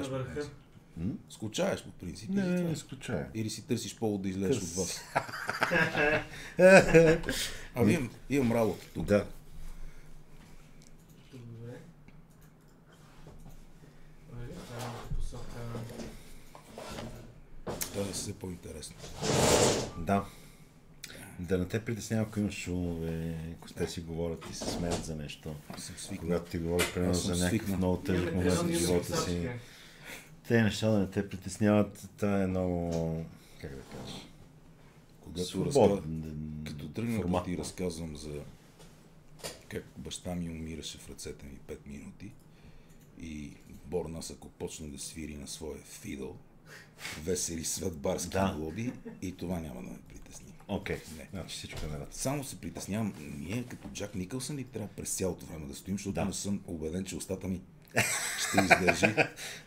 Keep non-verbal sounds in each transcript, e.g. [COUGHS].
На върха. Скучаеш по принцип. Не, или не, не скучая. Или си търсиш повод да излезеш Търс. от вас. А имам, имам работа тук. Да. В. Това е все по-интересно. Да. Да не те притеснява, ако имаш шумове, ако те си говорят и се смеят за нещо. Аз съм свикнал. Когато ти говорят, примерно, за някакъв много тежък момент ниво живота си. Те неща да не те притесняват, това е много, как да кажа, Когато Като тръгна да ти разказвам за как баща ми умираше в ръцете ми 5 минути и Борнас, ако почне да свири на своя фидъл, весели сватбарски Да. глоби и това няма да ме притесни. Окей, Не. значи всичко е наред. Само се притеснявам, ние като Джак Никълсън ли трябва през цялото време да стоим, защото Да. не съм убеден, че устата ми [LAUGHS] ще издържи.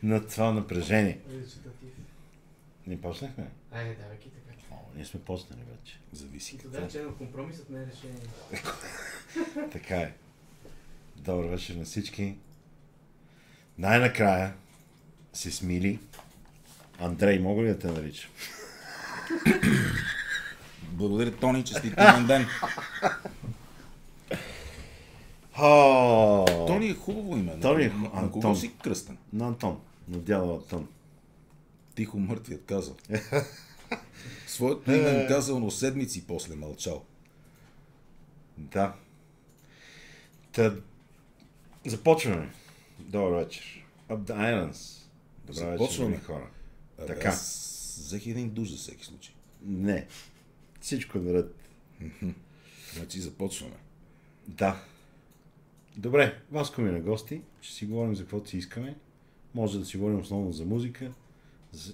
На това напрежение. Ние почнахме? Айде, давайки така. О, ние сме почнали вече. Зависи И тогава, че едно компромисът не е решение. [LAUGHS] Така е. Добър вечер на всички. Най-накрая се смили. Андрей, мога ли да те наричам? Благодаря, Тони, честит имен ден. [LAUGHS] О, Тони е хубаво име. Тони е На- на, кого си кръстен? На Антон. На дядо Антон. Тихо мъртвият казал. Своето име казал, но седмици после мълчал. Да. Та... Започваме. Добър вечер. Up the Islands. Добра Започваме. вечер, хора. Абе, Така. Аз взех един душ за всеки случай. Не. Всичко е наред. Значи започваме. Да. Добре, Васко ми е на гости. Ще си говорим за каквото си искаме. Може да си говорим основно за музика.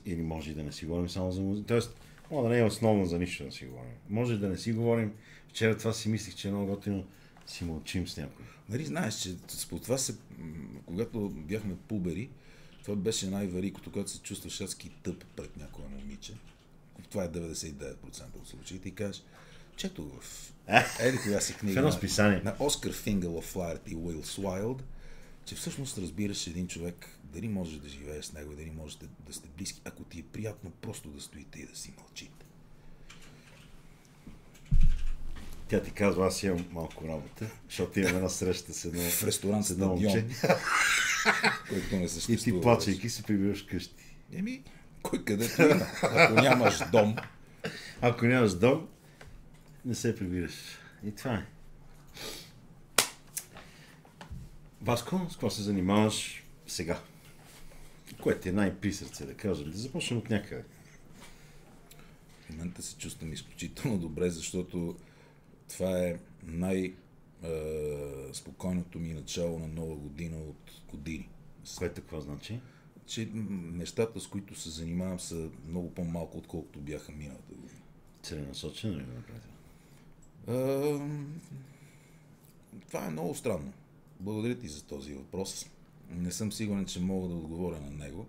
Или може и да не си говорим само за музика. Тоест, може да не е основно за нищо да си говорим. Може да не си говорим. Вчера това си мислих, че е много готино. Си мълчим с някой. Нали знаеш, че по това се, когато бяхме пубери, това беше най-великото, когато се чувстваш адски тъп пред някое момиче. Това е 99% от случаите и кажеш, чето в еди коя си В книга едно на, списание. на Оскар Фингъл Флайерт и Уилс Уайлд, че всъщност разбираш един човек дали можеш да живееш с него, дали можете да сте близки, ако ти е приятно просто да стоите и да си мълчите. Тя ти казва, аз имам малко работа, защото имам една среща с едно, В ресторант с едно момче. [LAUGHS] който не И съществува. ти плачейки се прибираш къщи. Еми, кой където има. Ако нямаш дом, Ако нямаш дом, не се прибираш. И това е. Васко, с какво се занимаваш сега? Кое ти е най-при сърце, да кажем? Да започнем от някъде. в момента се чувствам изключително добре, защото това е най- спокойното ми начало на нова година от години. Което какво значи? Че нещата, с които се занимавам, са много по-малко, отколкото бяха миналата година. Целенасочено ли го направи? Е, това е много странно. Благодаря ти за този въпрос. Не съм сигурен, че мога да отговоря на него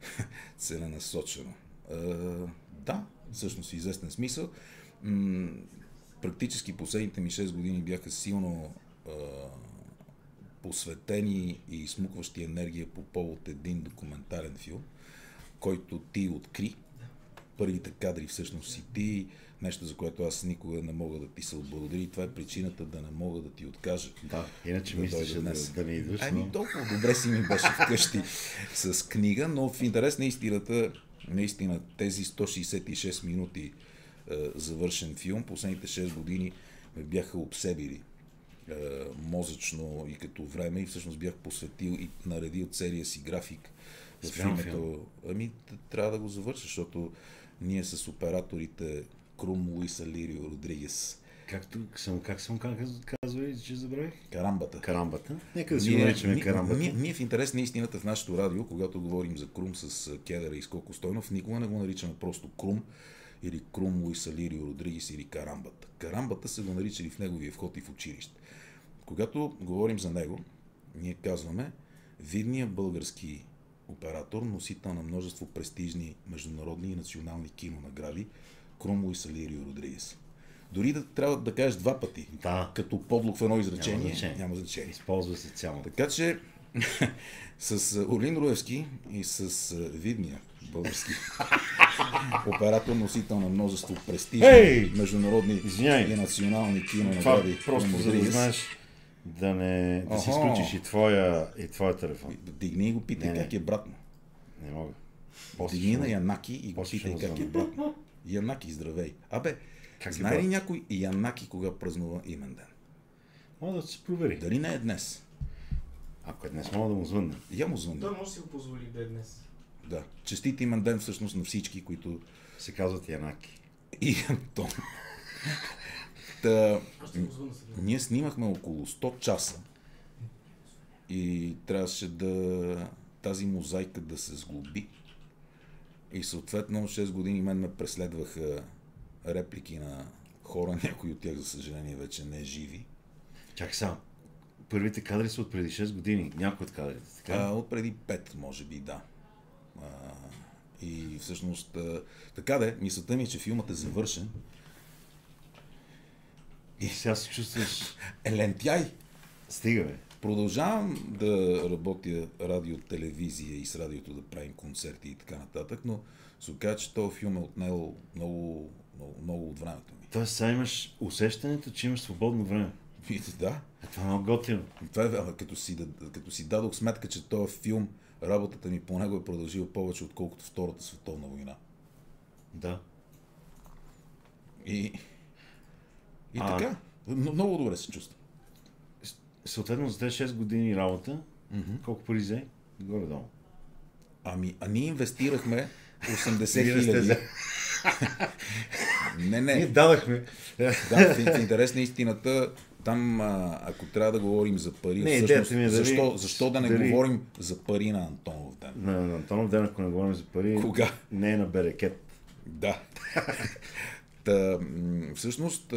[LAUGHS] целенасочено. Е, да, всъщност известен смисъл. Практически последните ми 6 години бяха силно е, посветени и измукващи енергия по повод един документален филм, който ти откри. Първите кадри всъщност си ти, нещо за което аз никога не мога да ти се отблагодаря и това е причината да не мога да ти откажа. Да, иначе Да мислиш да, днес. да не идваш, Ами но... толкова добре си ми беше вкъщи [LAUGHS] с книга, но в интерес на истината, наистина тези 166 минути е, завършен филм, последните 6 години ме бяха обсебили е, мозъчно и като време и всъщност бях посветил и наредил целия си график в името. Ами трябва да го завърша, защото ние с операторите Крум Луиса Лирио Родригес, Както съм, как казвали, казвали, че забравих? Карамбата. Карамбата. Нека да си го Ние, наричаме ние, карамбата. ние, ние в интерес на истината в нашото радио, когато говорим за Крум с а, Кедъра и Скоко Стойнов, никога не го наричаме просто Крум или Крум Луис Алирио Родригес или Карамбата. Карамбата са го наричали в неговия вход и в училище. Когато говорим за него, ние казваме видният български оператор, носител на множество престижни международни и национални кинонагради, Крум Луис Алирио Родригес. Дори да трябва да кажеш два пъти, Да. като подлог в едно изречение, Няма значение. Няма значение. Използва се цяло. Така че [LAUGHS] С Орлин Руевски и с видния български [LAUGHS] оператор, носител на множество престижни Ей! международни Извиняй. и национални кино Това награди. просто за да знаеш да не да си изключиш и твоя, и твоя телефон. Дигни и го питай Не, как е брат му. Не мога. После Дигни на Янаки и го питай как е брат му. Янаки, здравей. Абе, Как знае ли някой Янаки кога празнува имен ден? Мога да се провери. Дали не е днес? Ако е днес, мога да му звънна. Я му звънна. Той може да си го позволи да е днес. Да. Честит имен ден всъщност на всички, които... Се казват Янаки. И Антон. Та, ние снимахме около 100 часа и трябваше да тази мозайка да се сглоби. И съответно 6 години мен ме преследваха реплики на хора, някои от тях, за съжаление, вече не живи. Чакай само. Първите кадри са от преди 6 години. Някои от кадрите. Така? А, от преди 5, може би, да. А, и всъщност, а, така де, мисълта ми е, че филмът е завършен. И сега се чувстваш... Елентяй! Стига, бе. Продължавам да работя радио, телевизия и с радиото да правим концерти и така нататък, но се оказа, че този филм е отнел много, много, много от времето ми. Тоест сега имаш усещането, че имаш свободно време. И, да, А това е много готино. това е, ама като си, като си дадох сметка, че този филм, работата ми по него е продължила повече, отколкото Втората световна война. Да. И, и А- така, много добре се чувствам. Съответно за тези 6 години работа, Мгм. колко пари взе? Горе-долу. Ами, а ние инвестирахме [LAUGHS] 80 Вие сте хиляди. за- [LAUGHS] Не, Ние не. дадахме. Да, в, интерес на истината, там, а, ако трябва да говорим за пари, Не, всъщност, ми е дали- защо, защо да не дали- говорим за пари на Антонов ден? На, на Антонов ден, ако не говорим за пари, Кога? не е на берекет. Да. [LAUGHS] Та, всъщност,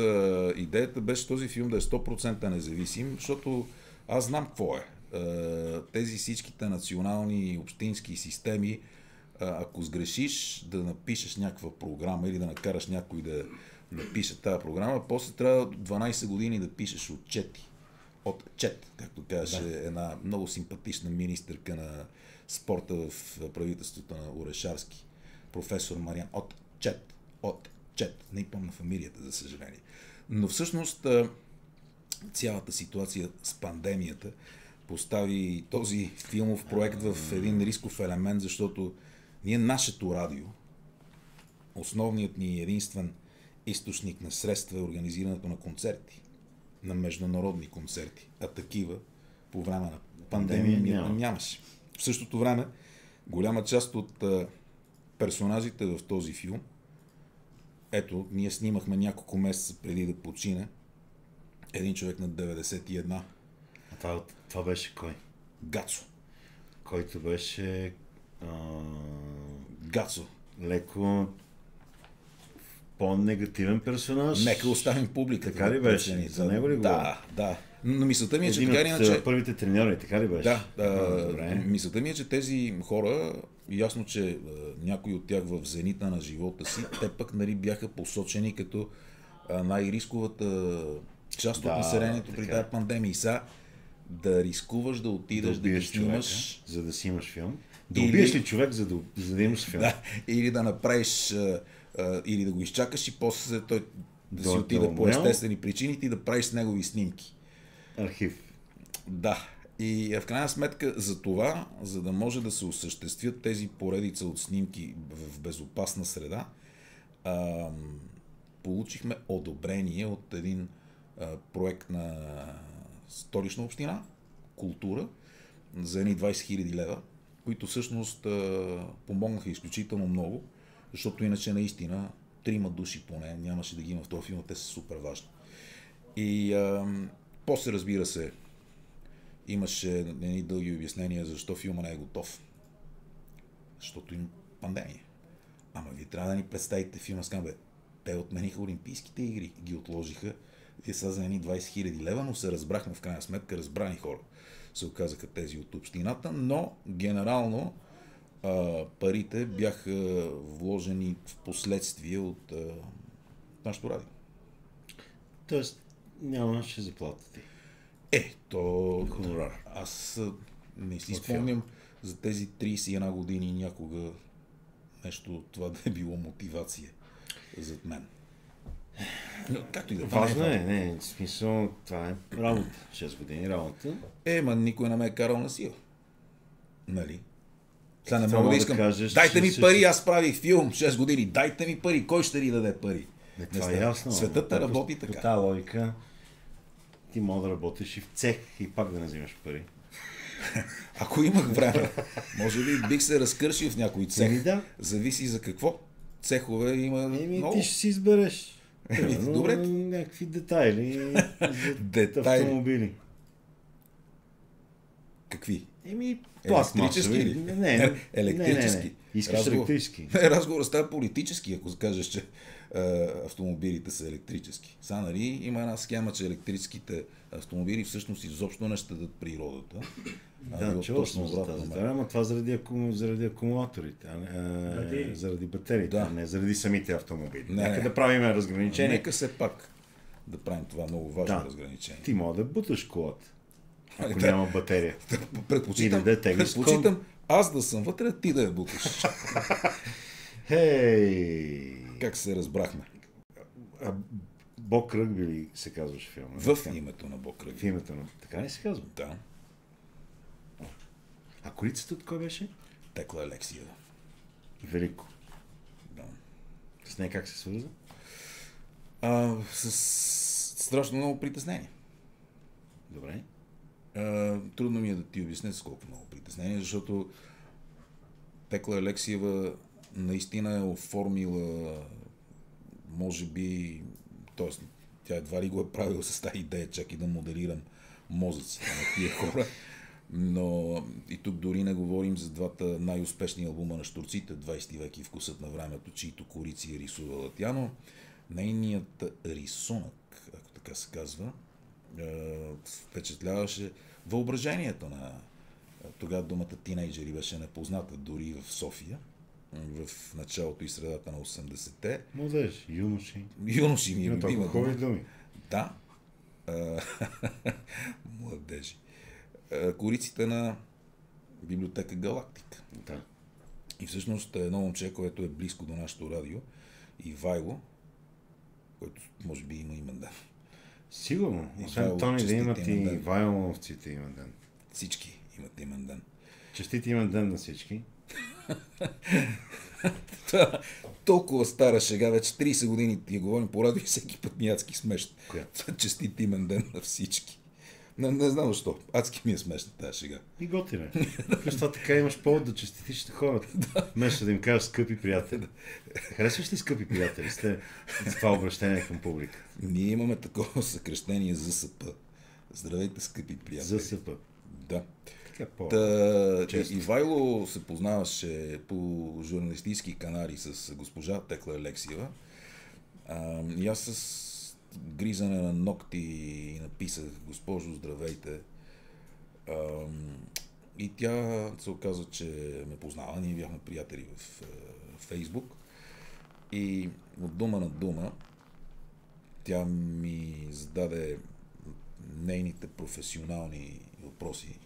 идеята беше този филм да е 100% независим, защото аз знам какво е. Тези всичките национални и общински системи, ако сгрешиш да напишеш някаква програма или да накараш някой да напише тази програма, после трябва 12 години да пишеш отчети. Отчет, както каже да. една много симпатична министърка на спорта в правителството на Орешарски, професор Мариан. Отчет. Отчет. Не й помня фамилията, за съжаление. Но всъщност цялата ситуация с пандемията постави този филмов проект в един рисков елемент, защото ние нашето радио, основният ни единствен източник на средства е организирането на концерти, на международни концерти, а такива по време на пандемия няма. няма. нямаше. В същото време, голяма част от персонажите в този филм, ето, ние снимахме няколко месеца преди да почине, един човек на 91, А това, това беше кой? Гацо. Който беше а, Гацо. леко по-негативен персонаж. Нека оставим публиката. Така ли беше? За него ли Да, да. Но мисълта ми е, че Един така или иначе... първите треньори, така ли беше? Да, А, а, добре. мисълта ми е, че тези хора, ясно, че някои от тях в зенита на живота си, те пък нали, бяха посочени като най-рисковата част Да, от населението така при тази пандемия. И сега да рискуваш да отидеш да, да ги убиеш човека, снимаш, за да си имаш филм. Да Или- убиеш ли човек, за да, за да имаш филм? да, или да направиш, а, а, или да го изчакаш и после той да си Да, отиде да по естествени причини и да правиш с негови снимки. Архив. Да. И е, в крайна сметка за това, за да може да се осъществят тези поредица от снимки в безопасна среда, получихме одобрение от един проект на столична община, култура, за едни 20 000 лева, които всъщност помогнаха изключително много, защото иначе наистина трима души поне нямаше да ги има в този филм, те са супер важни. И после, разбира се, имаше едни дълги обяснения защо филма не е готов. Защото има пандемия. Ама вие трябва да ни представите филма с бе, те отмениха Олимпийските игри, ги отложиха. Вие са за едни 20 000 лева, но се разбрахме в крайна сметка, разбрани хора се оказаха тези от общината, но генерално а, парите бяха вложени в последствие от а, нашото радио. Тоест, нямаше заплата ти. Е, то... Хонорар. Аз Не си спомням за тези 31 години някога нещо от това да е било мотивация зад мен. Но, както и да това Важно не е, не, в смисъл, това е работа. 6 години работа. Е, ма никой не ме е карал на сила. Нали? Сега не мога да мога да искам. кажеш, дайте ми пари, аз правих филм 6 години. Дайте ми пари. Кой ще ни даде пари? Не, Не това е ясно. Светът работи така. По тази логика ти мога да работиш и в цех и пак да не взимаш пари. [LAUGHS] Ако имах време, може би бих се разкършил в някой цех. Еми да. Зависи за какво. Цехове има Еми, много. ти ще си избереш. Еми, Примерно, добре. Някакви детайли за автомобили. Какви? Еми, Електрически пластмасови. ли? Не, не, не, Електрически. Не, не. Искаш Разговор- електрически. Не, [LAUGHS] разговорът става политически, ако кажеш, че автомобилите са електрически. Сега, нали, има една схема, че електрическите автомобили всъщност изобщо не щадат природата. а Да, чувал точно обратно. теория, ама това заради, заради акумулаторите, а не, а, Батерии. заради батериите, Да. а не заради самите автомобили. Не, Нека не. да правим разграничение. Нека се пак да правим това много важно Да. разграничение. Ти мога да буташ колата, ако Да. няма батерия. [LAUGHS] Предпочитам, да теглиш предпочитам аз да съм вътре, ти да я буташ. [LAUGHS] Хей! Как се разбрахме? А, Бог Ръгби ли се казваше филма? В Така. името на Бог В Ръгби. името на... Така ли се казва? Да, А корицата от кой беше? Текла Алексиева. Велико. Да. С нея как се свърза? А, с страшно много притеснение. Добре. А, трудно ми е да ти обясня с колко много притеснение, защото Текла Алексиева наистина е оформила, може би, т.е. тя едва ли го е правила с тази идея, чак и да моделирам мозъците на тия хора. Но и тук дори не говорим за двата най-успешни албума на штурците, 20 век и вкусът на времето, чието корици е рисувала тя, но нейният рисунък, ако така се казва, е, впечатляваше въображението на тогава думата тинейджери беше непозната дори в София в началото и средата на 80-те. Младеж, юноши. Юноши ми е Има толкова хубави думи. Да. [LAUGHS] Младежи. Кориците на библиотека Галактика. Да. И всъщност е едно момче, което е близко до нашето радио, Ивайло, който може би има имен ден. Сигурно. Освен Тони да имат имен и ден. Вайловците има ден. Всички имат имен ден. Честит има ден на всички. Та, толкова стара шега, вече 30 години ти говорим по радио и всеки път ми адски смешно. Честит имен ден на всички. Не, не знам защо. Адски ми е смешна тази шега. И готина. Плюс това така имаш повод да честитиш на хората. Вместо да им кажеш скъпи приятели. Харесваш ли скъпи приятели? Сте това обращение към публика. Ние имаме такова съкрещение за СП. Здравейте, скъпи приятели. ЗСП. Да. Така по... Та, Ивайло се познаваше по журналистически канали с госпожа Текла Алексиева. А, и аз с гризане на ногти написах, госпожо, здравейте. А, и тя се оказа, че ме познава. Ние бяхме приятели в е, Фейсбук. И от дума на дума тя ми зададе нейните професионални въпроси,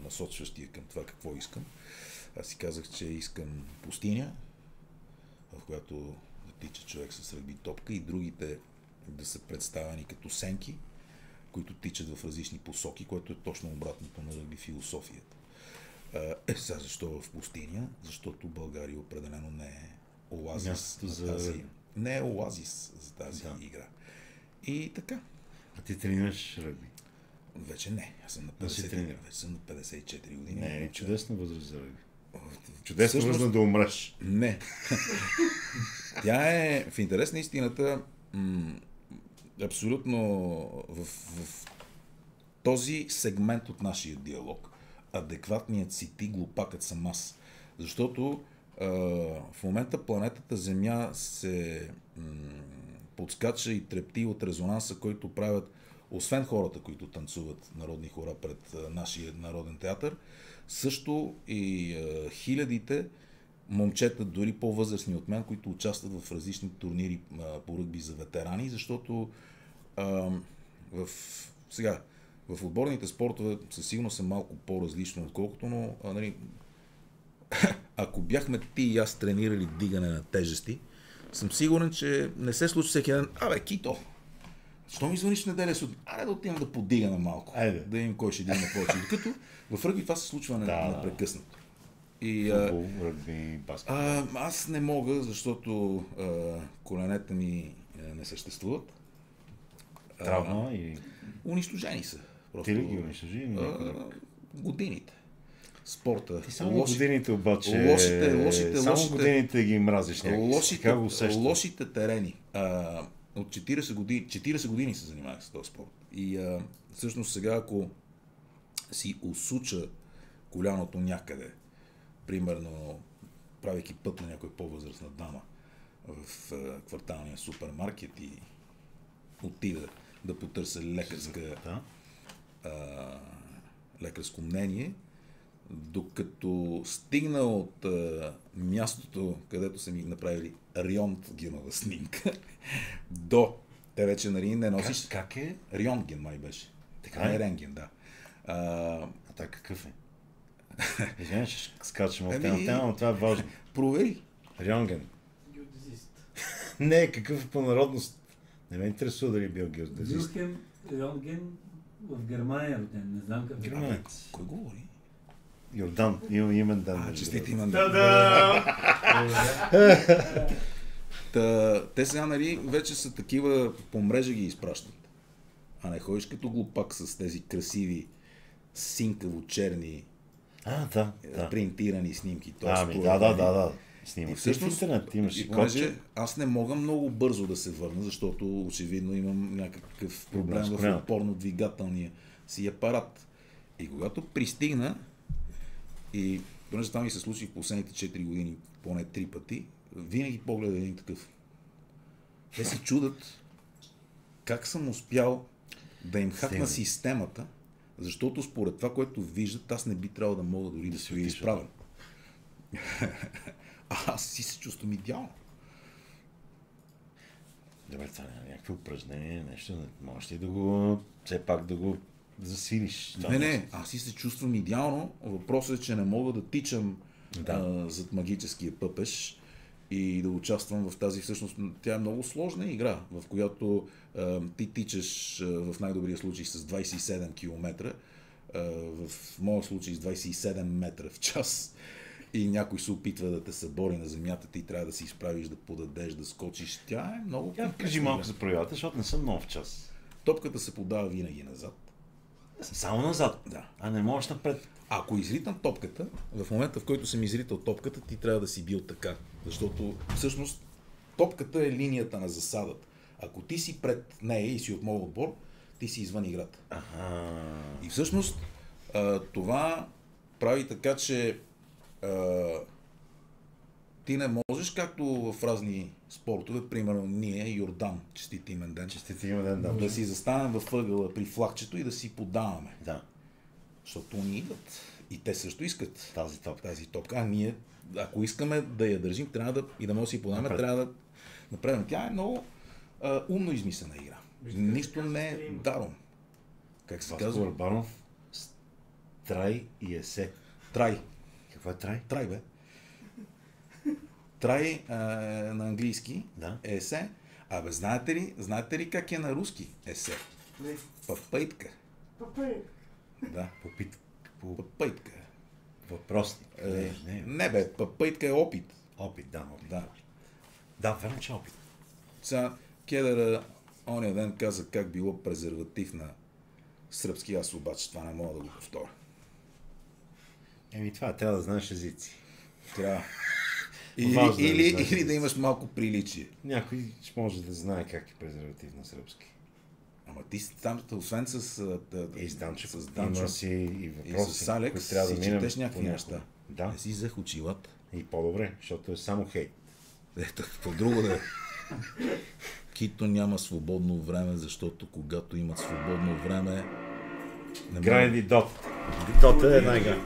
а, насочващи я към това какво искам. Аз си казах, че искам пустиня, в която да тича човек с ръгби топка и другите да са представени като сенки, които тичат в различни посоки, което е точно обратното на ръгби философията. Е, сега защо в пустиня? Защото България определено не е оазис Мястото за тази... Не е оазис за тази Да. игра. И така. А ти тренираш ръгби. Вече не. Аз съм на Да си 50, тренира. вече съм на 54 години. Не, е чудесна възраст за Чудесна възраст да умреш. Не. [LAUGHS] Тя е, в интерес на истината, м- абсолютно в, в този сегмент от нашия диалог, адекватният си ти, глупакът съм аз. Защото а, в момента планетата Земя се м- подскача и трепти от резонанса, който правят освен хората, които танцуват народни хора пред нашия народен театър, също и хилядите момчета, дори по-възрастни от мен, които участват в различни турнири а, по ръгби за ветерани, защото а, в, сега, В отборните спортове със сигурност съм малко по-различно, отколкото, но а, нали, [LAUGHS] ако бяхме ти и аз тренирали дигане на тежести, съм сигурен, че не се случва всеки ден. Абе, Кито, що ми звъниш неделя сутрин? Аре да отидем да подигаме малко. Айде. Да видим кой ще дигне повече. Докато в ръгби това се случва Да. непрекъснато. И, а, Футбол, ръгби, баскетбол. а, аз не мога, защото а, коленете ми а, не съществуват. Травма и... Унищожени са. Просто, Ти ли ги унищожи? а, годините. Спорта. Ти само лоши- годините обаче... лошите- лошите- само лошите- годините ги мразиш някакси. лошите, Така го усещам. лошите терени. А, от 40 години, 40 години се занимавах с този спорт. И а, всъщност сега, ако си усуча коляното някъде, примерно правейки път на някоя по-възрастна дама в а, кварталния супермаркет и отида да потърся лекарска а, лекарско мнение, докато стигна от а, мястото, където са ми направили рионтгенова снимка, до... Те вече, нали, не носиш... Как, как е? Рионтген май беше. Така не е? рентген, да. А, А той какъв е? [LAUGHS] Извинявай, ще скачам от Еми- тема, тема, но това е важно. [LAUGHS] провери. Рионген. Геодезист. [LAUGHS] Не, какъв е по народност? Не ме интересува дали е бил геодезист. Рионген в Германия е роден. Не знам как. Германец. Кой говори? Йордан. Има имен дан. А, между честит другото. имен. Та, те сега, нали, вече са такива, по мрежа ги изпращат. А не ходиш като глупак с тези красиви синкаво-черни А, да, да. да. принтирани снимки. Т.е. Ами, да, да, мен- да, да. И Снимаш. всъщност, интернет имаш и понеже аз не мога много бързо да се върна, защото очевидно имам някакъв проблем с в опорно-двигателния си апарат. И когато пристигна, и понеже това ми се случи в последните 4 години поне 3 пъти, винаги погледа един такъв. Те се чудат как съм успял да им хакна системата, защото според това, което виждат, аз не би трябвало да мога дори да се отишъл. изправя. [LAUGHS] А аз си се чувствам идеално. Добре, това е някакво упражнение, нещо. не- Можеш ли да го... Все пак да го засилиш? Не, не, аз си се чувствам идеално. Въпросът е, че не мога да тичам Да. а, зад магическия пъпеш и да участвам в тази всъщност. Тя е много сложна игра, в която а, ти тичаш а, в най-добрия случай с 27 км, а, в моя случай с 27 метра в час. И някой се опитва да те събори на земята, ти трябва да се изправиш, да подадеш, да скочиш. Тя е много. Я кажи малко за правилата, защото не съм нов час. Топката се подава винаги назад. Само назад. Да. А не можеш напред. Ако изритам топката, в момента в който съм изритал топката, ти трябва да си бил така. Защото всъщност топката е линията на засадата. Ако ти си пред нея и си от моят отбор, ти си извън играта. Ага. И всъщност това прави така, че ти не можеш, както в разни спортове, примерно ние, Йордан, честит имен ден, Честити има ден, да. да си застанем във ъгъла при флагчето и да си подаваме. Да. Защото ни идват. И те също искат Тази топка. тази топка. А ние, ако искаме да я държим, трябва да и да може да си подаваме, Напред. трябва да направим. Тя е много а, умно измислена игра. Нищо не е даром. Как се Васко казва? Урбанов. Трай и есе. Трай. Какво е трай? Трай, бе. Трай а, на английски Да. е есе. Абе, знаете ли, знаете ли как е на руски есе? Не. Папъйтка. Папа Да. Попит... По Папъйтка. въпросник. Е, Не, не. не бе, папъйтка е опит. Опит, да, опит. Да. Да, верно, че е опит. Сега Кедъра ония ден каза как било презерватив на сръбски, аз обаче това не мога да го повторя. Еми това, трябва да знаеш езици. Трябва. Или, Важно е да или, знаеш или да имаш малко приличие. Някой може да знае как е презерватив на сръбски. Ама ти там, освен с, да, И с Данчо. с Данчо си и и въпроси, с Алекс, трябва да си минем четеш някакви неща. Да, Не си взех очилата. и по-добре, защото е само хейт. Ето, по друго да е. Кито няма свободно време, защото когато имат свободно време, не Грайди Дот. Дота е една игра.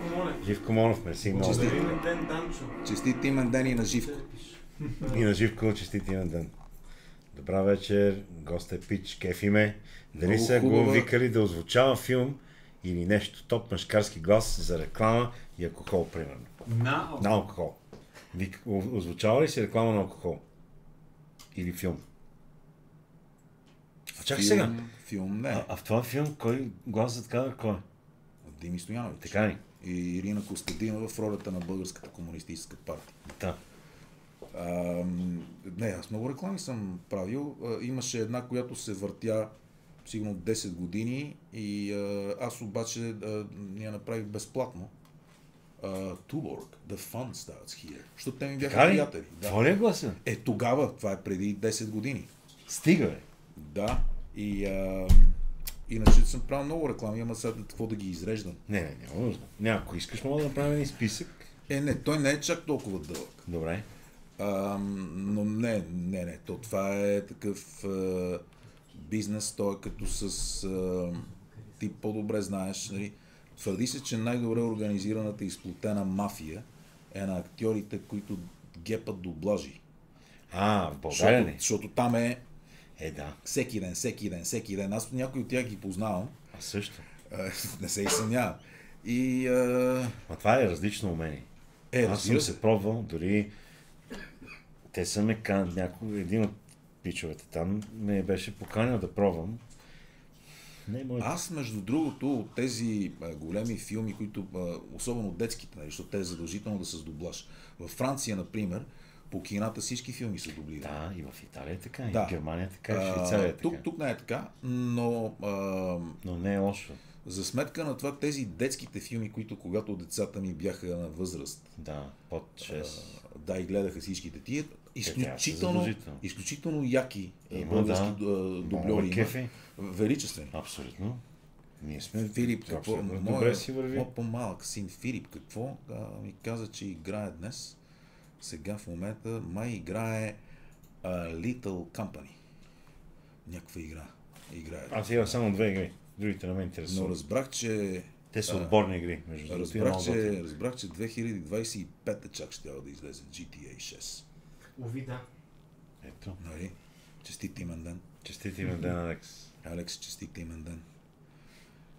Живко Монов, мерси много. Честит. Имен ден, Данчо. Честит имен ден и на Живко. И на Живко честит имен ден. Добра вечер, гост е Пич, кефи ме. Дали са го викали да озвучава филм или нещо, топ мъжкарски глас за реклама и алкохол, примерно. На, На алкохол. Вик... Озвучава ли си реклама на алкохол? Или филм? А чакай сега. Филм, не. А, а в това филм кой глас за така кой? Дими Стоянович. Така ли? И Ирина Костадинова в ролята на Българската комунистическа партия. Да. А, не, аз много реклами съм правил. А, имаше една, която се въртя сигурно 10 години и а, аз обаче а, я направих безплатно. Uh, Tuborg, The Fun Starts Here. Защото те ми бяха Така ли? приятели. Това ли е гласа? Е, тогава, това е преди 10 години. Стига, бе. Да. И а, иначе съм правил много реклами, ама сега какво да ги изреждам. Не, не, няма нужда. Не, ако искаш, мога да направим един списък. Е, не, той не е чак толкова дълъг. Добре. А, но не, не, не. То това е такъв а, бизнес, той е като с... А, ти по-добре знаеш, нали? Твърди се, че най-добре организираната и сплотена мафия е на актьорите, които гепат дублажи. А, в България Защото, защото там е Е, да. всеки ден, всеки ден, всеки ден. Аз някой от тях ги познавам. А също. А, [LAUGHS] не се и съмнявам. И а, А това е различно умение. е, Аз съм се. пробвал, дори те са ме кан... някой, един от пичовете там ме беше поканил да пробвам. Не е моето. Аз, между другото, от тези а, големи филми, които, а, особено детските, нали, защото те е задължително да са с дублаж. Във Франция, например, по кината всички филми са дублирани. Да, и в Италия е така, и Да. в Германия е така, и в Швейцария е така. тук, тук не е така, но а, Но не е лошо. за сметка на това тези детските филми, които когато децата ми бяха на възраст, Да, под 6. а, да и гледаха всичките тия, изключително, изключително яки Има, български да. дубльори. Кефи. Величествени. Абсолютно. Ние сме... Филип, какво? Моя, Добре си върви. моят по-малък син Филип, какво а, ми каза, че играе днес? Сега в момента май играе uh, Little Company. Някаква игра. Играе. Аз имам само две игри. Другите не ме Но интересуват. разбрах, че Те са отборни игри, между другото. разбрах, че, разбрах, че 2025 чак ще трябва да излезе GTA 6. Ови, да. Ето. Нали? Честит имен ден. Честит име ден, Алекс. Алекс, честит имен ден.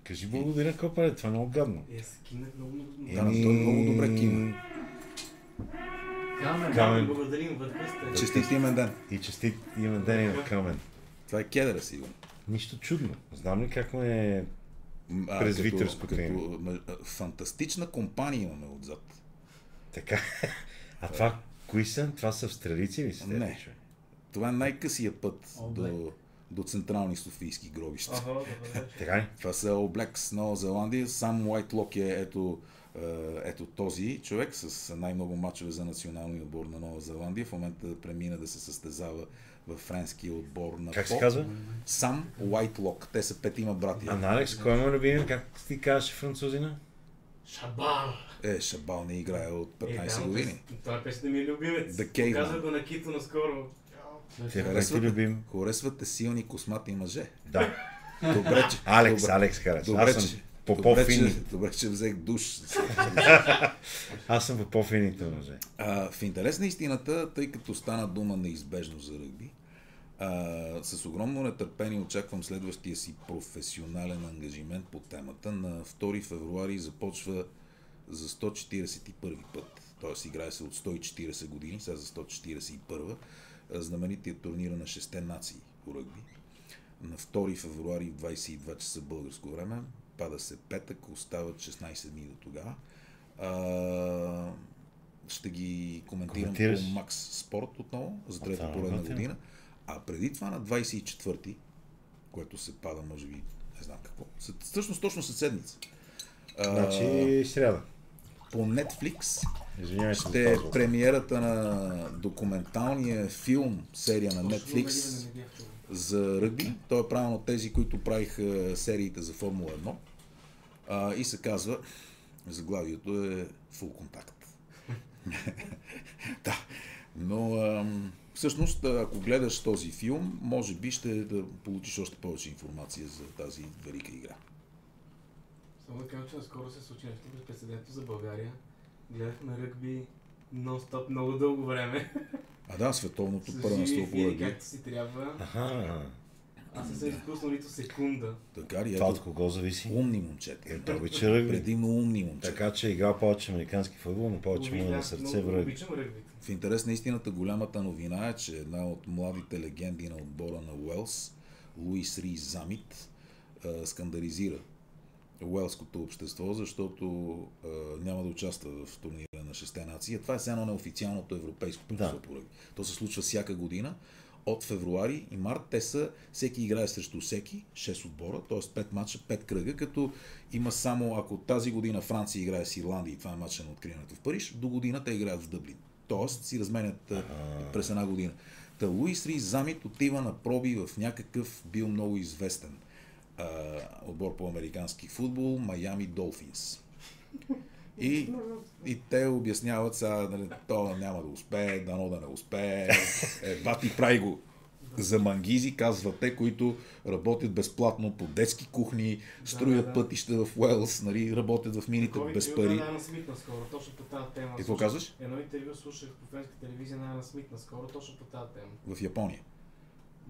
Кажи благодаря, Копале, това е много гадно. Е, се кинах много, много. Да, но той много добре кина. Камен, Камен. Благодарим, вътре сте. Честит имен ден. И честит име ден и на Камен. Това е кедъра, сигурно. Нищо чудно. Знам ли как ме е... А, Презвитърското като, име. като, а, фантастична компания имаме отзад. Така. [LAUGHS] А това, кои са? Това са австралийци ли са? Не. човек? Това е най-късия път All до, Black. до централни софийски гробища. Ага, добре. Така ли? Това са All Blacks, Нова Зеландия. Сам Уайтлок е ето, ето този човек с най-много мачове за националния отбор на Нова Зеландия. В момента премина да се състезава в френския отбор на Как се казва? Сам Уайтлок. Те са петима братия. А на Алекс, кой е любим? Как ти казваш французина? Шабал. Е, Шабал не играе от 15 е, да, години. Това е песен ми е любимец. Казах го на Кито наскоро. Ти е Харесвате- ти любим? Харесвате силни космати мъже. Да. Добре, че... Алекс, добре, Алекс харесва. Добре, че, по по-фини. че, добре, че взех душ. Аз съм по по-фините мъже. А, в интерес на истината, тъй като стана дума неизбежно за ръгби, а, с огромно нетърпение очаквам следващия си професионален ангажимент по темата. На 2 февруари започва за 141 път, т.е. играе се от 140 години, сега за 141 а, знаменития турнир на 6 нации по ръгби. На 2 февруари в 22 часа българско време, пада се петък, остават 16 дни до тогава. А, ще ги коментирам Коментираш? по Макс Спорт отново, за трета поредна година. А преди това на 24-ти, което се пада, може би, не знам какво, след- всъщност точно след седмица. Значи сряда. по Netflix Извинявай ще е премиерата на документалния филм, серия на Netflix за ръгби. Той е правилно от тези, които правиха сериите за Формула 1. А, и се казва, заглавието е Full Contact. [LAUGHS] да, но ам, всъщност, ако гледаш този филм, може би ще да получиш още повече информация за тази велика игра. Само да кажа, че наскоро се случи нещо безпрецедентно за България. Гледахме ръгби Нон-стоп много дълго време. А да, световното първенство по ръгби. както си трябва. Аха. Аз не съм изпуснал нито секунда. Така ли? Това от кого зависи? умни момчета. Е, той обича ръгби. Предимно умни момчета. Така че игра повече американски футбол, но повече му е на сърце в ръгби. В интерес на истината, голямата новина е, че една от младите легенди на отбора на Уелс, Луис Ри Замит, скандализира уелското общество, защото а, няма да участва в турнира на шесте нации. Това е все едно неофициалното европейско първенство Да. по ръгби. То се случва всяка година. От февруари и март те са, всеки играе срещу всеки, 6 отбора, т.е. 5 мача, 5 кръга, като има само, ако тази година Франция играе с Ирландия и това е мача на откриването в Париж, до година те играят в Дъблин. Тоест си разменят а, през една година. Та Луис Ри Замит отива на проби в някакъв бил много известен а, отбор по американски футбол, Майами Долфинс. И, и те обясняват сега, нали, то няма да успее, дано да не успее. Е, бати прави го за мангизи, казват те, които работят безплатно по детски кухни, строят да. пътища в Уелс, нали, работят в мините Такова без пари. Ана Смит наскоро, точно по тази тема. Какво казваш? Едно интервю слушах по френска телевизия на Смит наскоро, точно по тази тема. В Япония.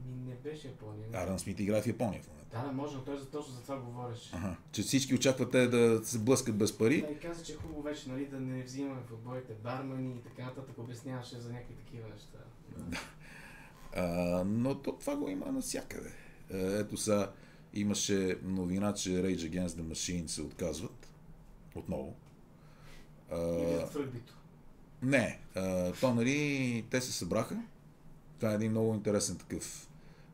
Ми не беше Япония. Не. Аран Смит играе в Япония в момента. Да, да, може, но той за, точно за това говореше. Ага. Че всички очакват те да се блъскат без пари. Да, и каза, че е хубаво вече нали, да не взимаме в отборите бармани и така нататък. Обясняваше за някакви такива неща. А, но то, това го има навсякъде. Е, Ето сега имаше новина, че Rage Against the Machine се отказват. Отново. А, ръгбито. не, а, то нали, те се събраха. Това е един много интересен такъв,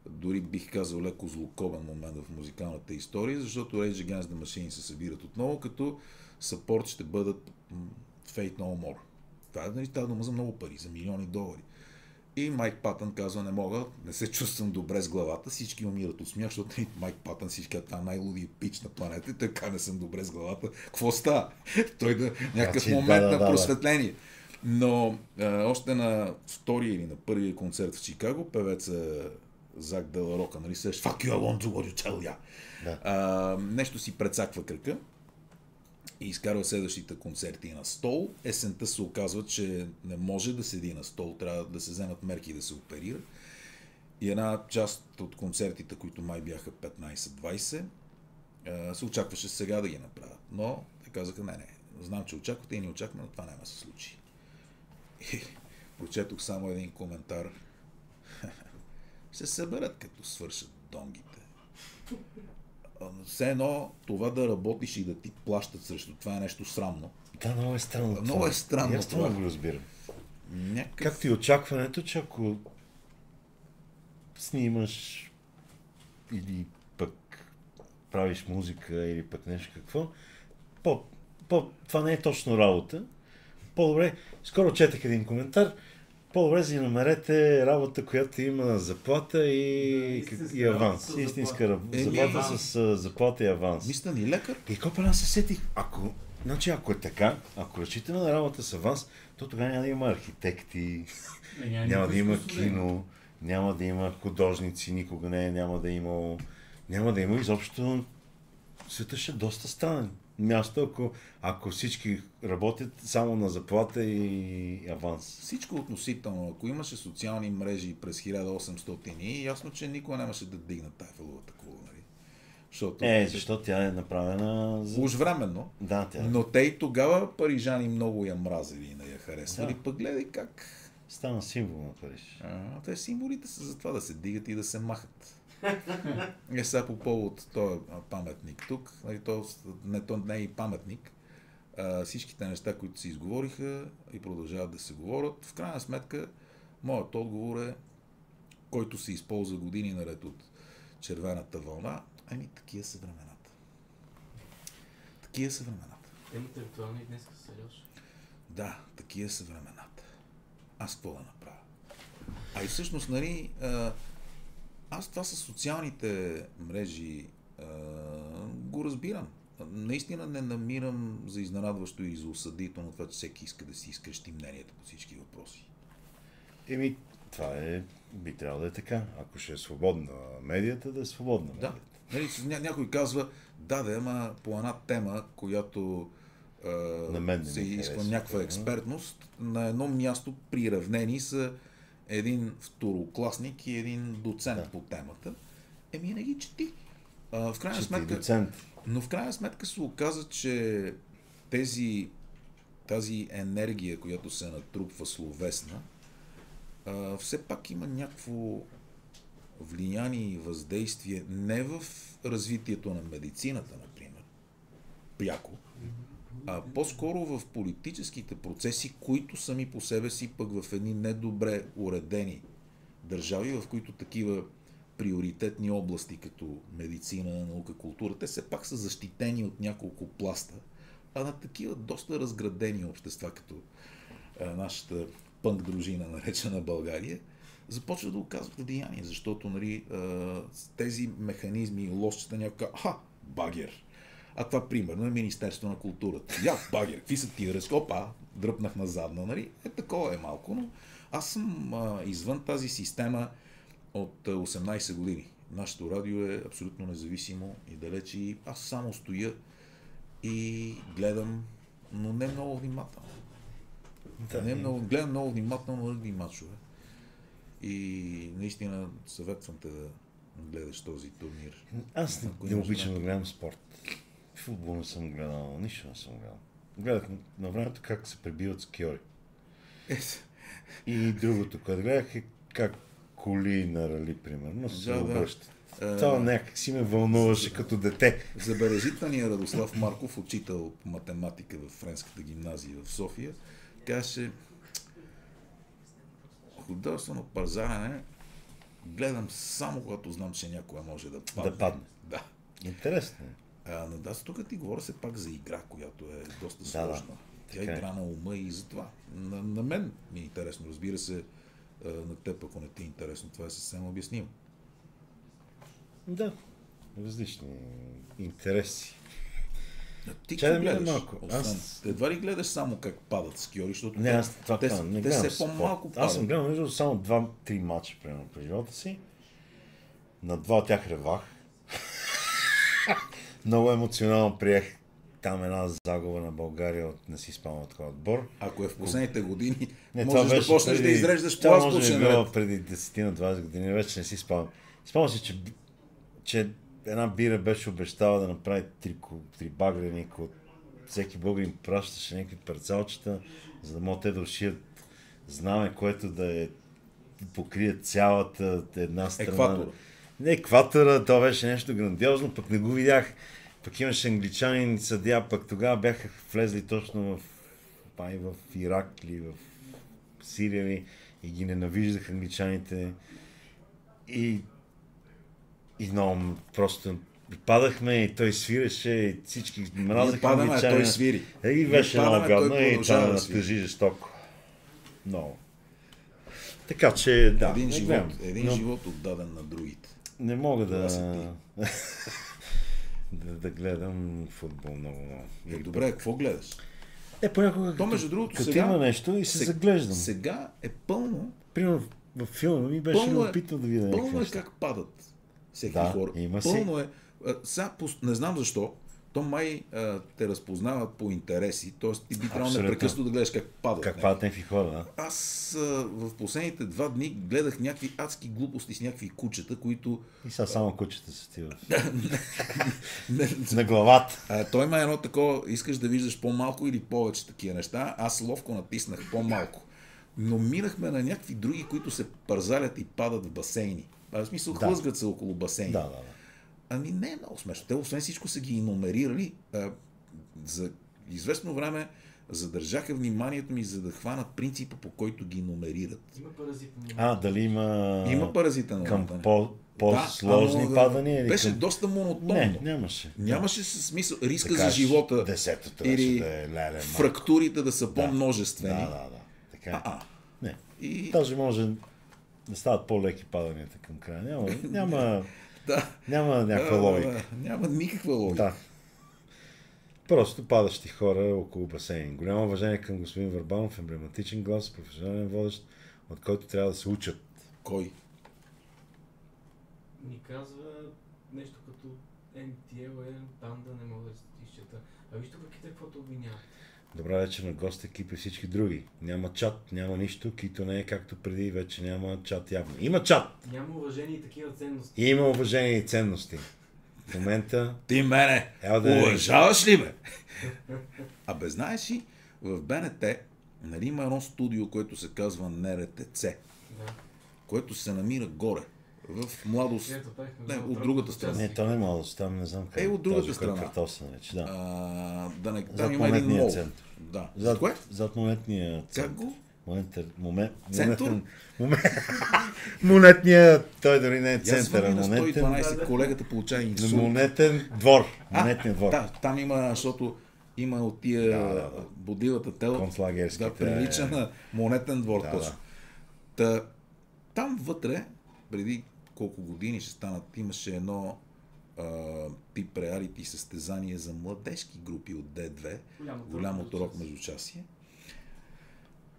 дори бих казал леко злокобен момент в музикалната история, защото Rage Against the Machine се събират отново, като съпорт ще бъдат Fate No More. Това е, нали, става дума за много пари, за милиони долари. И Майк Патън казва, не мога, не се чувствам добре с главата, всички умират от смях, защото нали, Майк Патън всички е най-лудия пич на планета и така не съм добре с главата. Какво става? [LAUGHS] Той да някакъв Значи, да, момент да, на да, да. Но а, още на втория или на първия концерт в Чикаго, певеца Зак Деларока, нали се Fuck you, I want to what you tell ya. Да. А, нещо си прецаква кръка и изкарва следващите концерти на стол. Есента се оказва, че не може да седи на стол, трябва да се вземат мерки да се оперира. И една част от концертите, които май бяха 15-20, а, се очакваше сега да ги направят. Но те казаха, не, не, знам, че очаквате и ни очакваме, но това няма да се случи. И [LAUGHS] прочетох само един коментар. [LAUGHS] Се съберат, като свършат донгите. Все едно това да работиш и да ти плащат срещу това е нещо срамно. Да, много е странно. Много това. е странно Аз това го разбирам. Някакъв... Както и очакването, че ако снимаш или пък правиш музика или пък нещо какво, по, по, това не е точно работа. По-добре, скоро четах един коментар, по-добре си намерете работа, която има заплата и, Да, и, аванс. работа с Истинска заплата. раб- Еми, заплата аванс. с а, заплата и аванс. Мисля ни лекар? И копа аз се сетих, ако, значи, ако е така, ако разчитаме на работа с аванс, то тогава няма да има архитекти, Е, няма няма да има. кино, няма да има художници, никога не, няма да има, няма да има изобщо, света ще е доста странен. Място, ако, ако всички работят само на заплата и аванс. Всичко относително. Ако имаше социални мрежи през 1800 и ясно, че никога нямаше да дигнат тая фаловата кула, нали? Защото... Е, защо тя е направена за... Уж временно. Да, тя Но те и тогава парижани много я мразили и не я харесвали. Да. Пък гледай как. стана символ на Париж. А, те символите са за това да се дигат и да се махат. Е сега по повод този паметник тук, нали, то, не, то не е и паметник, а, всичките неща, които се изговориха и продължават да се говорят, в крайна сметка, моят отговор е, който се използва години наред от червената вълна, ами такива са времената. Такива са времената. Темата е актуална и днес с Алеш. Да, такива са времената. Аз какво да направя? А и всъщност, нали, а, аз това с социалните мрежи а, го разбирам. Наистина не намирам за изненадващо и за осъдително това, че всеки иска да си изкрещи мнението по всички въпроси. Еми, това е, би трябвало да е така. Ако ще е свободна медията, да е свободна Да. медията. Нали, ня, някой казва, да, да, ама по една тема, която а, На мен се изисква някаква експертност. На едно място приравнени са един второкласник и един доцент Да. по темата. Еми не ги чети. А, в крайна Че ти сметка, доцент. но в крайна сметка се оказа, че тези, тази енергия, която се натрупва словесна, а, все пак има някакво влияние и въздействие не в развитието на медицината, например, пряко, а по-скоро в политическите процеси, които сами по себе си пък в едни недобре уредени държави, в които такива приоритетни области, като медицина, наука, култура, те все пак са защитени от няколко пласта, а на такива доста разградени общества, като нашата пънк дружина, наречена България, започва да оказват влияние, защото нали, тези механизми и лошчета някой казва, багер. А това примерно е Министерство на културата. Я, багер, какви са тия ръски? Опа, дръпнах на задна, нали? Е, такова е малко, но аз съм а, извън тази система от а, 18 години. Нашето радио е абсолютно независимо и далеч и аз само стоя и гледам, но не много внимателно. Да, не много, гледам много внимателно ръгби мачове. И наистина съветвам те да гледаш този турнир. Аз не, не обичам да гледам спорт. Футбол не съм гледал, нищо не съм гледал. Гледах на- времето как се пребиват скиори. И другото, което гледах е как коли на рали, примерно, се Да, да. обръщат. Е, Това някак си ме вълнуваше като дете. Забележителният Радослав Марков, учител по математика в Френската гимназия в София, каже, художествено пазарене гледам само когато знам, че някоя може да падне. Да падне. Да. Интересно А, но да, тук ти говоря се пак за игра, която е доста Да, да. сложна. Тя Така е. игра на ума и затова. На, на мен ми е интересно, разбира се, на теб, ако не ти е интересно, това е съвсем обяснимо. Да. Различни интереси. А Ти Чай да гледаш? малко. Аз- едва ли гледаш само как падат скиори, защото Не, аз това те, казвам, не те спорт. по-малко падат. Аз съм гледал между само два-три матча, примерно, през живота си. На два от тях ревах. Много емоционално приех там една загуба на България от не си спомням от отбор. Ако е в последните години, Не, можеш да почнеш да изреждаш по Това може би било ред. преди 10-20 години, вече не си спомням. Спомням си, че, че една бира беше обещала да направи три, три багреник от всеки българин пращаше някакви парцалчета, за да могат те да ушият знаме, което да е покрие цялата една страна. Екватора. Не екватора, то беше нещо грандиозно, пък не го видях. Пък имаше англичанин съдя, пък тогава бяха влезли точно в, май в Ирак или в Сирия ли, и ги ненавиждах англичаните. И, и много просто и падахме и той свиреше и всички мразаха падаме, англичанина. той свири. Е, и беше много падаме, той гадно и това да тъжи жестоко. Много. Така че, да, един живот, гледам. един Но живот отдаден на другите. Не мога да... си [LAUGHS] да, да гледам футбол много, много. Е, добре, какво гледаш? Е, понякога, То, между другото, като сега- има нещо и се Сега- заглеждам. Сега е пълно, Примерно в филма ми беше Пълно е- любопитно да видя пълно е как падат всеки Да, хора. има си. пълно е. А, Сега, не знам защо, то май а, те разпознават по интереси, т.е. ти би трябвало непрекъснато да гледаш как падат. Как падат някакви хора, да? Аз а, в последните два дни гледах някакви адски глупости с някакви кучета, които... И сега само кучета се [LAUGHS] стива. На главата. а, той има едно такова, искаш да виждаш по-малко или повече такива неща. Аз ловко натиснах по-малко. Но минахме на някакви други, които се пързалят и падат в басейни. А, в смисъл, Да. хлъзгат се около басейни. Да, да, да. Ами не е много смешно. Те освен всичко са ги номерирали. А, за известно време задържаха вниманието ми, за да хванат принципа, по който ги номерират. Има паразитни. А, дали има... Има паразитен Към по, по-сложни ама, падания? Или Беше към... доста монотонно. Не, нямаше. Нямаше смисъл. Риска Да за живота. Десето трябваше или да е леле, фрактурите да са по-множествени. Да, да, да. Така е. А, а. Не. И Даже може да стават по-леки паданията към края. Няма, [LAUGHS] няма, да. няма някаква Да, логика. Няма никаква логика. Да. Просто падащи хора около басейн. Голямо уважение към господин Върбанов, емблематичен глас, професионален водещ, от който трябва да се учат. Кой? Ни казва нещо като NTL банда, не мога да си изчета. А виж тук Ките каквото обвинява. Добра вечер на гост екип и всички други. Няма чат, няма нищо, кито не е както преди, вече няма чат явно. Има чат! Няма уважение и такива ценности. Има уважение и ценности. В момента Ти мене, Ела да е. уважаваш ли ме? Абе, знаеш ли, в БНТ, нали има едно студио, което се казва НРТЦ, Да. което се намира горе, в младост. Не, от другата страна. Не, то не е младост, там не знам как. Е, от другата този, страна. квартал се нарича, да. А, да не, там Зад има един мол. център. Да. Зад, Кое? зад монетния Как център. го? Монетър, момент, Център? [LAUGHS] момент, монетния, той дори не е център, а монетен, 112, колегата получава инсулт. монетен двор. А, Монетния двор. Да, там има, защото има от тия Да, да, да. тела. Концлагерските. Да, прилича на монетен двор Да, точно. Та, там вътре, преди колко години ще станат, имаше едно а, тип реалити състезание за младежки групи от D2, Голямото голямото рок рок междучасие.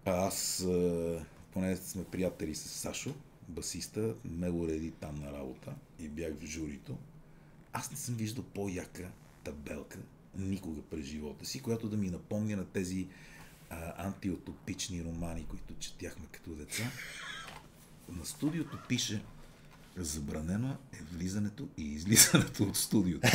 А аз, а, поне сме приятели с Сашо, басиста, ме уреди там на работа и бях в журито. Аз не съм виждал по-яка табелка никога през живота си, която да ми напомня на тези а, антиутопични романи, които четяхме като деца. На студиото пише Забранено е влизането и излизането от студиото.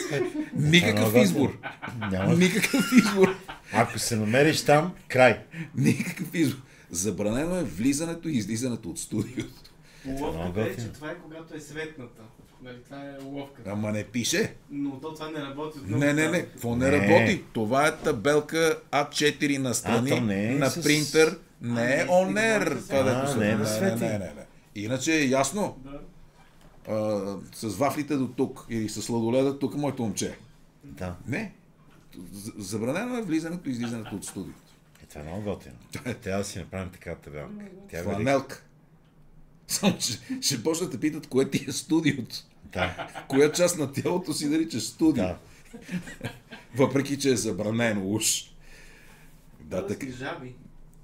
[LAUGHS] Никакъв избор. Няма. [LAUGHS] Никакъв избор. Ако се намериш там, край. Никакъв избор. Забранено е влизането и излизането от студиото. Уловката е, че това е когато е светната. Нали, това е уловката. Ама не пише. Но то това не работи от много Не, не, не. Какво не, Не. работи? Това е табелка А4 на страни, А, не е на с- принтер. А, Не не, е онер. дето А, се- не е да не, свети. не, не, не. Иначе е ясно. Да. А, с вафлите до тук или с сладоледа тук, моето момче. Да. Не. Забранено е влизането и излизането от студиото. Е, това е много готино. [LAUGHS] Трябва да си направим така табелка. Тя е. Фланелка. Само, че ще почнат да те питат, кое ти е студиото. Да, Коя част на тялото си наричаш студио? да. Въпреки, че е забранено уж. Да, така. жаби.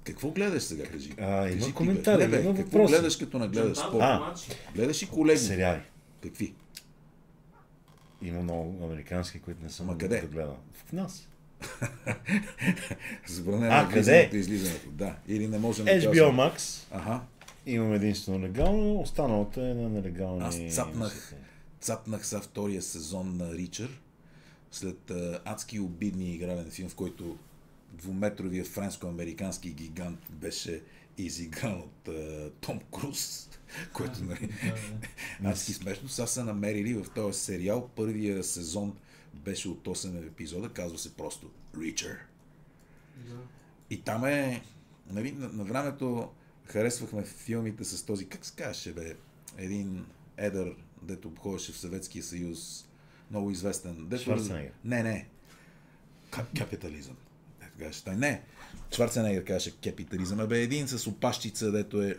Какво гледаш сега, кажи? А, има кажи ти, бе. коментари, Не, бе, има какво въпроси. гледаш като нагледаш спорт? А. Гледаш и колеги. Сериали. Какви? Има много американски, които не съм Ама къде? гледал. В нас. [LAUGHS] Забранено А, е къде? излизането. Да. Или не можем да HBO кажем. Max. Ага. Имам единствено легално, останалото е на нелегални... Аз цапнах. Цапнах са втория сезон на Ричър. След а, адски обидния игрален филм, в който двуметровия френско-американски гигант беше изигран от а, Том Круз, което нали, адски смешно. Сега са намерили в този сериал. Първия сезон беше от 8 епизода, казва се просто Ричър. Да. И там е, нали, на, на времето харесвахме филмите с този, как се казваше, бе, един едър, дето ходеше в Съветския съюз, много известен. Дето... Шварценегер. Не, не. Ка- капитализъм. Казваше той. Не. Шварценегер казваше капитализъм. Абе, един с опашчица, дето е...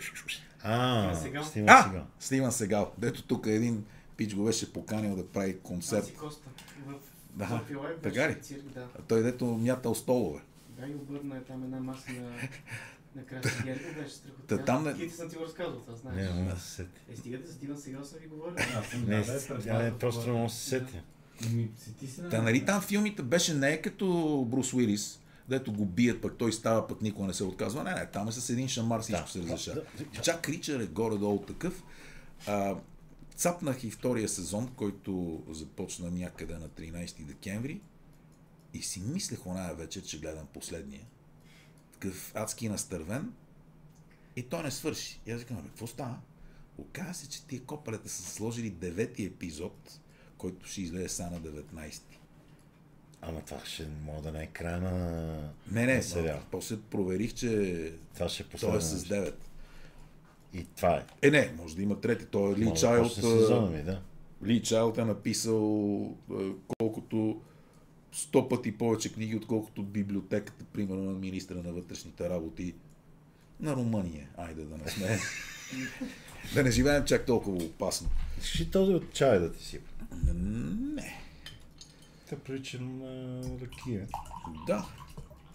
А, Стивен Сегал. А! Сегал. Стивен Сегал. Дето тук един пич го беше поканил да прави концерт. Аси Коста. В Да, така ли? цирк, да. А той дето мятал столове. Да, и обърна е там една маса на, на Краси [LAUGHS] Гергов, беше страхотно. Та там не- Ти съм ти го разказвал, това знаеш. Не, не се сети. Е, стигате за Стивен сега съм ви говорил. [LAUGHS] Не, бе, не, просто не мога да се. Ами, сети се на Та нали там филмите беше не е като Брус Уилис, дето го бият, пък той става, пък никога не се отказва. Не, не, там е с един шамар всичко Да, се да, разрешава. да. Чак Ричър е горе-долу такъв. А, цапнах и втория сезон, който започна някъде на 13 декември и си мислех оная вечер, че гледам последния. Такъв адски настървен и той не свърши. И аз викам, бе, какво става? Оказва се, че тия копалета са сложили девети епизод, който ще излезе сега на 19. Ама това ще мога да не е края на... Не, не, на сериал. после проверих, че Това ще е е с 9. И това е. Е, не, може да има трети. Той е Ли Чайлд. сезона ми, да. Ли Чайлд е написал колкото сто пъти повече книги, отколкото библиотеката, примерно на министра на вътрешните работи на Румъния. Айде да не сме. [LAUGHS] да не живеем чак толкова опасно. Ли този от чай да ти си? Не. Те прилича на ракия. Да.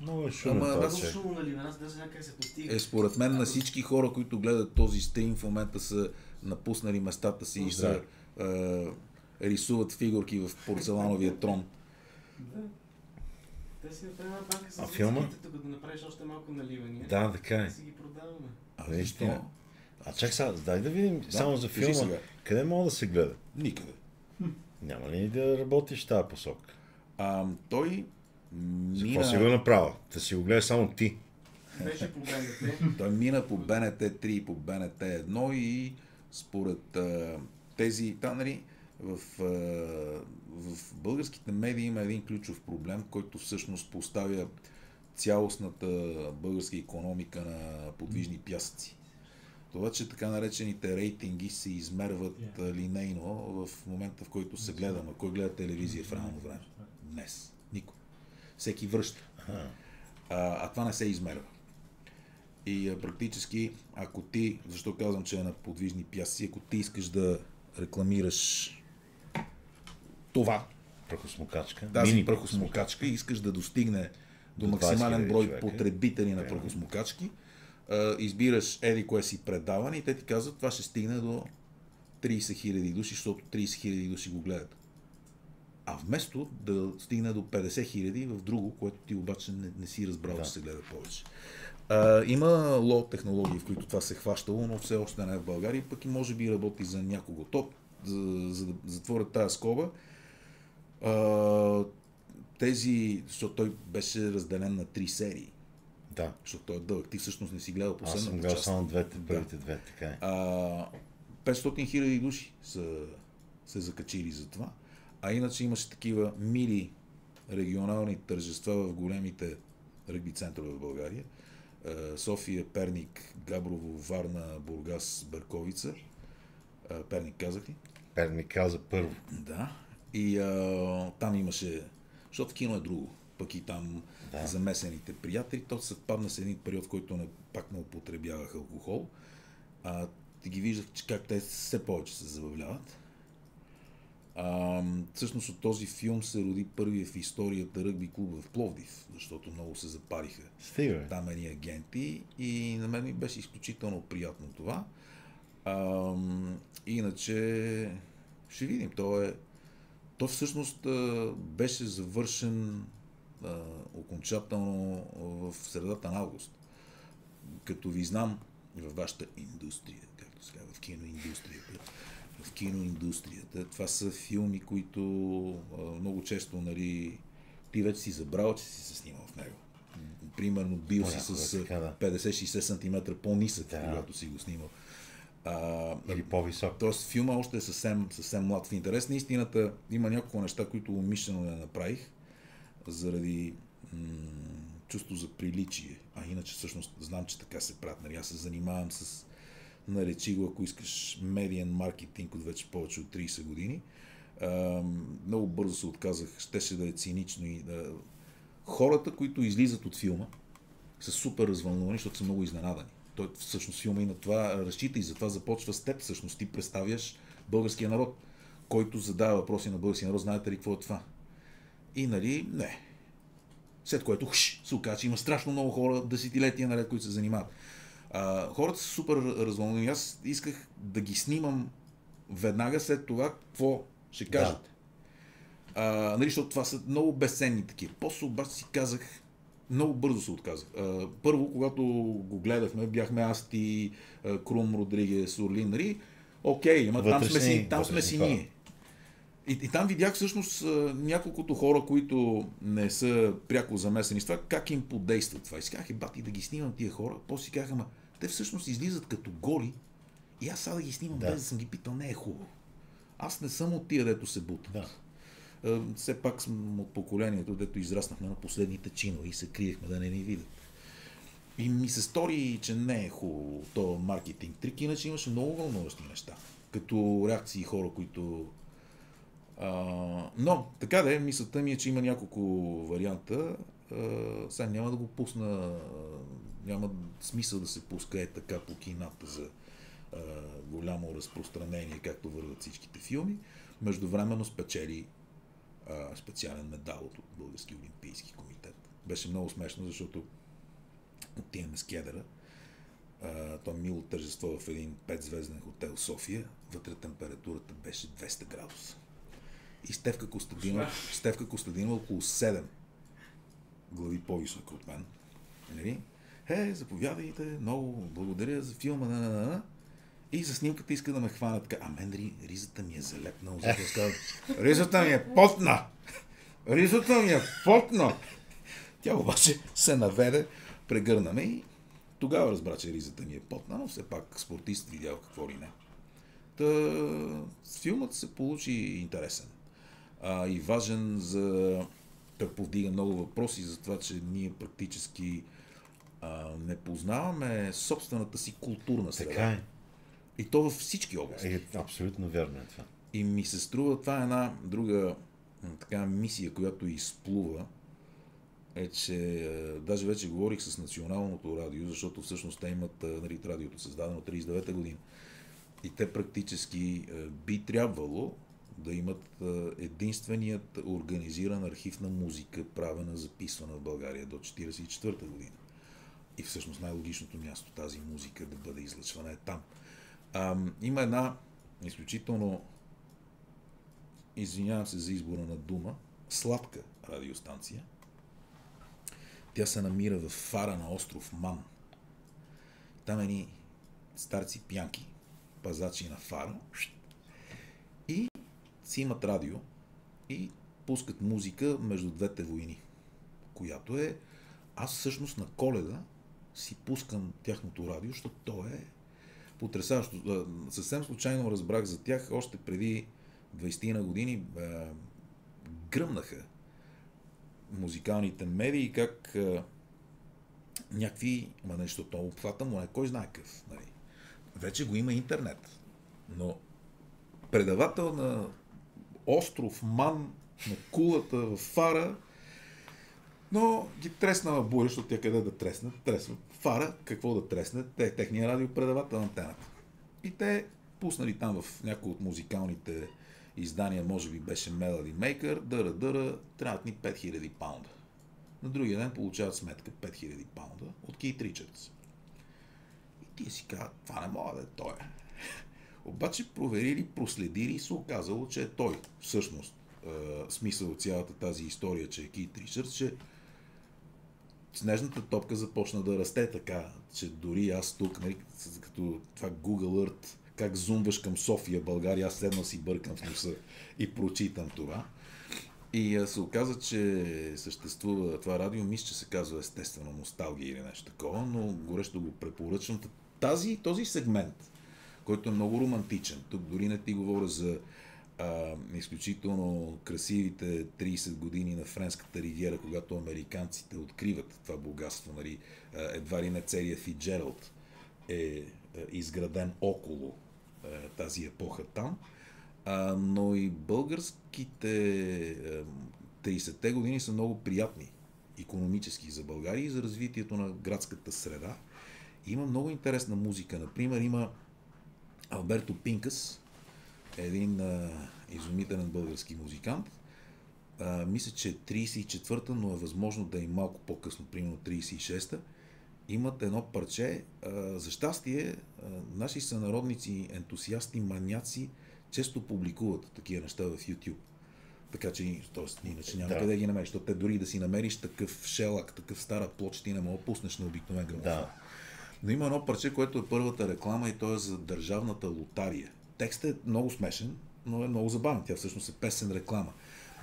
Много е шумен Ама, това аз шумно, нали? Аз даже как се постига. Е, според мен на всички хора, които гледат този стрим, в момента са напуснали местата си и са е, рисуват фигурки в порцелановия трон. Да. Те си направим банка с А филма? тук да направиш още малко наливания. Да, така е. И си ги продаваме. А виж Защо? ти. А чак сега, дай да видим само за филма. сега. Къде мога да се гледа? Никъде. Няма ли да работиш в тази посока? А, той Какво мина, си го направил? Да си го гледаш само ти. Беше погледнете. [LAUGHS] той мина по БНТ 3 и по БНТ 1 и според а, тези, та, нали, в, а, в българските медии има един ключов проблем, който всъщност поставя цялостната българска економика на подвижни пясъци. Това, че така наречените рейтинги се измерват а, линейно в момента, в който се гледа. Ма кой гледа телевизия в реално време? Днес. Никой. Всеки връща. А, а това не се измерва. И а, практически, ако ти, защо казвам, че е на подвижни пясъци, ако ти искаш да рекламираш това, Прахосмокачка. тази Мини прахосмокачка искаш да достигне до, До максимален 20 000 брой човека. потребители на прахосмокачки, а, избираш еди кое си предаване и те ти казват, това ще стигне до 30 000 души, защото 30 000 души го гледат. А вместо да стигне до 50 000 в друго, което ти обаче не, не си разбрал, Да. че се гледа повече. А, има лоу технологии, в които това се е хващало, но все още не е в България, пък и може би работи за някого. То, за, за да затворя тази скоба, а, тези, защото той беше разделен на три серии, Да. защото той е дълъг. Ти всъщност не си гледал Аз последната съм гледал само двете, първите две, така е. А, 500 хиляди души са се закачили за това. А иначе имаше такива мили регионални тържества в големите ръгби центрове в България. Е, София, Перник, Габрово, Варна, Бургас, Берковица. Е, Перник казах ли? Пер ми каза първо. Да. И а, там имаше, защото в кино е друго, пък и там Да. замесените приятели, то съвпадна с един период, в който не, пак не употребяваха алкохол. А, ти ги виждах, че как те все повече се забавляват. А, всъщност от този филм се роди първият в историята ръгби клуб в Пловдив, защото много се запариха Стига, там едни агенти и на мен ми беше изключително приятно това. Ам, иначе ще видим. То е. То всъщност а, беше завършен а, окончателно в средата на август. Като ви знам във вашата индустрия, както се казва, в киноиндустрията, в киноиндустрията, това са филми, които а, много често, нали, ти вече си забрал, че си се снимал в него. Примерно бил си с така, да. 50-60 см по-нисък, Да. когато си го снимал. А, Или по-висок. Тоест филма още е съвсем, съвсем млад. В интерес на истината има няколко неща, които умишлено не направих заради чувство за приличие. А иначе всъщност знам, че така се правят. Нали, аз се занимавам с наречи го, ако искаш, медиен маркетинг от вече повече от 30 години. А, много бързо се отказах, щеше да е цинично и да... Хората, които излизат от филма, са супер развълнувани, защото са много изненадани. Той всъщност филма и на това разчита и затова започва с теб. Всъщност ти представяш българския народ, който задава въпроси на българския народ. Знаете ли какво е това? И нали, не. След което хш, се оказа, че има страшно много хора, десетилетия наред, които се занимават. А, хората са супер развълнувани. Аз исках да ги снимам веднага след това, какво ще кажат. А, нали, защото това са много безценни такива. После обаче си казах, много бързо се отказах. А, първо, когато го гледахме, бяхме аз, ти, Крум, Родригес, Орлин, нали? Окей, ама там сме си, там сме си ние. И, и там видях всъщност няколкото хора, които не са пряко замесени с това, как им подейства това. И си казах, бати, да ги снимам тия хора. После си казах, ама те всъщност излизат като голи и аз сега да ги снимам Да. без да съм ги питал, не е хубаво. Аз не съм от тия, дето се бутат. Да. Е, все пак съм от поколението, дето израснахме на последните чинове и се криехме да не ни видят. И ми се стори, че не е хубаво то маркетинг трик, иначе имаше много вълнуващи неща. Като реакции хора, които... А, но, така да е, мисълта ми е, че има няколко варианта. А, сега няма да го пусна, няма смисъл да се пуска е така по кината за а, голямо разпространение, както върват всичките филми. Междувременно спечели а, специален медал от Български олимпийски комитет. Беше много смешно, защото отиваме с кедъра. А, то мило тържество в един петзвезден хотел София. Вътре температурата беше 200 градуса. И Стевка Костадинова, Стевка Костадинова около 7 глави по-висока от мен. Нали? Е, заповядайте, много благодаря за филма. На, на, на. И за снимката иска да ме хвана така. А мен ри, ризата ми е залепнала. Затова казвам, ризата ми е потна! Ризата ми е потна! Тя обаче се наведе, прегърна ме и тогава разбра, че ризата ми е потна, но все пак спортист видял какво ли не. Та, филмът се получи интересен а, и важен за той повдига много въпроси за това, че ние практически а, не познаваме собствената си културна среда. Така е. И то във всички области. е. Абсолютно вярно е това. И ми се струва, това е една друга така мисия, която изплува, е, че даже вече говорих с Националното радио, защото всъщност те имат нали, радиото създадено 39-та година. И те практически би трябвало да имат е, единственият организиран архив на музика, правена, записвана в България до 1944 година. И всъщност най-логичното място тази музика да бъде излъчвана е там. А, има една изключително, извинявам се за избора на дума, сладка радиостанция. Тя се намира в фара на остров Ман. Там едни старци пянки, пазачи на фара, си имат радио и пускат музика между двете войни, която е... Аз всъщност на коледа си пускам тяхното радио, защото то е потрясаващо. Съвсем случайно разбрах за тях още преди 20 на години а, гръмнаха музикалните медии как а, някакви, ма нещо, то обхвата му е кой знае какъв. Нали. Вече го има интернет. Но предавател на остров Ман, на кулата в Фара, но ги треснала буря, защото тя къде да треснат? Треснат. Фара, какво да треснат? Те, техния радиопредавател на антената. И те пуснали там в някои от музикалните издания, може би беше Melody Maker, дъра, дъра, трябват ни 5000 паунда. На другия ден получават сметка 5000 паунда от Кейт Ричардс. И ти си казва, това не мога да е той. Обаче проверили, проследили и се оказало, че е той. Всъщност, е, смисъл от цялата тази история, че е Кейт Ричардс, че снежната топка започна да расте така, че дори аз тук, нали, като това Google Earth, как зумваш към София, България, аз седна си бъркам в носа и прочитам това. И се оказа, че съществува това радио, мисля, че се казва естествено носталгия или нещо такова, но горещо го препоръчвам. Тази, този сегмент, който е много романтичен, тук дори не ти говоря за а, изключително красивите 30 години на Френската ривиера, когато американците откриват това богатство, нали, едва ли не целият Фиджералд е, е изграден около тази епоха там, а, но и българските е, 30-те години са много приятни економически за България и за развитието на градската среда. Има много интересна музика. Например, има Алберто Пинкас, един а, изумителен български музикант. А, мисля, че е 34-та, но е възможно да е малко по-късно, примерно 36-та. Имат едно парче. А, за щастие, а, наши сънародници, ентусиасти, маняци, често публикуват такива неща в YouTube. Така че, т.е. иначе няма Да. къде ги намериш. Защото те дори да си намериш такъв шелак, такъв стара плоча, ти не мога пуснеш на обикновен грамофон. Да. Но има едно парче, което е първата реклама и то е за държавната лотария. Текстът е много смешен, но е много забавен. Тя всъщност е песен реклама.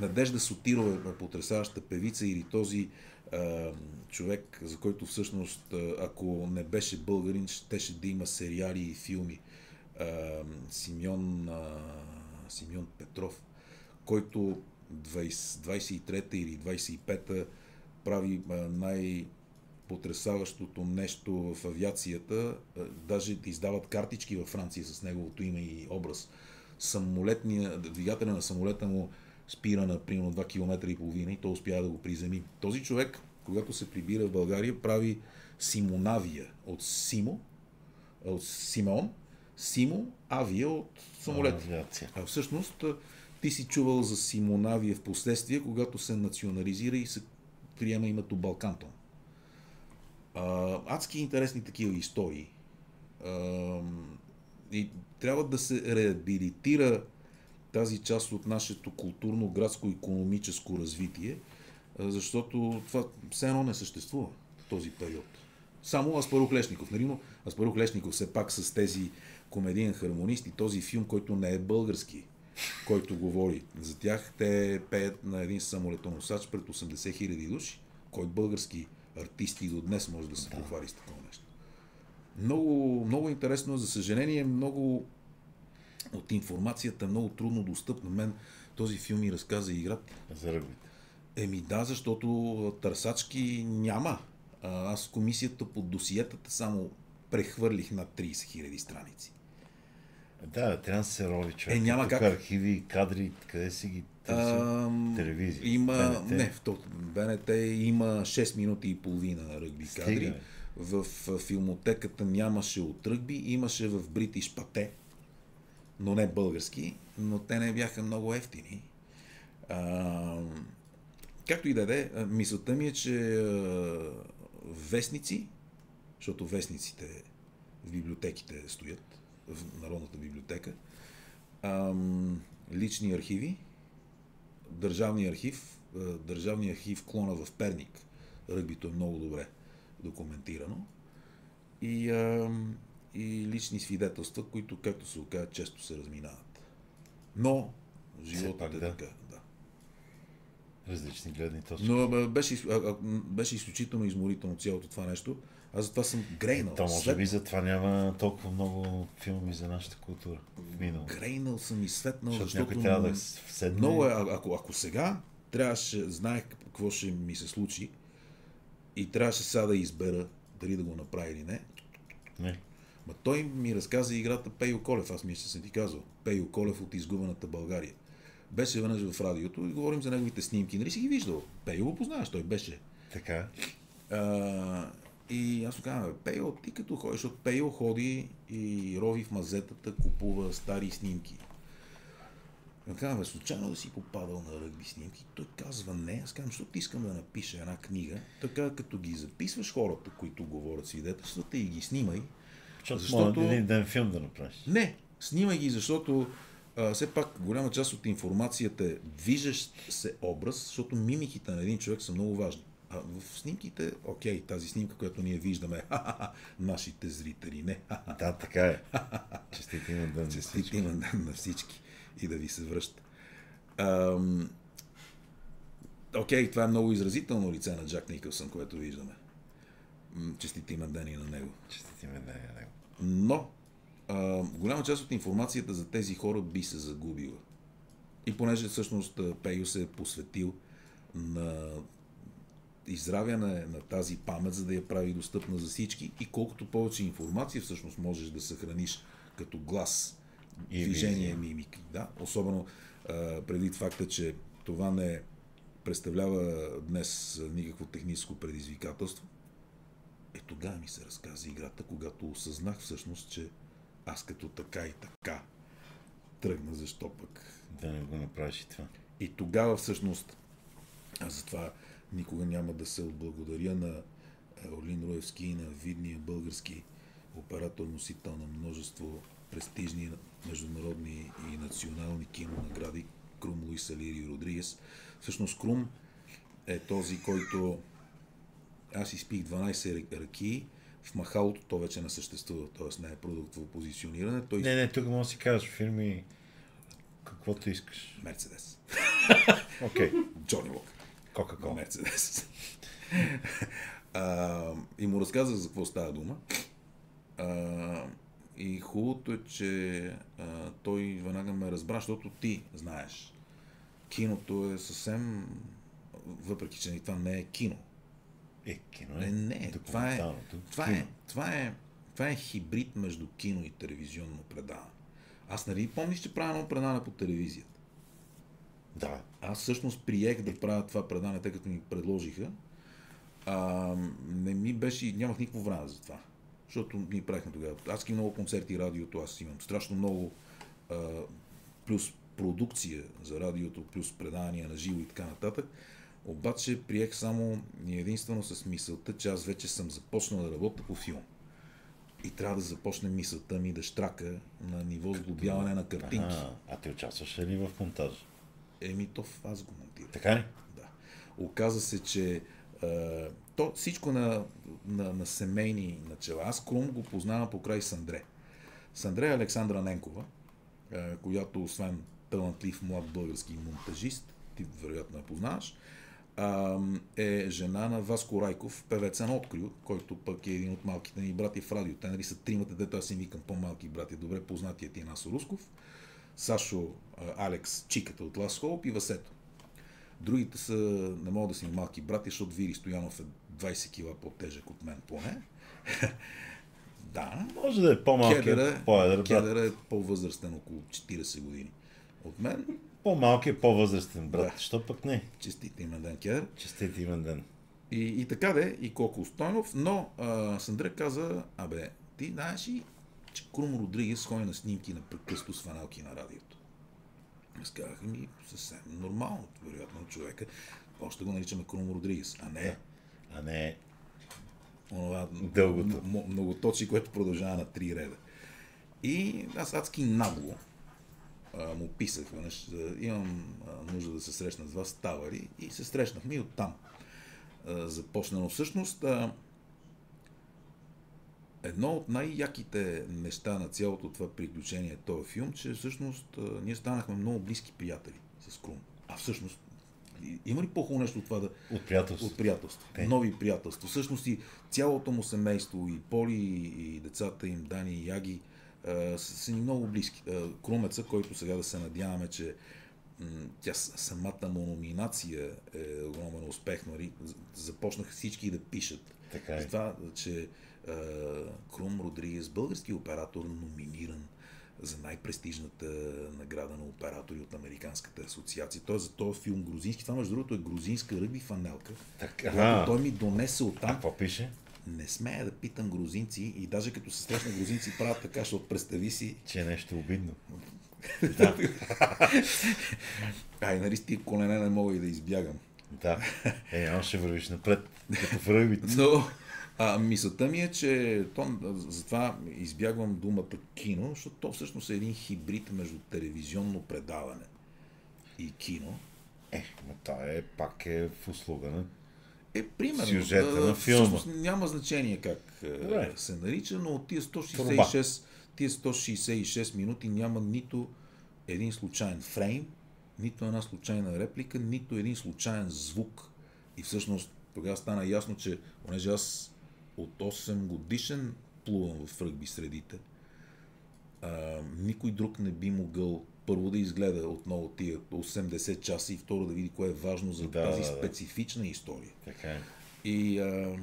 Надежда Сотирова е потрясаваща певица или този а, човек, за който всъщност, ако не беше българин, щеше да има сериали и филми. А, Симеон, а, Симеон Петров, който 20, 23-та или 25-та прави най- потрясаващото нещо в авиацията, а, даже издават картички във Франция с неговото име и образ. Самолетния, двигателя на самолета му спира на примерно 2 км и половина и той успява да го приземи. Този човек, когато се прибира в България, прави Симонавия от Симо, от Симеон, Симо, авия от самолет. Авиация. А всъщност а, ти си чувал за Симонавия в последствие, когато се национализира и се приема името Балкантон. А, адски интересни такива истории. А, и трябва да се реабилитира тази част от нашето културно, градско, економическо развитие, защото това все едно не съществува в този период. Само Аспарух Лешников, нали? Но Аспарух Лешников все пак с тези комедиен хармонист и този филм, който не е български, който говори за тях, те пеят на един самолетоносач пред 80 хиляди души. Кой български артисти до днес може да се похвали с такова нещо? Много, много интересно, за съжаление, много от информацията е много трудно достъпна. Мен този филм ми разказа и играта. За ръгбите. Еми да, защото търсачки няма. Аз комисията по досиетата само прехвърлих над 30 000 страници. Да, трябва да се рови човек. Е, няма Тук как. архиви, кадри, къде си ги? Ам, Телевизия. Има, БНТ. не, в БНТ има 6 минути и половина ръгби Стига, кадри. В а, филмотеката нямаше от ръгби, имаше в Бритиш Пате, но не български, но те не бяха много ефтини. А, както и да е, а, мисълта ми е, че а, вестници, защото вестниците в библиотеките стоят, в Народната библиотека, ам, лични архиви, Държавния архив, а, Държавния архив клона в Перник. Ръгбито е много добре документирано. И, а, и лични свидетелства, които, както се оказа, често се разминават. Но животът пак е да. така. Да. Различни гледни точки. Но а, беше, а, беше изключително изморително цялото това нещо. Аз затова съм грейнал. То може би затова няма толкова много филми за нашата култура в минало. Грейнал съм и светнал, Защото защото, някой трябва да седне. много е, ако, ако сега трябваше, знаех какво ще ми се случи и трябваше сега да избера дали да го направя или не, Не. Ма той ми разказа играта Пейо Колев, аз мисля, че съм ти казал. Пейо Колев от изгубената България. Беше веднъж в радиото и говорим за неговите снимки. Нали си ги виждал? Пейо го познаваш, той беше. Така. А, и аз му казвам, «Бе, Пейо, ти като ходиш, защото Пейо ходи и рови в мазетата, купува стари снимки. Му казвам, «Бе, случайно да си попадал на ръгби снимки. Той казва, не, аз казвам, защото искам да напиша една книга. Така като ги записваш хората, които говорят свидетелствата и ги снимай, Защото, Защото- един ден филм да направиш. не, снимай ги, защото а, все пак голяма част от информацията е движещ се образ, защото мимиките на един човек са много важни. А в снимките, окей, тази снимка, която ние виждаме, [LAUGHS] ха-ха-ха, нашите зрители, не, ха-ха, Да, така е. Честити на ден. честит има ден на всички и да ви се връща. Ам, Окей, това е много изразително лице на Джак Никълсън, което виждаме. М, Честит има ден и на него. Честити ме ден на него. Но а, голяма част от информацията за тези хора би се загубила. И понеже всъщност Пейо се е посветил на изравяне на тази памет, за да я прави достъпна за всички и колкото повече информация всъщност можеш да съхраниш като глас, И движение, мимики. Да? Особено а, предвид факта, че това не представлява днес никакво техническо предизвикателство. Е тогава ми се разказа играта, когато осъзнах всъщност, че аз като така и така тръгна, защо пък. Да не го направиш и това. И тогава всъщност, аз затова никога няма да се отблагодаря на е, Орлин Роевски и на видния български оператор, носител на множество престижни международни и национални кинонагради, Крум Луис Алири Родригес. Всъщност Крум е този, който аз изпих 12 ръ- ръки, в махалото то вече не съществува, т.е. не е продуктово позициониране, той Не, не, тук може да си кажеш фирми каквото искаш. Мерцедес, [LAUGHS] Окей, Джони Лок. Кока-кола. Мерцедес. и му разказах за какво става дума. А, и хубавото е, че а, той веднага ме разбра, защото ти знаеш. Киното е съвсем, въпреки че това не е кино. Е, кино Не, е. не, това е, това Кино. е, това е, това е хибрид между кино и телевизионно предаване. Аз нали помниш, че правя едно предаване по телевизията. Да. Аз всъщност приех да правя това предание, тъй като ми предложиха. А, не ми беше, нямах никакво време за това. Защото ние правихме тогава. Аз имам много концерти радиото, аз имам страшно много а, плюс продукция за радиото, плюс предания на живо и така нататък. Обаче приех само и единствено с мисълта, че аз вече съм започнал да работя по филм. И трябва да започне мисълта ми да штрака на ниво сглобяване на картинки. А, а ти участваш ли в монтажа? Еми, то аз го монтирам. Така ли? Да. Оказа се, че а, то всичко на, на, на семейни начала. Аз Крум го познавам покрай Сандре. Сандре е Александра Ненкова, а, която освен талантлив млад български монтажист, ти вероятно я познаваш, а, е жена на Васко Райков, певеца на Открил, който пък е един от малките ни брати в радио. Те нали са тримата, дето аз им викам по-малки брати, добре познатия ти е Насо Русков, Сашо Алекс Чиката от Лас Холп и Васето. Другите са, не мога да са ми малки брати, защото Вири Стоянов е 20 кила по-тежък от мен поне. [LAUGHS] да. Може да е по-малък, Кедъра, по-едър брат. Кедъра е по-възрастен, около 40 години. От мен, По-малък е по-възрастен брат. Да. Що пък не? честит имен ден, Кедър. Честит имен ден. И, и така де, и колко Стойнов, но а, Сандре каза, абе, ти знаеш ли, че Крум Родригес ходи на снимки непрекъснато с фаналки на радиото. Аз казах ми, съвсем нормално, вероятно човека. Още го наричаме Крум Родригес, а не А не онова Дългото. м- м- многоточие, което продължава на три реда. И аз адски нагло а, му писах веднъж, имам а, нужда да се срещна с вас, става ли? И се срещнахме и оттам а, започна. Но всъщност а, едно от най-яките неща на цялото това приключение, този филм, че всъщност ние станахме много близки приятели с Крум. А всъщност, има ли по-хубаво нещо от това да, от приятелство. от приятелство. Те. Нови приятелства. Всъщност и цялото му семейство, и Поли, и децата им, Дани и Яги, са, са ни много близки. Крумеца, който сега да се надяваме, че тя самата му номинация е огромен успех. Нали? Започнаха всички да пишат. Така е. За това, че Крум Родригес, български оператор, номиниран за най-престижната награда на оператори от Американската асоциация. Той е за този филм грузински. Това, между другото, е грузинска ръгби фанелка. Така. Която той ми донесе А оттам. какво пише? Не смея да питам грузинци и даже като се срещна грузинци правят така, защото представи си, Че е нещо обидно. [LAUGHS] ай, нали с тия колене не мога и да избягам. Да. Е, няма ще вървиш напред. Като в ръгбите. Но а, мисълта ми е, че то, затова избягвам думата кино, защото то всъщност е един хибрид между телевизионно предаване и кино. Е, но това е пак е в услуга на... Е, примерно. Сюжета на филма. Всъщност няма значение как е, Добре. се нарича, но от тия Творба. 166, тия 166 минути няма нито един случайен фрейм, нито една случайна реплика, нито един случайен звук. И всъщност тогава стана ясно, че понеже аз от 8 годишен плувам в ръгби средите, а, никой друг не би могъл първо да изгледа отново тия 80 часа и второ да види кое е важно за Да, тази да, да. специфична история. Така е. И, а,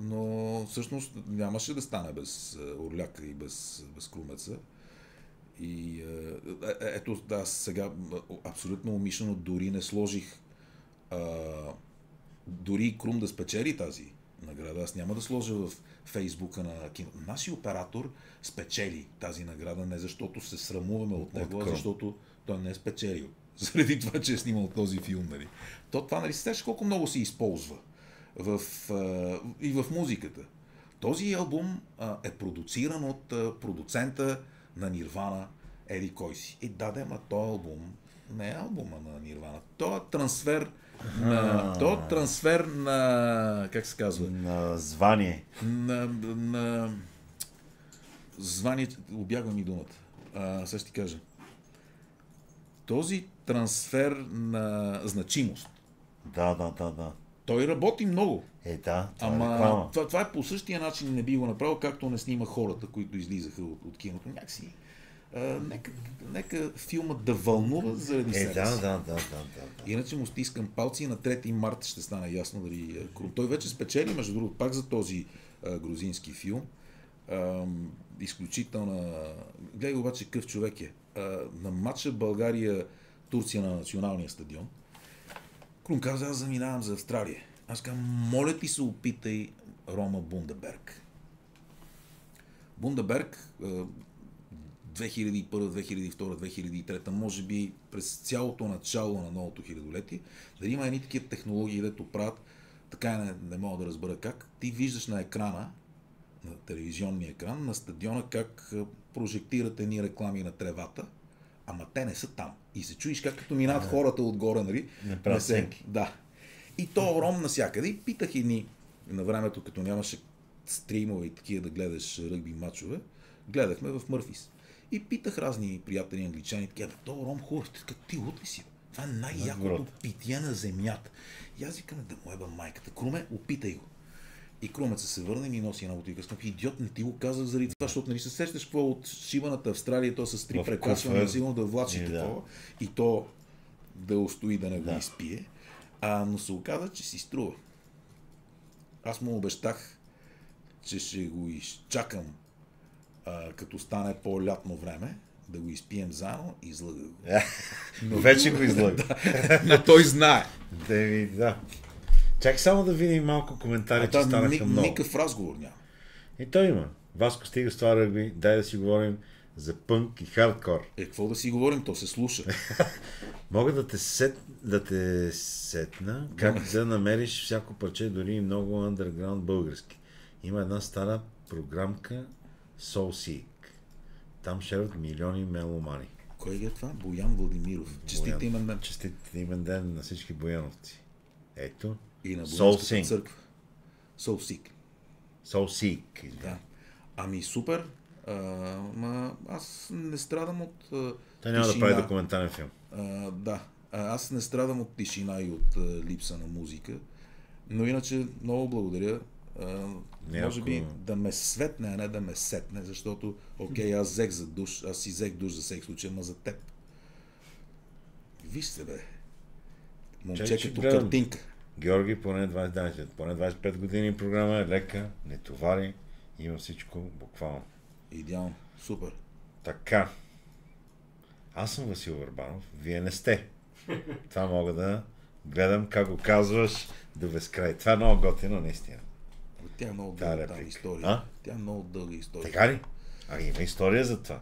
но всъщност нямаше да стане без Орляка и без, без Крумеца. И е- е- ето, да, сега абсолютно умишлено дори не сложих а, дори Крум да спечели тази награда. Аз няма да сложа в фейсбука на кино. Наши оператор спечели тази награда не защото се срамуваме от него, а защото той не е спечелил. [LAUGHS] Заради това, че е снимал този филм. Нали. То това, нали, се сещаш колко много се използва в, а, и в музиката. Този албум а, е продуциран от а, продуцента на Нирвана Еди Койси. И да, да, ма този албум не е албума на Нирвана. То е трансфер на, то е трансфер на, как се казва, На звание. на, на звание, обягва ми думата. А, сега ще ти кажа. Този трансфер на значимост. Да, да, да, да. Той работи много. Е, да, това е Ама реклама. това, това е по същия начин не би го направил, както не снима хората, които излизаха от, от киното. Някакси. А, нека, нека филмът да вълнува заради Е, себе да, да, да, да, да. Иначе му стискам палци и на 3 март ще стане ясно дали е Крум. Той вече спечели, между другото, пак за този а, грузински филм. А, изключителна... Гледай обаче какъв човек е. А, на матча България-Турция на националния стадион. Крум каза, аз заминавам за Австралия. Аз казвам, моля ти се опитай Рома Бундаберг. Бундаберг 2001, 2002, 2003, може би през цялото начало на новото хилядолетие, дали има едни такива технологии, дето правят, така не, не мога да разбера как, ти виждаш на екрана на телевизионния екран на стадиона как а, прожектират едни реклами на тревата, ама те не са там. И се чуеш как като минават хората отгоре, нали? Не се-. Да. И то ром насякъде. И питах едни на времето, като нямаше стримове и такива да гледаш ръгби матчове, гледахме в Мърфис. И питах разни приятели англичани, такива, то ром хубав, ти, лут ли си? Това е най-якото питие на земята. И аз викам, да му еба майката. Круме, опитай го. И крумеца се върне и ми носи една бутилка. Съм идиот, не ти го казах заради това, защото нали се сещаш какво от шибаната Австралия, то с три прекасвания, куфар. сигурно да влачи И да. такова. И то да устои да не го Да. изпие. А, но се оказа, че си струва. Аз му обещах, че ще го изчакам а, като стане по-лятно време, да го изпием заедно и излъга го. [LAUGHS] Но вече го излага. [LAUGHS] Но той знае. да, ви, да. Чакай само да видим малко коментари, че станаха ни, много. никакъв разговор няма. И той има. Васко стига с това ръгби, дай да си говорим за пънк и хардкор. Е, какво да си говорим, то се слуша. [LAUGHS] Мога да те, сет, да те сетна как да намериш всяко парче, дори и много underground български. Има една стара програмка Soul Seek. Там шерват милиони меломани. Кой е това? Боян Владимиров. Честит имен ден. Честит имен ден на всички бояновци. Ето. И на Боянската църква. Soul Seek. Soul Seek. извинявай. Да. Ами супер. А, ма, аз не страдам от а, Той няма да тишина. прави документален филм. А, да. Аз не страдам от тишина и от а, липса на музика. Но иначе много благодаря. Не, може би да ме светне, а не да ме сетне, защото, окей, аз взех за душ, аз си взех душ за всеки случай, ма за теб. Виж се, бе. Момче че като гледам. картинка. Георги поне 20, да, поне 25 години програма е лека, не товари, има всичко буквално. Идеално. Супер. Така. Аз съм Васил Върбанов, вие не сте. Това мога да гледам как го казваш до безкрай. Това е много готино, наистина. Тя е много дълга тази реплика. история. А? Тя е много дълга история. Така ли? А има история за това.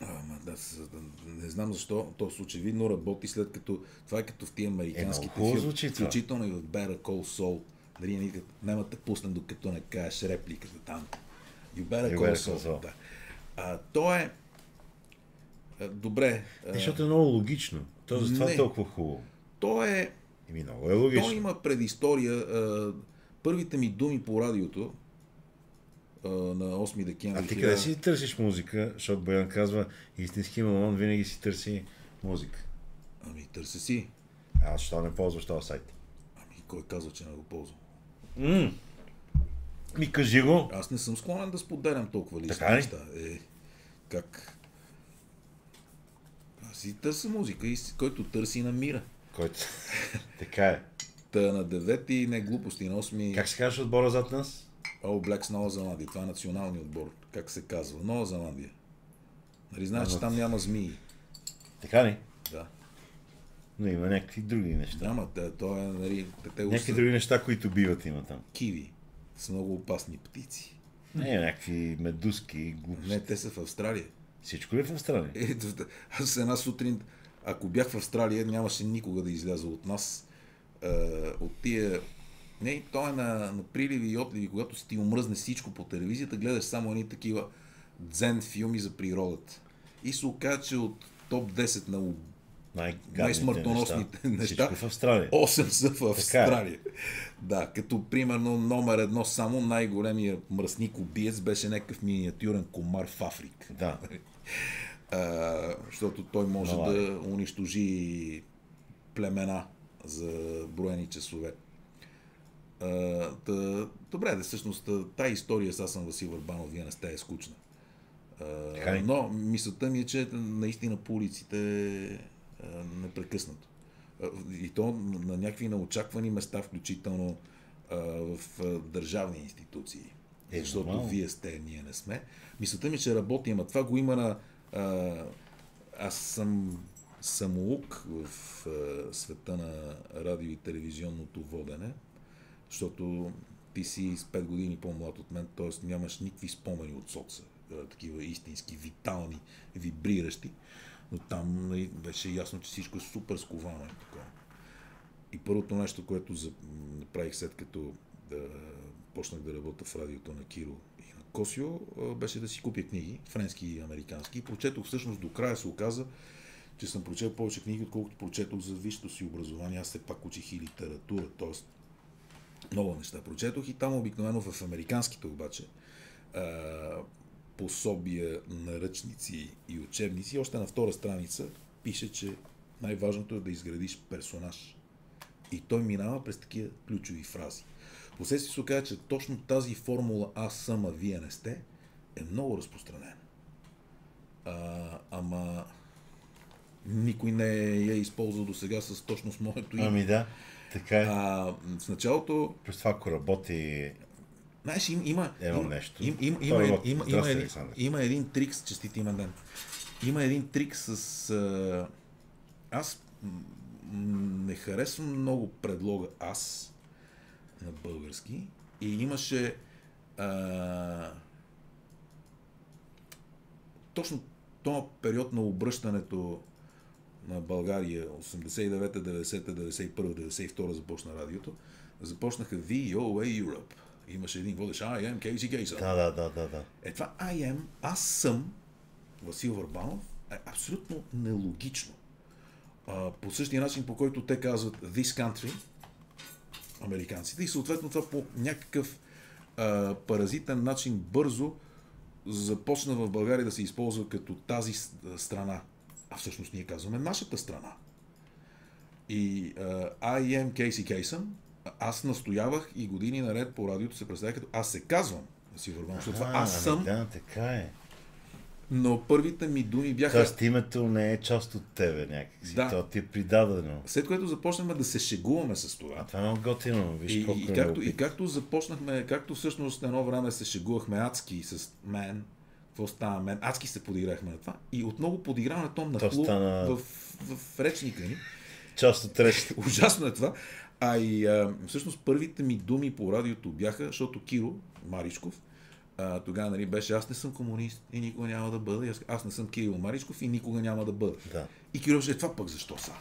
Ама, да, да, не знам защо, то очевидно работи след като, това е като в тия американските много хубаво филми, включително и в Better Call Saul. Като няма да те пусне, докато не кажеш репликата там. You better call Saul. Да. А, то е, добре, а, Защото е много логично. То затова не. е толкова хубаво. то е, Еми много е то логично. има предистория. А, първите ми думи по радиото а, на 8 декември. А ти 1000 къде си търсиш музика? Защото Боян казва, истински мамон винаги си търси музика. Ами, търся си. А аз що не ползваш този сайт? Ами, кой казва, че не го ползвам? М. Ми кажи го. Аз не съм склонен да споделям толкова лични Така неща. Е, как? Аз си търся музика и който търси намира. Който... [LAUGHS] така е. Та на 9 не глупости, на 8 Как се казваш отбора зад нас? All Blacks Нова Зеландия. Това е националният отбор. Как се казва? Нова Зеландия. Нали знаеш, че там няма змии? Така ли? Да. Но има някакви други неща. Няма, те, то е, нали, те, Някакви други неща, които биват има там. киви. С много опасни птици. Не, някакви медузки, глупости. Не, те са в Австралия. Всичко е в Австралия? Да. [LAUGHS] аз една сутрин, ако бях в Австралия, нямаше никога да изляза от нас. Е, от тия... Не, то е на, на приливи и отливи, когато си ти омръзне всичко по телевизията, гледаш само едни такива дзен филми за природата. И се оказа, че от топ 10 на най-смъртоносните неща, Всичко в Австралия. 8 са в Така е. Австралия. Да, като примерно номер едно само най-големия мръсник убиец беше някакъв миниатюрен комар в Африка. Да. [LAUGHS] А, защото той може Налага. да унищожи племена за броени часове. А, та, добре, да всъщност тази история с аз съм Васил Върбанов, вие не сте е скучна. А, но мисълта ми е, че наистина по улиците а, непрекъснато. А, И то на някакви неочаквани места, включително а, в а, държавни институции. Е, защото нормално. вие сте, ние не сме. Мисълта ми, е, че работи, ама това го има на... А, аз съм самоук в а, света на радио и телевизионното водене, защото ти си с 5 години по-млад от мен, т.е. нямаш никакви спомени от соца, а, такива истински, витални, вибриращи, но там нали, беше ясно, че всичко е супер сковано и такова. И първото нещо, което направих след като да почнах да работя в радиото на Киро и на Косио беше да си купя книги, френски и американски. И прочетох всъщност до края се оказа, че съм прочел повече книги, отколкото прочетох за висшето си образование. Аз все пак учих и литература, т.е. много неща прочетох и там обикновено в американските обаче пособия, наръчници и учебници, още на втора страница пише, че най-важното е да изградиш персонаж. И той минава през такива ключови фрази. Последствие се оказа, че точно тази формула аз съм, а вие не сте, е много разпространена. А, ама никой не я е използвал до сега с точно с моето име. Ами да, така е. А, в началото, През това, ако работи... знаеш, им, има, Едно има, нещо. Им, им, Той има, има, има, има, един, има един трик, с честит имен ден. Има един трик с... А, аз не харесвам много предлога аз на български и имаше а, точно този период на обръщането на България 89-та, 90-та, 91-та, 92-та започна радиото, започнаха VOA Europe. Имаше един водещ I am Casey Kasem. Да, да, да, да, да. Е това I am, аз съм Васил Върбанов е абсолютно нелогично. А, по същия начин, по който те казват this country, американците, и съответно това по някакъв а, паразитен начин бързо започна в България да се използва като тази страна. А всъщност ние казваме нашата страна. И а, I am Casey Kasem, аз настоявах и години наред по радиото се представя като аз се казвам Васил Върбанов, защото това аз ами съм, Да, така е. но първите ми думи бяха... Тоест името не е част от тебе някакси. Да. То ти е придадено. След което започнахме да се шегуваме с А това. това е много готино. Виж И, и, е както, и както започнахме, както всъщност едно време се шегувахме адски с мен, какво става мен, адски се подиграхме на това и отново подиграваме то на То стана- в, в, в речника ни. Част от речта. [LAUGHS] Ужасно е това. А и а, всъщност първите ми думи по радиото бяха, защото Киро Маришков, а, тогава нали, беше аз не съм комунист и никога няма да бъда. Аз, аз не съм Кирил Маришков и никога няма да бъда. Да. И Киро ще е това пък защо са?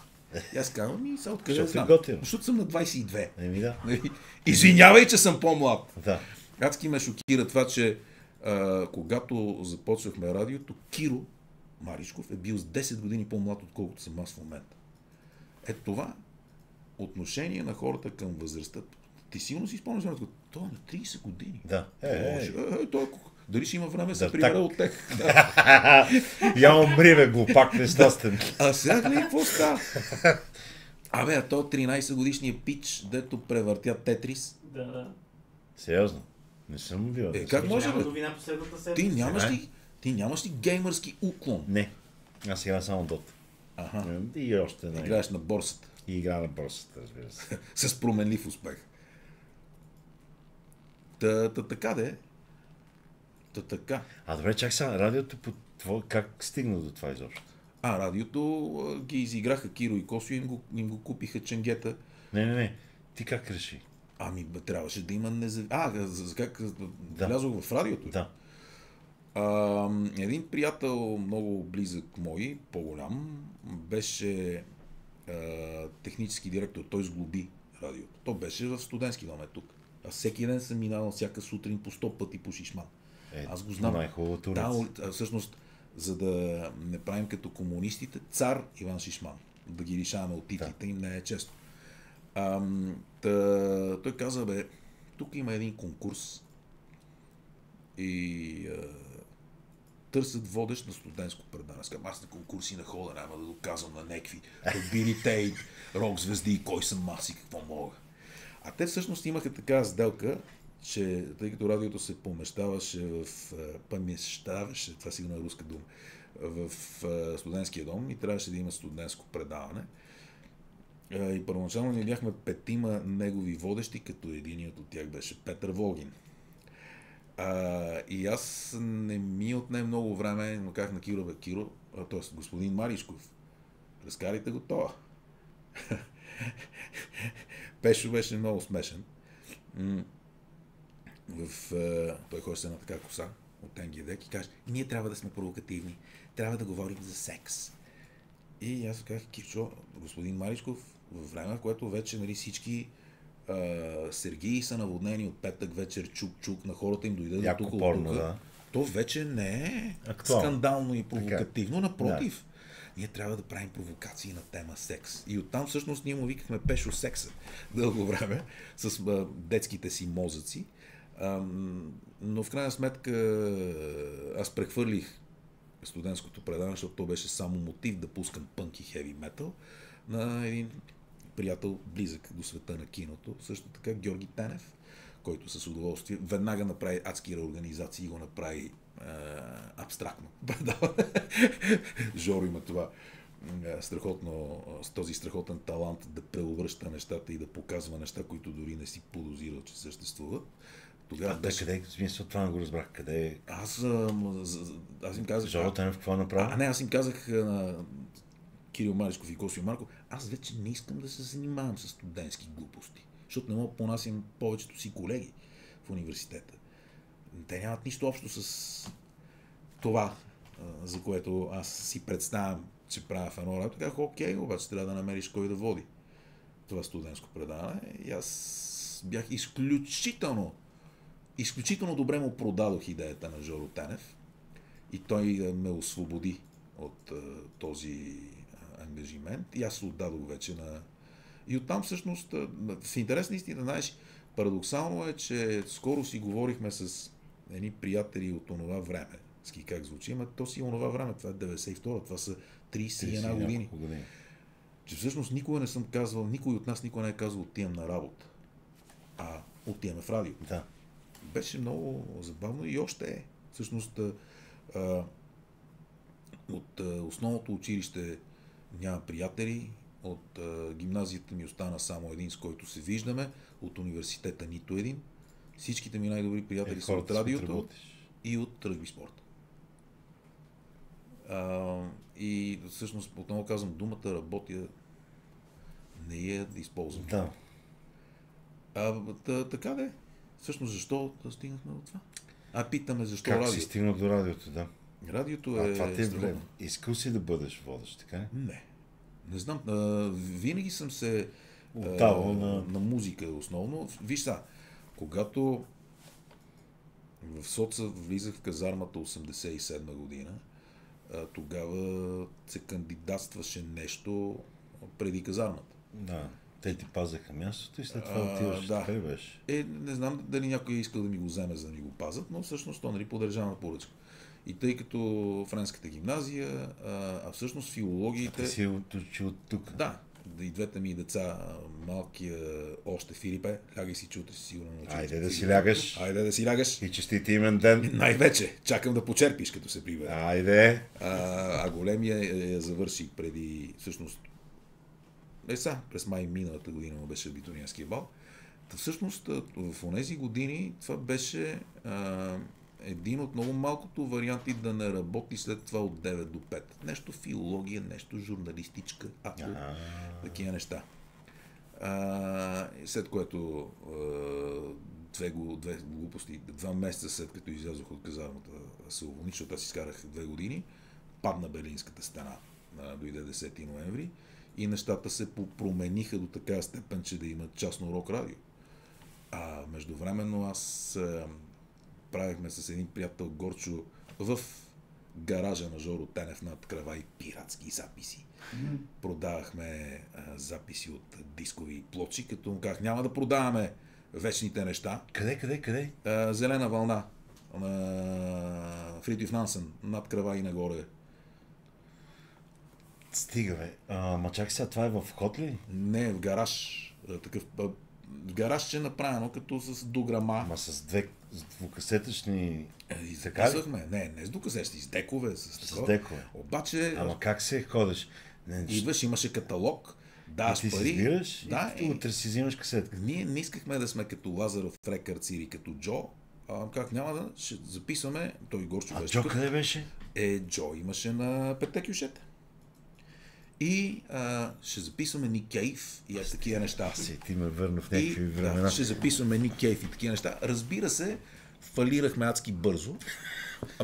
И аз казвам, ми са откъде Защото е знам. готино. Защото съм на 22. Еми да. Нали? Извинявай, че съм по-млад. Да. Адски ме шокира това, че а, когато започнахме радиото, Киро Маришков е бил с 10 години по-млад, отколкото съм аз в момента. Е това отношение на хората към възрастта. Ти силно си спомняш, той е на 30 години. Да. Е, е, Може, е, е, той, дали ще има време да се прибера так. от тех. [LAUGHS] Да. Я умри, бе, глупак нещастен. А сега гледай какво става. Абе, а то 13 годишния пич, дето превъртя Тетрис. Да, да. Сериозно. Не съм бил. Е, как може, бе? новина последната Ти седмица. нямаш Сега е. ли, ти нямаш ли геймърски уклон? Не. Аз сега само Dota. Аха. И още една. Играеш на борсата. И игра на борсата, разбира се. [LAUGHS] С променлив успех. Та, та така де. Та така. А добре, чак сега, радиото по тво... как стигна до това изобщо? А, радиото а, ги изиграха Киро и Косо и им го, им го купиха ченгета. Не, не, не. Ти как реши? Ами, бе, трябваше да има незав... А, за, как да. влязох в радиото. Да. А, един приятел, много близък мой, по-голям, беше а, технически директор. Той сглоби радиото. То беше в студентски дом е тук. Аз всеки ден съм минавал всяка сутрин по 100 пъти по Шишман. Е, Аз го знам. Най-хубавото Да, а, всъщност, за да не правим като комунистите, цар Иван Шишман. Да ги лишаваме от титлите им не е често. Ам, та, той каза, бе, тук има един конкурс и а, търсят водещ на студентско предаване. Аз аз на конкурси не хода, няма да доказвам на някакви Били Тейт, рок звезди, кой съм аз и какво мога. А те всъщност имаха така сделка, че тъй като радиото се помещаваше в помещаваше, това сигурно е руска дума, в студентския дом и трябваше да има студентско предаване. И първоначално ние бяхме петима негови водещи, като единият от тях беше Петър Волгин. А, и аз не ми отне много време, но казах на Киро, бе, Киро, т.е. господин Маришков, разкарайте го това. [LAUGHS] Пешо беше много смешен. В, е, той ходи с една така коса от НГД и каже, ние трябва да сме провокативни, трябва да говорим за секс. И аз казах, Кирчо, господин Маришков, време, в което вече нали, всички а, Сергии са наводнени от петък вечер чук-чук, на хората им дойде до Яко тук от порно, тук. да. То вече не е Актуално. скандално и провокативно, напротив. Ние трябва да правим провокации на тема секс. И оттам всъщност ние му викахме Пешо секса дълго време [LAUGHS] с а, детските си мозъци. Ам, но в крайна сметка аз прехвърлих студентското предаване, защото то беше само мотив да пускам пънк и хеви метал на един приятел близък до света на киното, също така Георги Тенев, който с удоволствие веднага направи адски реорганизации и го направи е, абстрактно [LAUGHS] предаване. Жоро има това е, страхотно, с този страхотен талант да преобръща нещата и да показва неща, които дори не си подозирал, че съществуват. Тогава А, да, къде, в смисъл това не го разбрах. Къде е? Аз, а, аз им казах... Жоро Тенев какво направи? А, не, аз им казах а, на Кирил Маришков и Косио Марко, аз вече не искам да се занимавам с студентски глупости, защото не мога да понасям повечето си колеги в университета. Те нямат нищо общо с това, за което аз си представям, че правя в едно работа. Казах, окей, обаче трябва да намериш кой да води това студентско предаване. И аз бях изключително, изключително добре му продадох идеята на Жоро Тенев и той ме освободи от този ангажимент и аз се отдадох вече на... И оттам всъщност, в интерес на истина, знаеш, парадоксално е, че скоро си говорихме с едни приятели от онова време. Ски как звучи, ама то си е онова време, това е 92-а, това са 31 години. години. Че всъщност никога не съм казвал, никой от нас никога не е казал отивам на работа, а отиваме в радио Да. беше много забавно и още е. Всъщност, а, от а, основното училище няма приятели, от а, гимназията ми остана само един, с който се виждаме, от университета нито един. Всичките ми най-добри приятели Е, са от радиото и от ръгби спорта. А, и всъщност, отново казвам, думата работя не я използвам. Да. А, та, така да е. Всъщност, защо да стигнахме до това? А, питаме защо Как радио. си стигнал до радиото, да. Радиото А е... това ти е вле. Искал си да бъдеш водещ, така ли? Не. Не знам. А, винаги съм се... а, Отдавал на- на музика основно. Виж са, когато в Соца влизах в казармата 87 година, а, тогава се кандидатстваше нещо преди казармата. Да. Те ти пазаха мястото и след това А, отиваш. да. Така беше? Е, не знам дали някой е искал да ми го вземе, за да ми го пазят, но всъщност то нали, по държавна поръчка. И тъй като френската гимназия, а, а всъщност филологиите... Ти си учил тук. Да, и двете ми деца, малкия още Филипе, лягай си, че утре си сигурно научи. Айде да си лягаш. Айде да си лягаш. И честит имен ден. [LAUGHS] Най-вече, чакам да почерпиш, като се прибере. Айде. А, а големия е, е, завърши преди, всъщност, е са, през май миналата година му беше абитуриентския бал. Та всъщност а, в тези години това беше а, един от много малкото варианти да не работи след това от 9 до 5. Нещо филология, нещо журналистичка, ако такива неща. А, след което две, две глупости, два месеца след като излязох от казармата се уволни, защото аз изкарах две години, падна Берлинската стена, дойде 10 ноември и нещата се промениха до такава степен, че да имат частно рок радио. А междувременно аз правихме с един приятел Горчо в гаража на Жоро Тенев над крава и пиратски записи. Продавахме а, записи от дискови плочи, като му казах, няма да продаваме вечните неща. къде, къде, къде? А, зелена вълна на Фритюф Нансен, над крава и нагоре. Стига, бе. А, ма чакай сега, това е в вход ли? Не, в гараж. Такъв, а, гараж е направено като с дограма. Ама с две с двукасетъчни... Е, И Така ли? записвахме. Не, не с докъсещи, с декове. С, С такова. декове. Обаче, Ама как се ходиш? Не, идваш, имаше каталог, даваш ти си пари. избираш да, и утре си взимаш касетка. Ние не искахме да сме като Лазаров Рекърдс или като Джо. А, как няма да ще записваме, той Горчо А беше Джо тук. къде беше? Е, Джо имаше на петте кюшета. И а, ще записваме Ник Кейв и е такива неща. Си, ти ме върна в И, някакви времена. да, ще записваме Ник Кейв и такива неща. Разбира се, фалирахме адски бързо,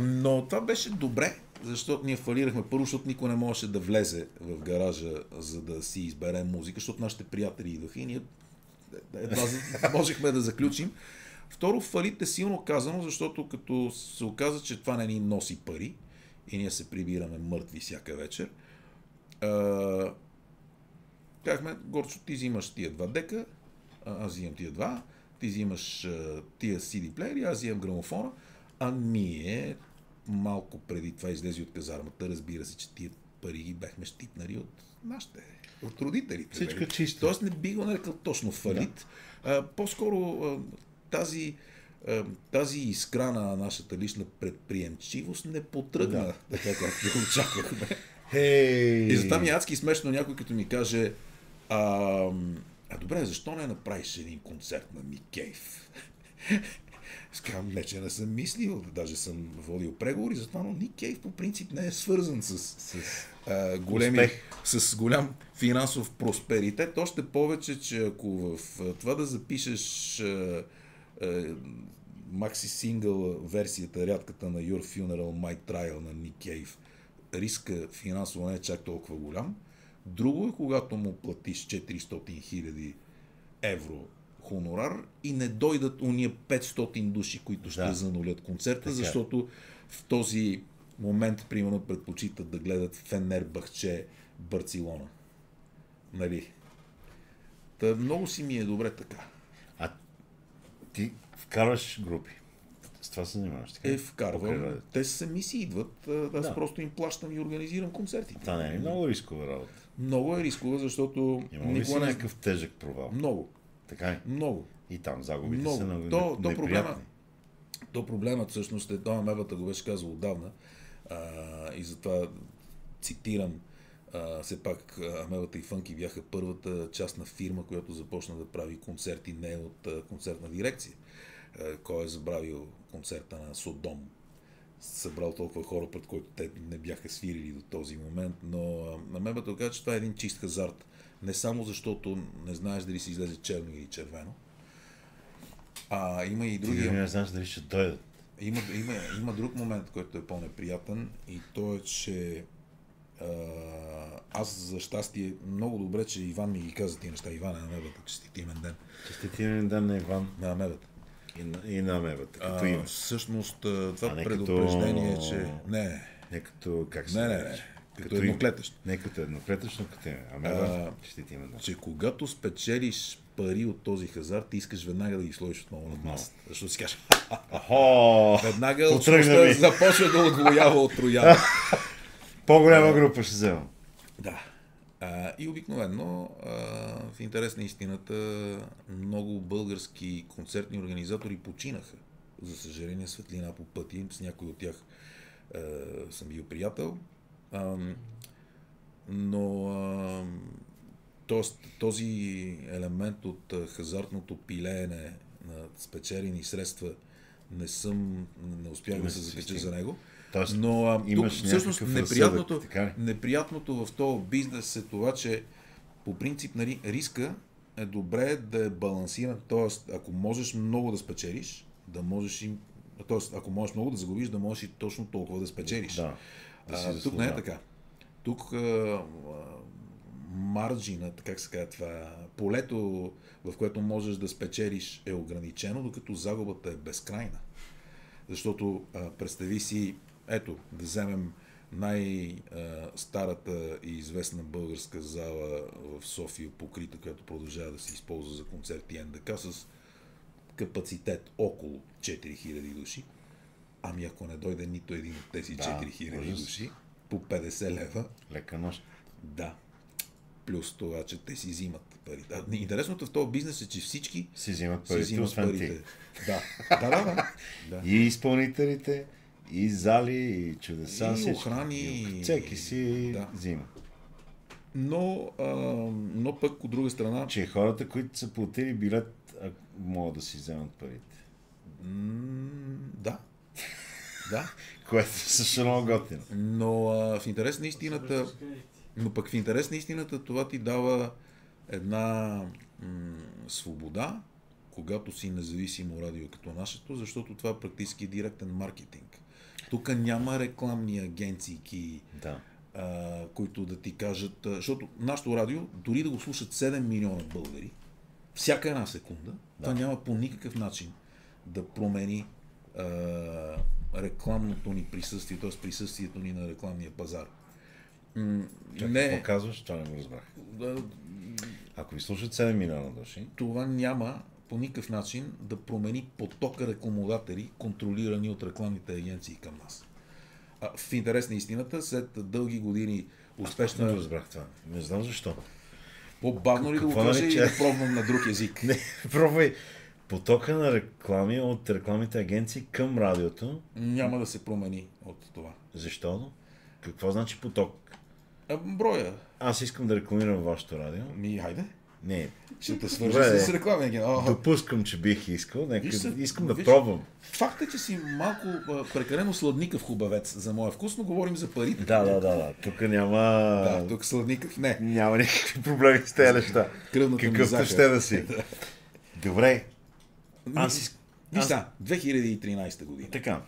но това беше добре, защото ние фалирахме първо, защото никой не можеше да влезе в гаража, за да си изберем музика, защото нашите приятели идваха и ние едва [LAUGHS] можехме да заключим. Второ, фалит е силно казано, защото като се оказа, че това не ни носи пари и ние се прибираме мъртви всяка вечер, а, казахме, Горчо, ти взимаш тия два дека, аз взимам тия два, ти взимаш а, тия CD плеери, аз взимам грамофона, а ние малко преди това излезе от казармата, разбира се, че тия пари ги бехме щипнали от нашите, от родителите. Всичко нали? чисто. Тоест не би го нарекал точно фалит. А, по-скоро а, тази, а, тази искра на нашата лична предприемчивост не потръгна Да. така, както очаквахме. [LAUGHS] Хей! И затова ми е адски смешно някой като ми каже а, а добре, защо не направиш един концерт на Ник Кейв? Казвам, не, че не съм мислил, даже съм водил преговори за това, но Ник Кейв по принцип не е свързан с, С... а, големи, Успех. с голям финансов просперитет. Още повече, че ако в това да запишеш а, а, макси сингъл версията, рядката на Your Funeral My Trial на Ник Кейв, риска финансово не е чак толкова голям. Друго е, когато му платиш 400 000 евро хонорар и не дойдат уния 500 души, които ще Да. занулят концерта, Така е. защото в този момент, примерно, предпочитат да гледат Фенер Бахче Барцелона. Нали? Та много си ми е добре така. А ти вкарваш групи. С това се занимаваш, така? Е, вкарвам. Те сами си идват. Аз Да. просто им плащам и организирам концертите. Това не е много рискова работа. Много е рискова, защото Има ли си не... някакъв тежък провал? Много. Така е. Много. И там загубите Много. са много То- то проблема- То проблемът всъщност е, това Мебата го беше казал отдавна а, и затова цитирам а, все пак Амелата и Фънки бяха първата частна фирма, която започна да прави концерти не от а, концертна дирекция. А, кой е забравил концерта на Содом? Събрал толкова хора, пред които те не бяха свирили до този момент, но на Мебата каза, че това е един чист хазарт. Не само защото не знаеш дали си излезе черно или червено, а има и Ти други. дори не знаеш дали ще дойдат. Има, има, има друг момент, който е по-неприятен и то е, че аз за щастие много добре, че Иван ми ги каза тия неща. Иван е на мебата, честити имен ден Честитирен ден на Иван на мебата. И на, и на мебата, като А, име. всъщност това А не като- предупреждение, че... Не, Не като, как се не, не, не. Като име. едноклетъщ. Не като едноклетъчно, като име. А А, меба, честити име. че когато спечелиш пари от този хазарт, ти искаш веднага да ги сложиш отново на масата. Защото си кажеш, веднага започва да отвоява от трояна. [LAUGHS] По-голяма група ще взема. Да. А, и обикновено, а, в интерес на истината, много български концертни организатори починаха. За съжаление, светлина по пъти. С някой от тях а, съм бил приятел. А, но а, тоест, този елемент от хазартното пилеене на спечелени средства не съм, не успях да се закача за него. Тоест, Но а, имаш тук, всъщност неприятното, разсъдък, неприятното в този бизнес е това, че по принцип нали, риска е добре да е балансиран. Тоест, ако можеш много да спечелиш, да можеш и... Тоест, ако можеш много да загубиш, да можеш и точно толкова да спечелиш. Да. да а, тук не е така. Тук а, марджинът, как се казва това, полето, в което можеш да спечелиш е ограничено, докато загубата е безкрайна. Защото а, представи си, ето, да вземем най-старата и известна българска зала в София, покрита, която продължава да се използва за концерти НДК с капацитет около 4000 души. Ами ако не дойде нито един от тези Да, 4000 ужас. души, по 50 лева, Лека нощ. да. Плюс това, че те си взимат пари. А, интересното в този бизнес е, че всички Си взимат си парите, взимат освен парите. да, да, да. да. [LAUGHS] И изпълнителите, и зали, и чудеса. И всички. охрани, И Всеки си да. взима. Но, а, но пък от друга страна, Че хората, които са платили билет, могат да си вземат парите. м, да. [LAUGHS] Да. Което също е много готино. Но а, в интерес на истината, но пък в интерес на истината това ти дава една м- свобода, когато си независимо радио като нашето, защото това практически е директен маркетинг. Тук няма рекламни агенции, Да. а, които да ти кажат, защото нашето радио, дори да го слушат 7 милиона българи, всяка една секунда, да. това няма по никакъв начин да промени а, рекламното ни присъствие, т.е. присъствието ни на рекламния пазар. М, Чакай, не, Какво казваш? Това не го разбрах. да, Ако ви слушат 7 милиона души, това няма по никакъв начин да промени потока рекламодатели, контролирани от рекламните агенции към нас. А, в интерес на истината, след дълги години не го успешна... разбрах това. Не знам защо. По-бавно ли да го кажа или да пробвам на друг език? [LAUGHS] Не, пробвай. Потока на реклами от рекламните агенции към радиото. Няма да се промени от това. Защо? Какво значи поток? А, броя. Аз искам да рекламирам вашето радио. Ми, хайде. Не, Ще те свържа с агент. Ага. допускам, че бих искал. Нека, се, искам да виж- пробвам. Факт е, че си малко а, прекалено сладникъв хубавец за моя вкус, но говорим за парите. Да, да, да, да. Тук няма... Да, тук сладникъв не. Няма никакви проблеми с тези неща. Кръвната Какъвто ще да си. [LAUGHS] Добре. Аз Виж аз- са, 2013 година. Така.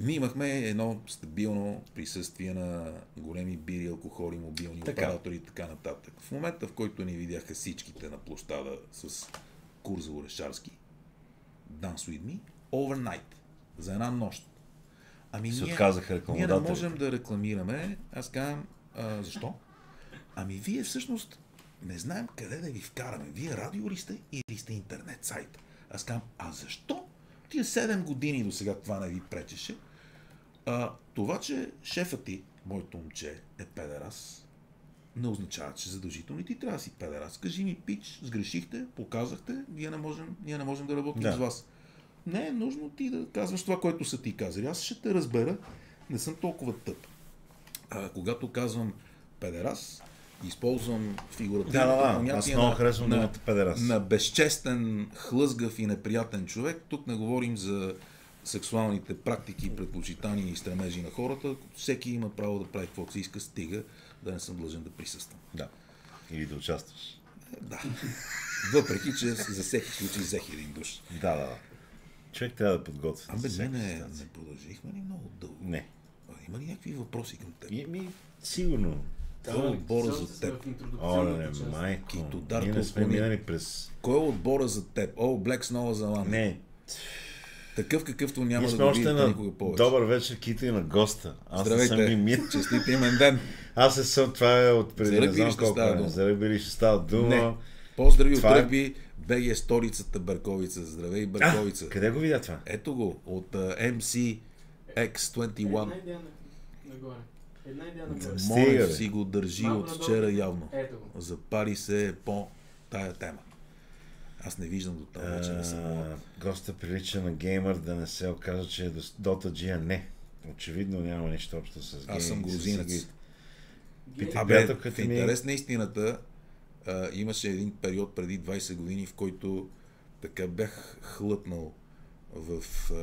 Ние имахме едно стабилно присъствие на големи бири, алкохоли, мобилни Така. оператори и така нататък. В момента, в който ни видяха всичките на площада с Курза Орешарски, Dance With Me, overnight, за една нощ. Ами Се ние, отказаха ние не можем да рекламираме. Аз казвам, а, защо? Ами вие всъщност не знаем къде да ви вкараме. Вие радио ли сте или сте интернет сайт? Аз казвам, а защо? Тия 7 години до сега това не ви пречеше. А, това, че шефът ти, моето момче, е педерас, не означава, че задължително и ти трябва да си педерас. Кажи ми, пич, сгрешихте, показахте, ние не можем, ние не можем да работим Да. с вас. Не е нужно ти да казваш това, което са ти казали. Аз ще те разбера, не съм толкова тъп. А, когато казвам педерас, използвам фигурата Да, да, да. Аз много харесвам на, думата педерас. на безчестен, хлъзгав и неприятен човек. Тук не говорим за сексуалните практики, предпочитания и стремежи на хората. Всеки има право да прави каквото си иска, стига да не съм длъжен да присъствам. Да. Или да участваш. Да. [LAUGHS] Въпреки, че за всеки случай взех един душ. Да, да, да. Човек трябва да подготвя. Абе, не, не, не продължихме ли много дълго? Не. А, Има ли някакви въпроси към теб? И, ми, сигурно. Кой е отбора Все за теб? в О, интродукционната не, част. майко. Кито, дар, Ние не сме минали през... Кой е отбора за теб? О, Блек с Нова Зеландия. Не, Такъв какъвто няма да го видите на никога повече. добър вечер, Кито и на госта. Аз не съм Здравейте. ги мит. Честит имен ден. Аз не съм, това е от преди не знам колко дума? За ръгби ли ще става дума? Не. Поздрави Това от е- ръгби, БГ е столицата Бърковица. Здравей, Бърковица. А, къде го видя това? Ето го, от а, MC X21. Една идея на- нагоре. Една идея бе. Монев си го държи Малко от надолу. вчера явно. Ето го. Запари се по тая тема. Аз не виждам до там вече не съм млад. Госта прилича на геймър да не се окаже, че е дос- Dota G, а не. Очевидно няма нищо общо с гейминг. Аз съм грузинец. Абе, в ми- интерес на истината, а, имаше един период преди 20 години, в който така бях хлътнал в... А,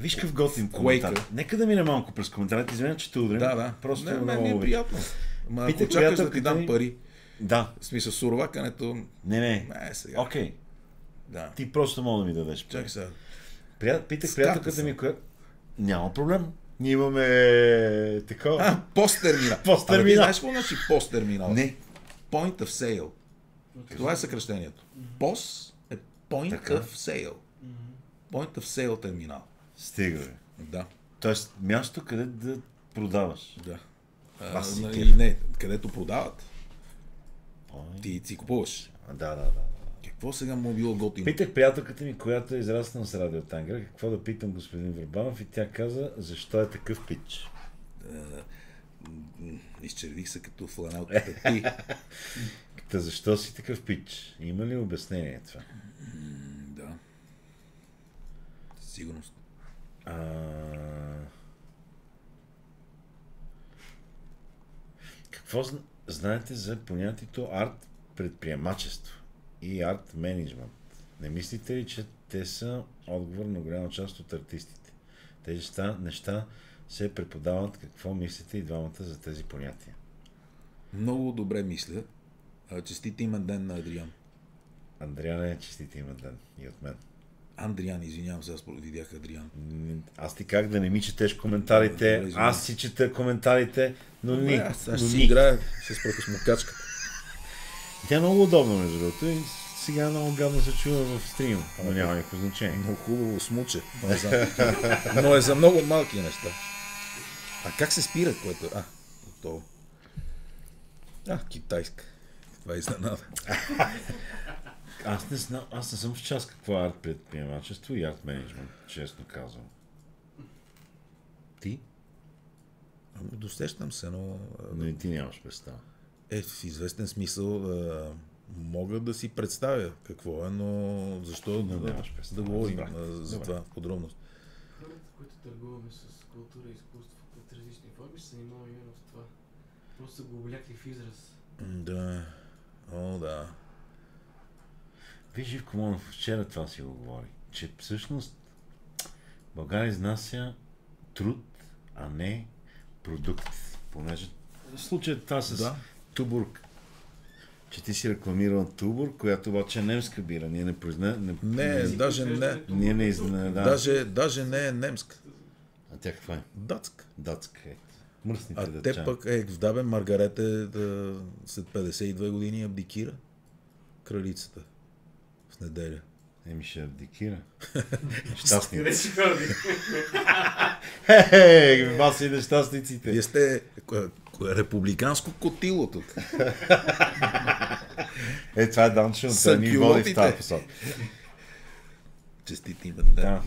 Виж какъв готин коментар. Нека да мине малко през коментарите. Извиня, че те удрям. Да, да. Просто не, много мен ми е приятно. Ма Питах ако чакаш да ти дам пари, Да. в смисъл суровакането, Не, не. не сега. Окей. Да. Ти просто мога да ми дадеш. Чакай сега. Прия... Питах приятелката ми, коя... Няма проблем. Ние имаме такова. А, посттерминал. [LAUGHS] Посттерминал. Знаеш какво значи посттерминал? Не. Point of sale. Това е съкръщението. POS е Point Така. of sale. Point of sale терминал. Стига, бе. Да, Тоест, място, къде да продаваш. да. Аз си А, кеф. и не, където продават. Ой. Ти си купуваш. А, Да, да, да. Какво сега му е било готино? Питах приятелката ми, която е израснала с радио Тангра, какво да питам господин Върбанов и тя каза, защо е такъв пич. М, Изчервих се като фланелката [LAUGHS] ти. Та защо си такъв пич? Има ли обяснение това? Сигурност. А... Какво зна- знаете за понятието арт предприемачество и арт менеджмент? Не мислите ли, че те са отговор на голяма част от артистите? Тези неща, се преподават. Какво мислите и двамата за тези понятия? Много добре мисля. А, Честит имен ден на Адриан. Андриана е честит има ден и от мен. Андриан, извинявам се, аз видях Адриан. Аз ти как да не ми четеш коментарите? Добре. Аз си чета коментарите, но ни. аз, аз си играя с пръкосмокачката. Тя е много удобна, между другото, и сега много гадно се чува в стрим, но няма никакво значение. Много хубаво смуче. Но е, за, но е за много малки неща. А как се спира, което... А, готово. А, китайска. Това е изненада. [LAUGHS] Аз не, знам, аз не съм в част какво е арт предприемачество и арт менеджмент, честно казвам. Ти? Ами, Досещам се, но... Но и ти нямаш представа. Е, в известен смисъл а, мога да си представя какво е, но защо Но да, нямаш да говорим Разбрах. а, за Добре. това в подробност. Хората, които търгуваме с култура и изкуство под различни форми, се занимаваме именно с това. Просто са го облякли в израз. Да. О, да. Виж, Живко Монов, вчера това си го говори, че всъщност България изнася труд, а не продукт. Понеже в случая това с Да. Тубург, че ти си рекламирал Тубург, която обаче е немска бира. Ние не произна... Не, Не, не, даже не. ние не изна... Да. Даже, даже не е немска. А тя каква е? Датска. Датска е. Мръсните А дъчани. те пък, е, в Дабен Маргарета е, да, след 52 години абдикира кралицата в неделя. Еми ще абдикира. [LAUGHS] Щастни. Къде си ходи? Хе, баси нещастниците. Вие сте ко- ко- републиканско котило тук. Е, това е Данчо, той ни води в тази посока. Честити име. Да.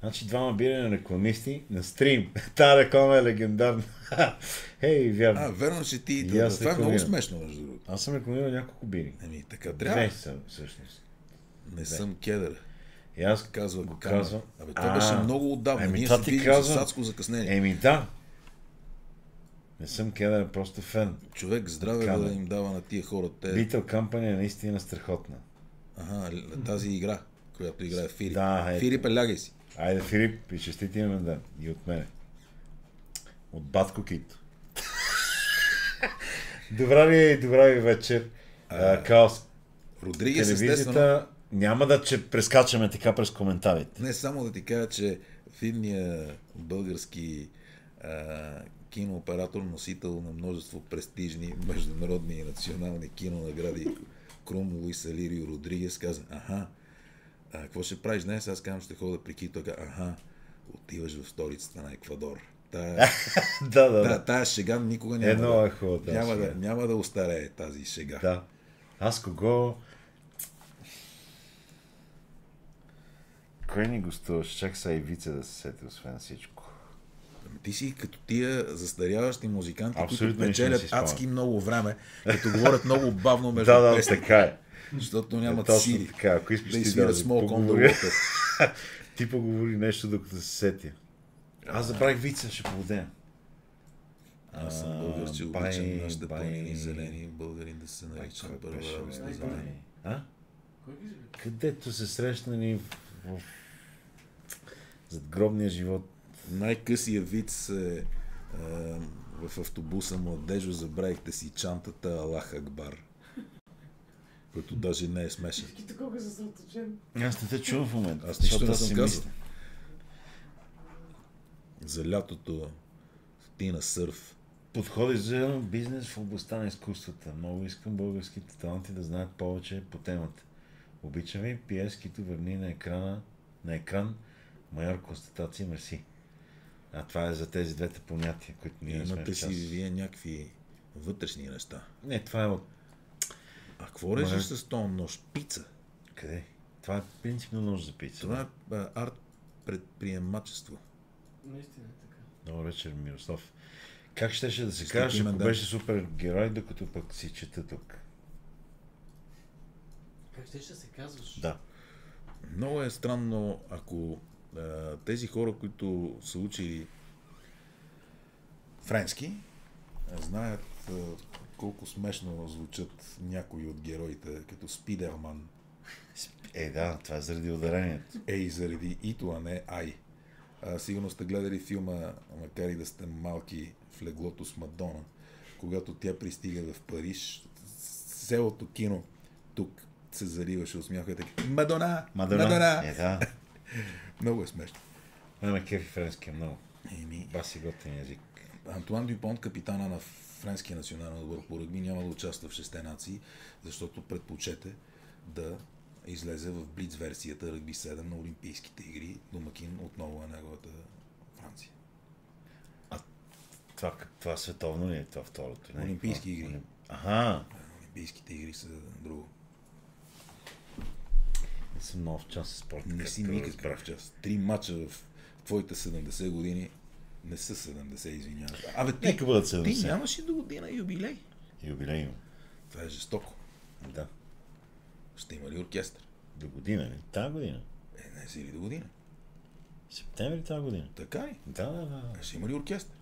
Да. Значи двама бирани рекламисти на стрим. [LAUGHS] Та реклама е легендарна. [LAUGHS] Хей, вярно. А, верно, че ти. И аз това е много смешно, между другото. Аз съм рекламирал няколко бири. Еми, така Две трябва. са всъщност. Не съм кедър. И аз Казва го казвам. казва. Абе, то А, беше много отдавна. ами Ние това ти казвам. адско закъснение. Еми да. Не съм кедър, просто фен. Човек здраве да им дава на тия хора. Те... Little Company е наистина страхотна. Ага, тази игра, която играе Филип. Да. Филип, е, лягай си. Айде, Филип, и честити имен ден. И от мене. От Батко Кито. добра ви, добра ви вечер. А, Каос. Родригес, естествено. Няма да че прескачаме така през коментарите. Не само да ти кажа, че финния български а, кинооператор, носител на множество престижни международни и национални кинонагради, Крум Луис Алирио Родригес, каза, аха, а, какво ще правиш днес? Аз казвам, ще ходя при Кито. Аха, отиваш в столицата на Еквадор. Тая, [LAUGHS] да, да, да. тая шега никога няма, Едно да, е хубаво. Да, няма, да, няма да устарее тази шега. да. Аз кого... Кой ни гостуваш? Чак са и вице да се сети, освен всичко. Ами Ти си като тия застаряващи музиканти, Абсолютно които печелят адски много време, като говорят много бавно между [LAUGHS] Да, да, песните, така е. Защото Е, нямат точно сили така. Ако искаш да изсвират да Smoke on the поговори, Water. [LAUGHS] ти поговори нещо, докато се сетя. Аз забравих вица, ще поводя. Аз съм българ, че обичам нашите планини зелени, българин да се наричам за мен. А? Където се срещнали в, в зад гробния живот. Най-късия вид е а, в автобуса младежо забравихте си чантата Аллах Акбар. Който даже не е смешен. Ти такова съсредоточен. Аз не те чувам в момента. Аз нищо не съм казал. За лятото ти на сърф. Подходи за бизнес в областта на изкуствата. Много искам българските таланти да знаят повече по темата. Обичам ви, пиескито върни на екрана, на екран, майор констатация, мерси. А това е за тези двете понятия, които ние сме Имате си вие някакви вътрешни неща. Не, това е от... А какво режеш с този нож? Пица. Къде? Това е принципно нож за пица. Това е а, арт предприемачество. Наистина е така. Добър вечер, Мирослав. Как щеше да се кажеш, ако ден. беше супер герой, докато пък си чета тук? Как ще ще се казваш? Да. Много е странно, ако а, тези хора, които са учили френски, знаят а, колко смешно звучат някои от героите, като Спидерман. Е, да, това е заради ударението. Ей, заради ито, а не ай. А, сигурно сте гледали филма, макар и да сте малки, в леглото с Мадона, когато тя пристига в Париж, селото кино, тук се зариваше от смяха и така. Мадона! Мадона. Мадона! Е, да. [LAUGHS] Много е смешно. Ме ме кефи френски много. Еми, Баси готин език. Антуан Дюпон, капитана на френския национален отбор по ръгби, няма да участва в шесте нации, защото предпочете да излезе в Блиц версията ръгби 7 на Олимпийските игри. Домакин отново е неговата Франция. Това, това световно ли е това второто? Не, Олимпийски игри. Ага. Олимпийските игри са друго. Не съм много в час с спорт. Не си никак прав час. Три мача в твоите 70 години не са 70, извинявам. се. Абе, ти, Нека бъдат ти 70. нямаш и до година юбилей. Юбилей имам. Това е жестоко. Да. Ще има ли оркестър? До година ли? Тази година. Е, не си ли до година? Септември тази година. Така ли? Да, да, да. Ще има ли оркестър?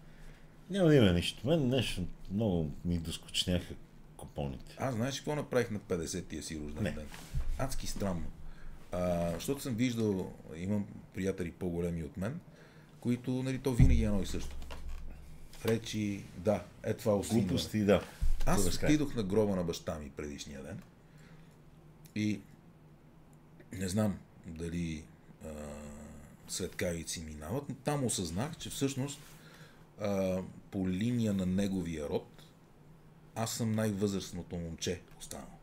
Няма да има нищо. Мен нещо много ми доскочняха купоните. Аз знаеш какво направих на 50-тия си рожден Не. ден? Адски странно. А, защото съм виждал, имам приятели по-големи от мен, които, нали, то винаги е едно и също. Речи, да, е това осигурено. Глупости, да. Аз отидох на гроба на баща ми предишния ден и не знам дали а, светкавици минават, но там осъзнах, че всъщност а, по линия на неговия род аз съм най-възрастното момче останал.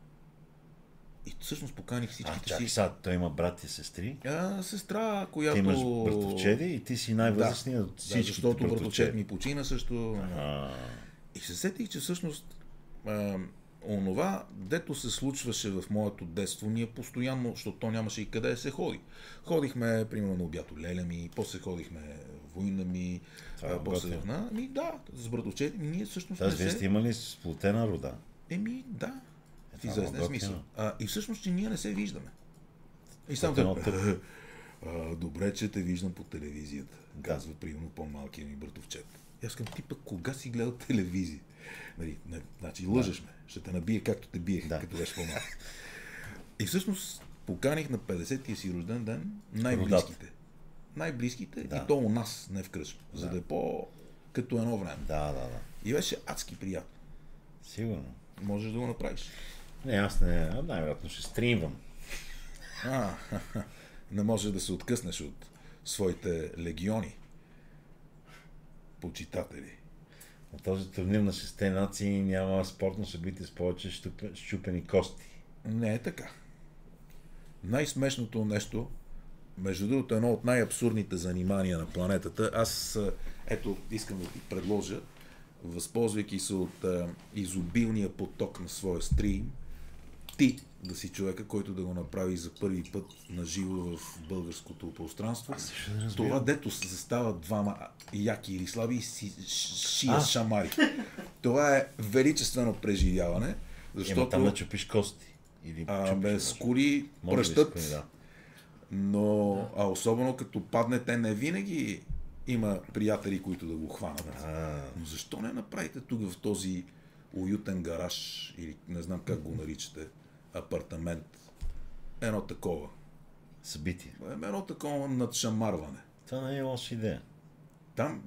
И всъщност поканих А, всичките чакай си. сега, той има брат и сестри. А, сестра, която... Ти имаш братовчеди и ти си най-възрастният от Да, всички. защото братовчет ми почина също. А, И се сетих, че всъщност а, онова, дето се случваше в моето детство, ние постоянно, защото то нямаше и къде да се ходи. Ходихме, примерно, на обято леля ми, после ходихме война ми, е а, после на... Ми, да, с братовчет, ние всъщност не вие се... сте имали сплотена рода. Еми, да, в това е известен готино. смисъл. А, и всъщност, че ние не се виждаме. И само така, тъп. [LAUGHS] а, добре, че те виждам по телевизията, казва примерно по-малкият ми братовчет. И аз казвам, ти пък кога си гледал телевизия? Нали, не, значи лъжеш ме, ще те набие както те биех, Да. като беше по-малък. И всъщност поканих на 50-тия си рожден ден най-близките. Най-близките Да. и то у нас, не в за Да. да е по като едно време. Да, да, да. И беше адски приятно. Сигурно. Можеш да го направиш. Не, аз не. Най-вероятно ще стримвам. А, не може да се откъснеш от своите легиони. Почитатели. На този турнир на шесте нации няма спортно събитие с повече щупе- щупени кости. Не е така. Най-смешното нещо, между другото, едно от най-абсурдните занимания на планетата, аз, ето, искам да ти предложа, възползвайки се от а, изобилния поток на своя стрим, ти да си човека, който да го направи за първи път на живо в българското пространство. Това, дето се застават двама яки или слаби и си шия А. шамари. Това е величествено преживяване, Ема защото там да чупиш кости. Или а, бе, скури пръщат, да. но а особено като падне, те не винаги има приятели, които да го хванат. А, Но защо не направите тук в този уютен гараж или не знам как го наричате, апартамент, едно такова. събитие. Едно такова надшамарване. Това не е лоша идея. Там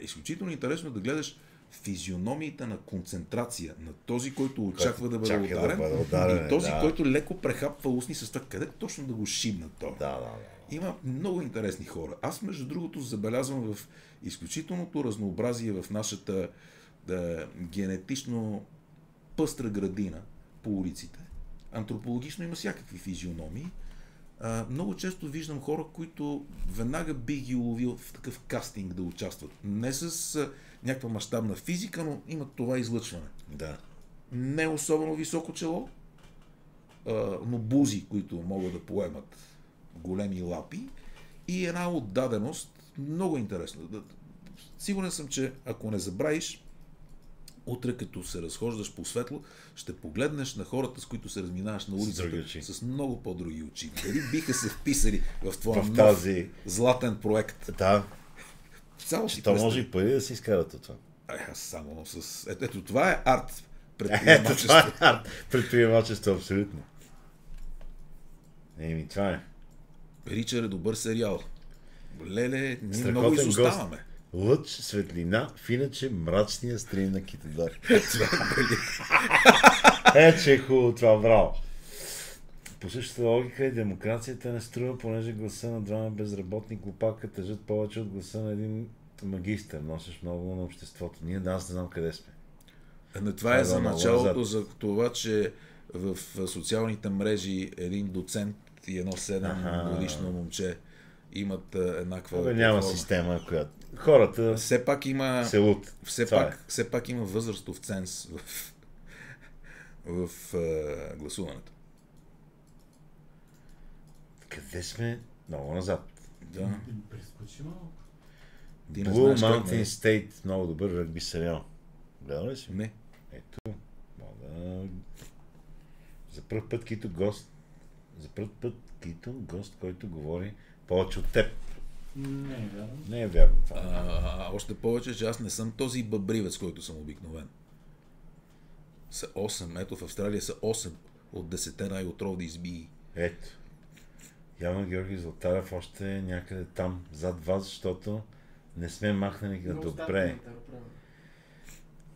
е изключително интересно да гледаш физиономиите на концентрация на този, който очаква да бъде чака да ударен, бъде ударен, и този, да. който леко прехапва устни с това, къде точно да го шибнат това. Да, да, да. Има много интересни хора. Аз, между другото, забелязвам в изключителното разнообразие в нашата да, генетично пъстра градина по улиците. Антропологично има всякакви физиономии. А, много често виждам хора, които веднага бих ги уловил в такъв кастинг да участват. Не с а, някаква мащабна физика, но имат това излъчване Да. не особено високо чело, а, но бузи, които могат да поемат големи лапи и една отдаденост, много интересна. Сигурен съм, че ако не забравиш, утре като се разхождаш по светло, ще погледнеш на хората, с които се разминаваш на улицата очи. с много по-други очи. Дали биха се вписали в [LAUGHS] твоя В нов тази... златен проект? Да, Само че то може и пари да си изкарат от това. Ай, аз само с... Ето, ето това е арт. Ето Предприемачество. това е арт. Предприемачество, абсолютно. Еми, това е. Ричард е добър сериал. Леле, ние Страхотен много гост. Лъч, светлина, в иначе мрачния стрим на Китодар. [LAUGHS] е, че е хубаво това, браво. По същата логика и демокрацията не струва, понеже гласа на двама безработни глупака тежат повече от гласа на един магистър, носиш много на обществото. Ние да, аз не знам къде сме. Но това е за е много началото, за това, че в социалните мрежи един доцент и едно 7 Аха. годишно момче имат еднаква Абе, няма система, която... Хората Все пак има, се лут. все Това пак, все пак има възрастов ценз в, [LAUGHS] в а, гласуването. Къде сме? Много назад. Да. Прескочи малко. Blue Mountain е. State, много добър ръгби сериал. Гледал ли си? Не. Ето, мога. За първ път Кито гост, за първ път Кито гост, който говори повече от теб. Не, е вярно. Не е вярно това. А, още повече, че аз не съм този бъбривец, който съм обикновен. Са 8. Ето в Австралия са 8 от 10 най-отровни змии. Ето. Явно Георги Златарев още е някъде там, зад вас, защото не сме махнали стар добре.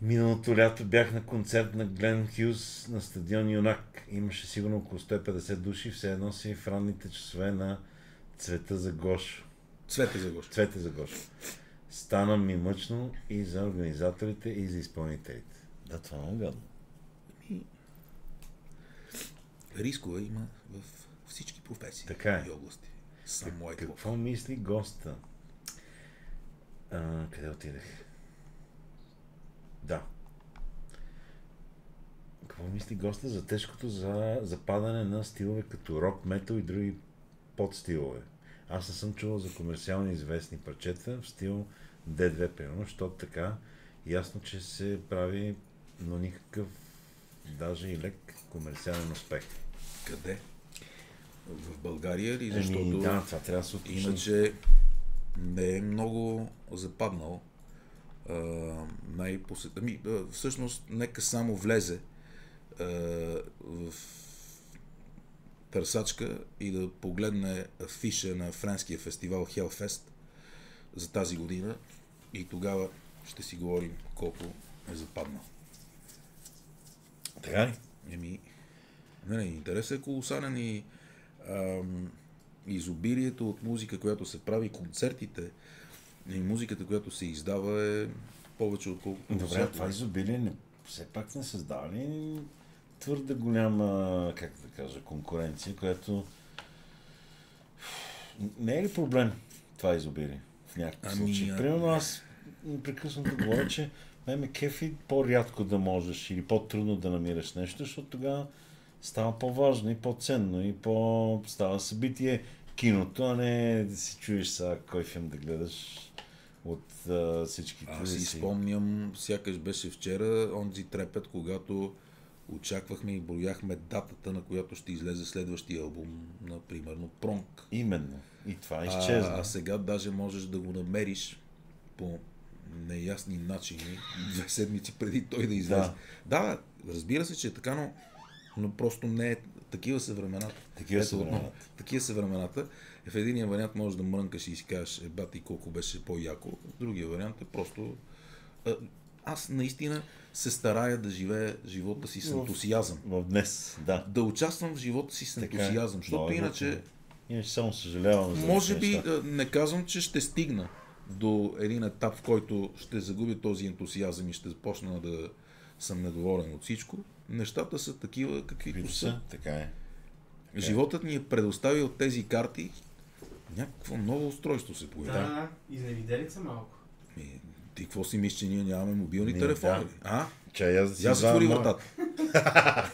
Миналото лято бях на концерт на Глен Хюз на стадион Юнак. Имаше сигурно около 150 души, все едно си в ранните часове на Цвета за Гошо. Цвете за гош. Цвете за Гошо. Стана ми мъчно и за организаторите, и за изпълнителите. Да, това е много гадно. Рискове има в всички професии Така е. и области. Само е Какво мисли госта? А, къде отидех? Да. Какво мисли госта за тежкото за западане на стилове като рок, метал и други подстилове? Аз не съм чувал за комерциални известни парчета в стил D2, примерно, защото така ясно, че се прави, но никакъв даже и лек комерциален успех. Къде? В България ли? Еми, Защото да, това трябва да се уточни. иначе не е много западнал. А, най-посет... Ами, всъщност, нека само влезе а, в търсачка и да погледне афиша на френския фестивал Hellfest за тази година и тогава ще си говорим колко е западнал. Така ли? Еми, не, не, интересът е колосален и ам, изобилието от музика, която се прави, концертите и музиката, която се издава е повече отколкото Добре, това изобилие не, все пак не създава ли твърде голяма, как да кажа, конкуренция, която не е ли проблем това изобилие в някакъв Ами, случай? Примерно аз непрекъснато говоря, че ме ме кефи по-рядко да можеш или по-трудно да намираш нещо, защото тогава става по-важно и по-ценно и по... става събитие киното, а не да си чуеш сега кой филм да гледаш от а, всичките Аз си си- спомням, сякаш беше вчера, онзи трепет, когато очаквахме и брояхме датата, на която ще излезе следващия албум, на примерно Пронк. Именно. И това изчезна. А, а сега даже можеш да го намериш по неясни начини, две седмици преди той да излезе. Да. Да, разбира се, че е така, но, но просто не е. Такива са времената. Такива са Ето, времената. Такива са времената. В единия вариант можеш да мрънкаш и си кажеш, е, бати, колко беше по-яко. В другия вариант е просто... А, аз наистина се старая да живея живота си с В- ентусиазъм. В днес, да. Да участвам в живота си с Така е. ентусиазъм, защото Много е иначе... Иначе само съжалявам за Може би, неща. не казвам, че ще стигна до един етап, в който ще загубя този ентусиазъм и ще започна да съм недоволен от всичко. Нещата са такива, каквито са. са, така е. Животът ни е предоставил тези карти. Някакво ново устройство се появи. Да, да, изневидели са малко. Ми, Ти какво си мислиш, че ние нямаме мобилни Ние, телефони? да. А? Чай, аз да си Я затвори вратата. [LAUGHS]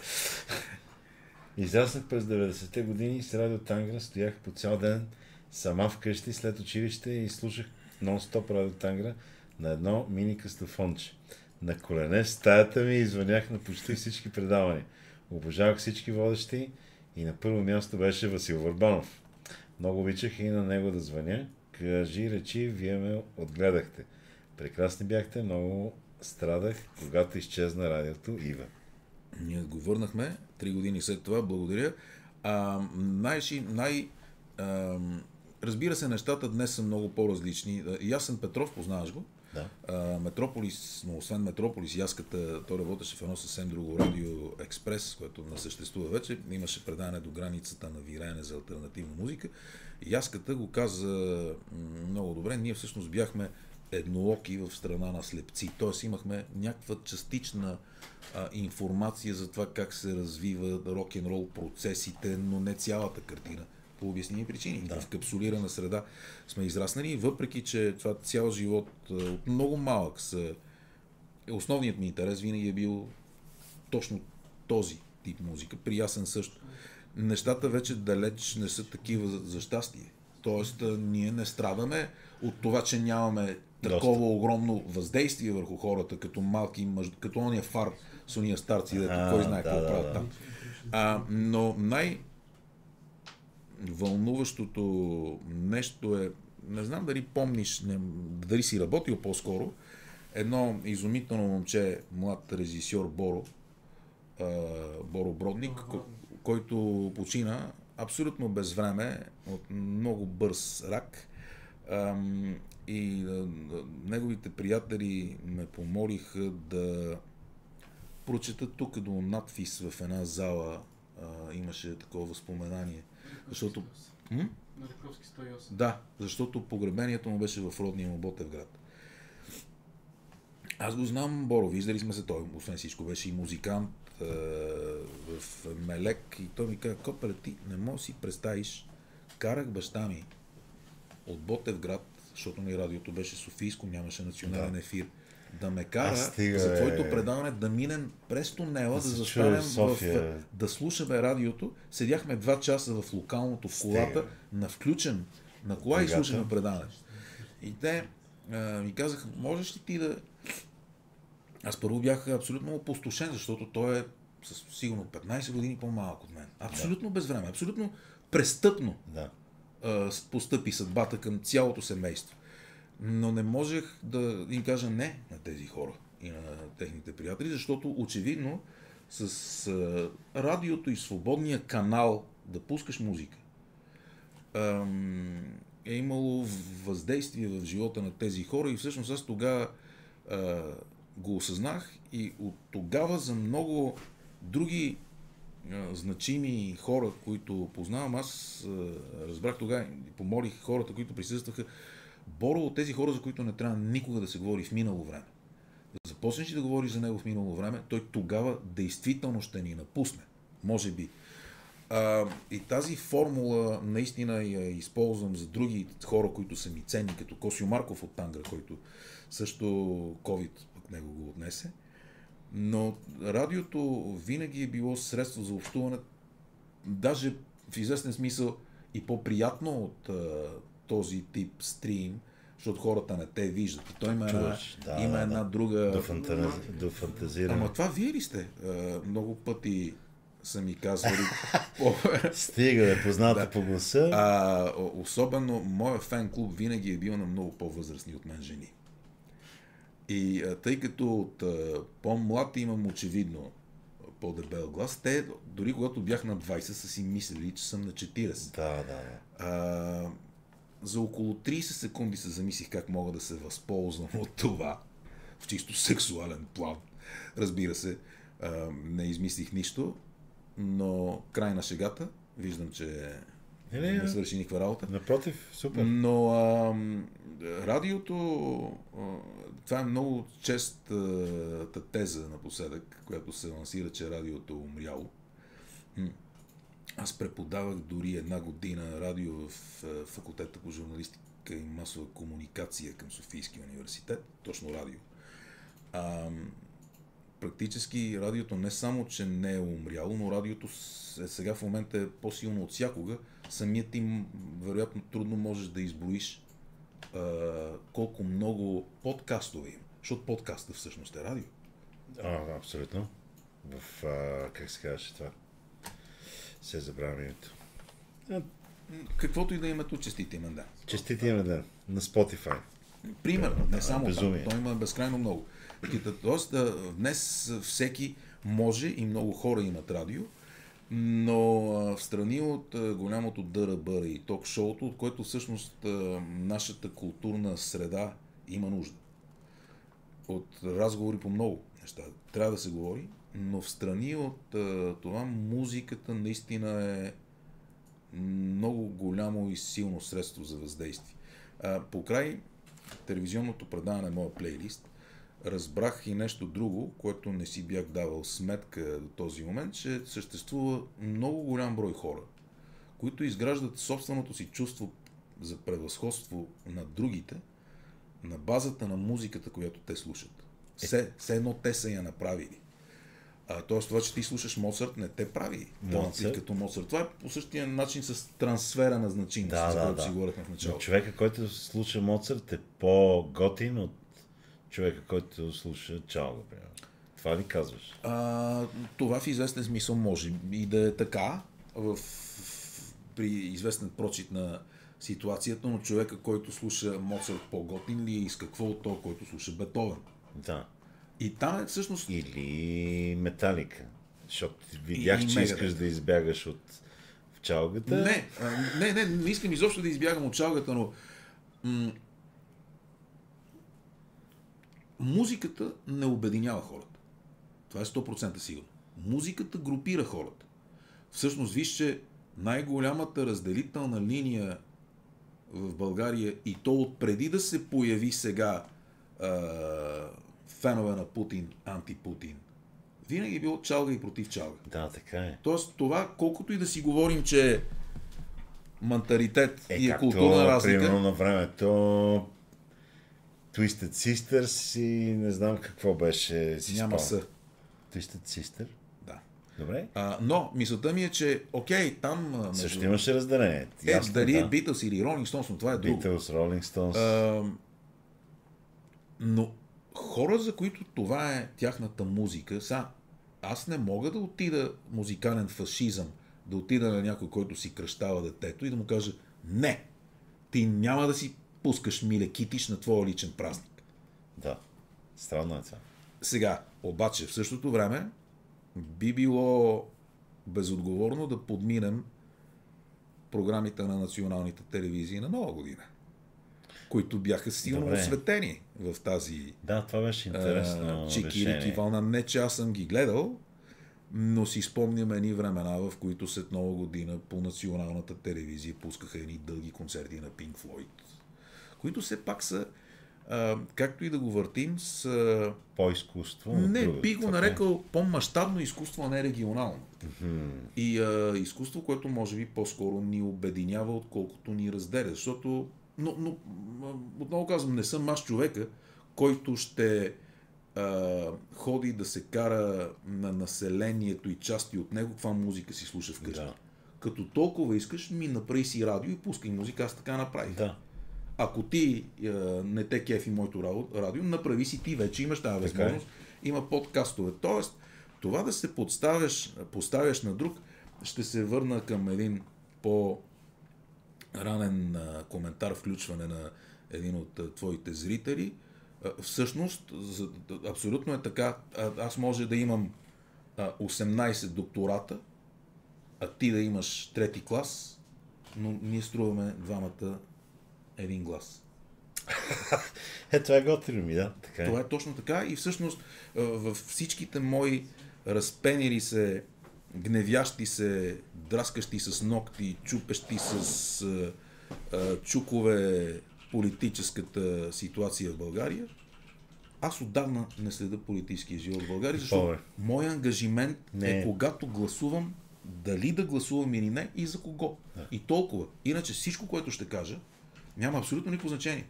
Израснах през 90-те години с радио Тангра, стоях по цял ден сама вкъщи след училище и слушах нон-стоп радио Тангра на едно мини кастофонче. На колене в стаята ми и звънях на почти всички предавания. Обожавах всички водещи и на първо място беше Васил Върбанов. Много обичах и на него да звъня. Кажи, речи, вие ме отгледахте. Прекрасни бяхте, много страдах, когато изчезна радиото Ива. Ние го върнахме три години след това, благодаря. А, най, най, а, разбира се, нещата днес са много по-различни. Ясен Петров, познаваш го? Да. А, Метрополис, но освен Метрополис, Яската, той работеше в едно съвсем друго радио Експрес, което не съществува вече. Имаше предаване до границата на вирене за альтернативна музика. Яската го каза много добре. Ние всъщност бяхме еднооки в страна на слепци. Тоест имахме някаква частична а, информация за това как се развива рок-н-рол процесите, но не цялата картина по обясними причини. Да. В капсулирана среда сме израснали, въпреки че това цял живот от много малък са... Основният ми интерес винаги е бил точно този тип музика. Приясен също. Нещата вече далеч не са такива за, щастие. Тоест, ние не страдаме от това, че нямаме такова Доста. огромно въздействие върху хората, като малки, мъж, като ония фар с уния старци, дето кой знае да, какво да, правят да. там. А, но най- вълнуващото нещо е, не знам дали помниш, не, дали си работил по-скоро, едно изумително момче, млад режисьор Боро, а, Боро Бродник, ко- който почина абсолютно без време от много бърз рак. Ам, и а, неговите приятели ме помолиха да прочета тук до надпис в една зала. А, имаше такова възпоменание. Защото- М? На Раковски 108. Да, защото погребението му беше в родния му Ботевград. Аз го знам, Боро, виждали сме се, той, освен всичко, беше и музикант е, в Мелек и той ми каза, Копеле, ти не можеш си представиш, карах баща ми от Ботевград, защото ни радиото беше Софийско, нямаше национален Да. ефир, да ме кара стига, за твоето предаване да минем през тунела, да, Да застанем в да слушаме радиото. Седяхме два часа в локалното в Стига, колата, бе. на включен на кола и Когато? слушаме предаване. И те а, ми казаха, можеш ли ти да... Аз първо бях абсолютно опустошен, защото той е със сигурно 15 години по-малък от мен. Абсолютно без време, абсолютно престъпно Да. Постъпи съдбата към цялото семейство. Но не можех да им кажа не на тези хора и на техните приятели, защото очевидно с а, радиото и свободния канал да пускаш музика ам, е имало въздействие в живота на тези хора и всъщност аз тогава го осъзнах и от тогава за много други значими хора, които познавам, аз разбрах тогава и помолих хората, които присъстваха, Боро от тези хора, за които не трябва никога да се говори в минало време. Започнеш ли да говориш за него в минало време, той тогава действително ще ни напусне. Може би. А, и тази формула наистина я използвам за други хора, които са ми ценни, като Косио Марков от Тангра, който също COVID пък него го отнесе. Но радиото винаги е било средство за общуване, даже в известен смисъл и по-приятно от а, този тип стрим, защото хората не те виждат. И той има, една, Чуваш, да, има да, една да. друга... Да, фантази... да фантазираме. Ама това вие ли сте? А, много пъти са ми казвали. [LAUGHS] Стига, Да. по гласа. а, особено моя фен клуб винаги е бил на много по-възрастни от мен жени. И а, тъй като от а, по-млад имам очевидно по-дебел глас, те дори когато бях на 20 са си мислили, че съм на 40. Да, да, да. А, за около 30 секунди се замислих как мога да се възползвам от това в чисто сексуален план. Разбира се, а, не измислих нищо, но край на шегата. Виждам, че Не, не, не свърши никаква работа. Напротив, супер. Но а, радиото, а, това е много честата теза напоследък, която се лансира, че радиото е умряло. Аз преподавах дори една година радио в факултета по журналистика и масова комуникация към Софийския университет, точно радио. А, практически радиото не само, че не е умряло, но радиото е, сега в момента е по-силно от всякога. Самият им, вероятно, трудно можеш да изброиш а, колко много подкастове има. Защото подкаста всъщност е радио. А, абсолютно. В, а, как се казваше това? Се забравя името. М, Каквото и да имат честити имен, да. Честити име ден на Spotify. Примерно, не само безумие. там. Той има безкрайно много. Тоест, днес всеки може и много хора имат радио, но в страни от голямото дъра-бъра и ток-шоуто, от което всъщност нашата културна среда има нужда. От разговори по много неща. Трябва да се говори, но в страни от това музиката наистина е много голямо и силно средство за въздействие. По край телевизионното предаване Моя плейлист, разбрах и нещо друго, което не си бях давал сметка до този момент, че съществува много голям брой хора, които изграждат собственото си чувство за превъзходство на другите на базата на музиката, която те слушат. Все, все едно те са я направили. А, тоест това, че ти слушаш Моцарт, не те прави талантлив като Моцарт. Това е по същия начин с трансфера на значимост, Да, за да, да. си говорихме в Но началото. човека, който слуша Моцарт е по-готин от човека, който слуша Чалга, примерно. Това ли казваш? А, това в известен смисъл може и да е така, в, в, при известен прочит на ситуацията, но човека, който слуша Моцарт по-готин ли е с какво от то, който слуша Бетовен. Да. И там е всъщност Или Металика. Защото видях, И- че Мегадет. искаш да избягаш от чалгата. Не, не, не, не искам изобщо да избягам от чалгата, но м- музиката не обединява хората. Това е 100% сигурно. Музиката групира хората. Всъщност, виж, че най-голямата разделителна линия в България и то от преди да се появи сега а, фенове на Путин, антипутин, винаги е било чалга и против чалга. Да, така е. Тоест това, колкото и да си говорим, че менталитет Е, и е културна разлика, примерно, на времето Twisted Sisters и не знам какво беше. Си няма са. Twisted Sister? Да. Добре. А, но мисълта ми е, че окей, там между... Също имаше разделение. е, Ясно, дали да. е Beatles или Rolling Stones, но това е друго. Beatles, Rolling Stones. А, но хора, за които това е тяхната музика, са, аз не мога да отида музикален фашизъм, да отида на някой, който си кръщава детето и да му кажа, не, ти няма да си пускаш миле китиш на твоя личен празник. Да. Странно е това. Сега, обаче, в същото време, би било безотговорно да подминем програмите на националните телевизии на Нова година, които бяха силно Добре. осветени в тази Да, това беше интересно чики-рики вълна. Не, че аз съм ги гледал, но си спомням едни времена, в които след Нова година по националната телевизия пускаха едни дълги концерти на Pink Floyd, които все пак са, а, както и да го въртим, са По-изкуство. не, другото, би го е. нарекал по-масштабно изкуство, а не регионално. И а, изкуство, което може би по-скоро ни обединява, отколкото ни разделя. Защото, но, но отново казвам, не съм аз човека, който ще а, ходи да се кара на населението и части от него, каква музика си слуша вкъщи. Да. Като толкова искаш, ми направи си радио и пускай музика, аз така направих. Да. Ако ти е, не те кефи моето радио, направи си ти вече, имаш тази е. възможност. Има подкастове. Тоест, това да се подставяш, поставяш на друг, ще се върна към един по ранен а, коментар, включване на един от а, твоите зрители. А, всъщност, за, абсолютно е така. Аз може да имам а, 18 доктората, а ти да имаш трети клас, но ние струваме двамата един глас. [LAUGHS] Е, това е готино ми, да. Така е. Това е точно така и всъщност във всичките мои разпенили се, гневящи се, драскащи с ногти, чупещи с а, чукове политическата ситуация в България, аз отдавна не следа политическия живот в България, защото Пове. мой ангажимент Не. е когато гласувам, дали да гласувам или не и за кого. И толкова. Иначе всичко, което ще кажа, няма абсолютно никакво значение.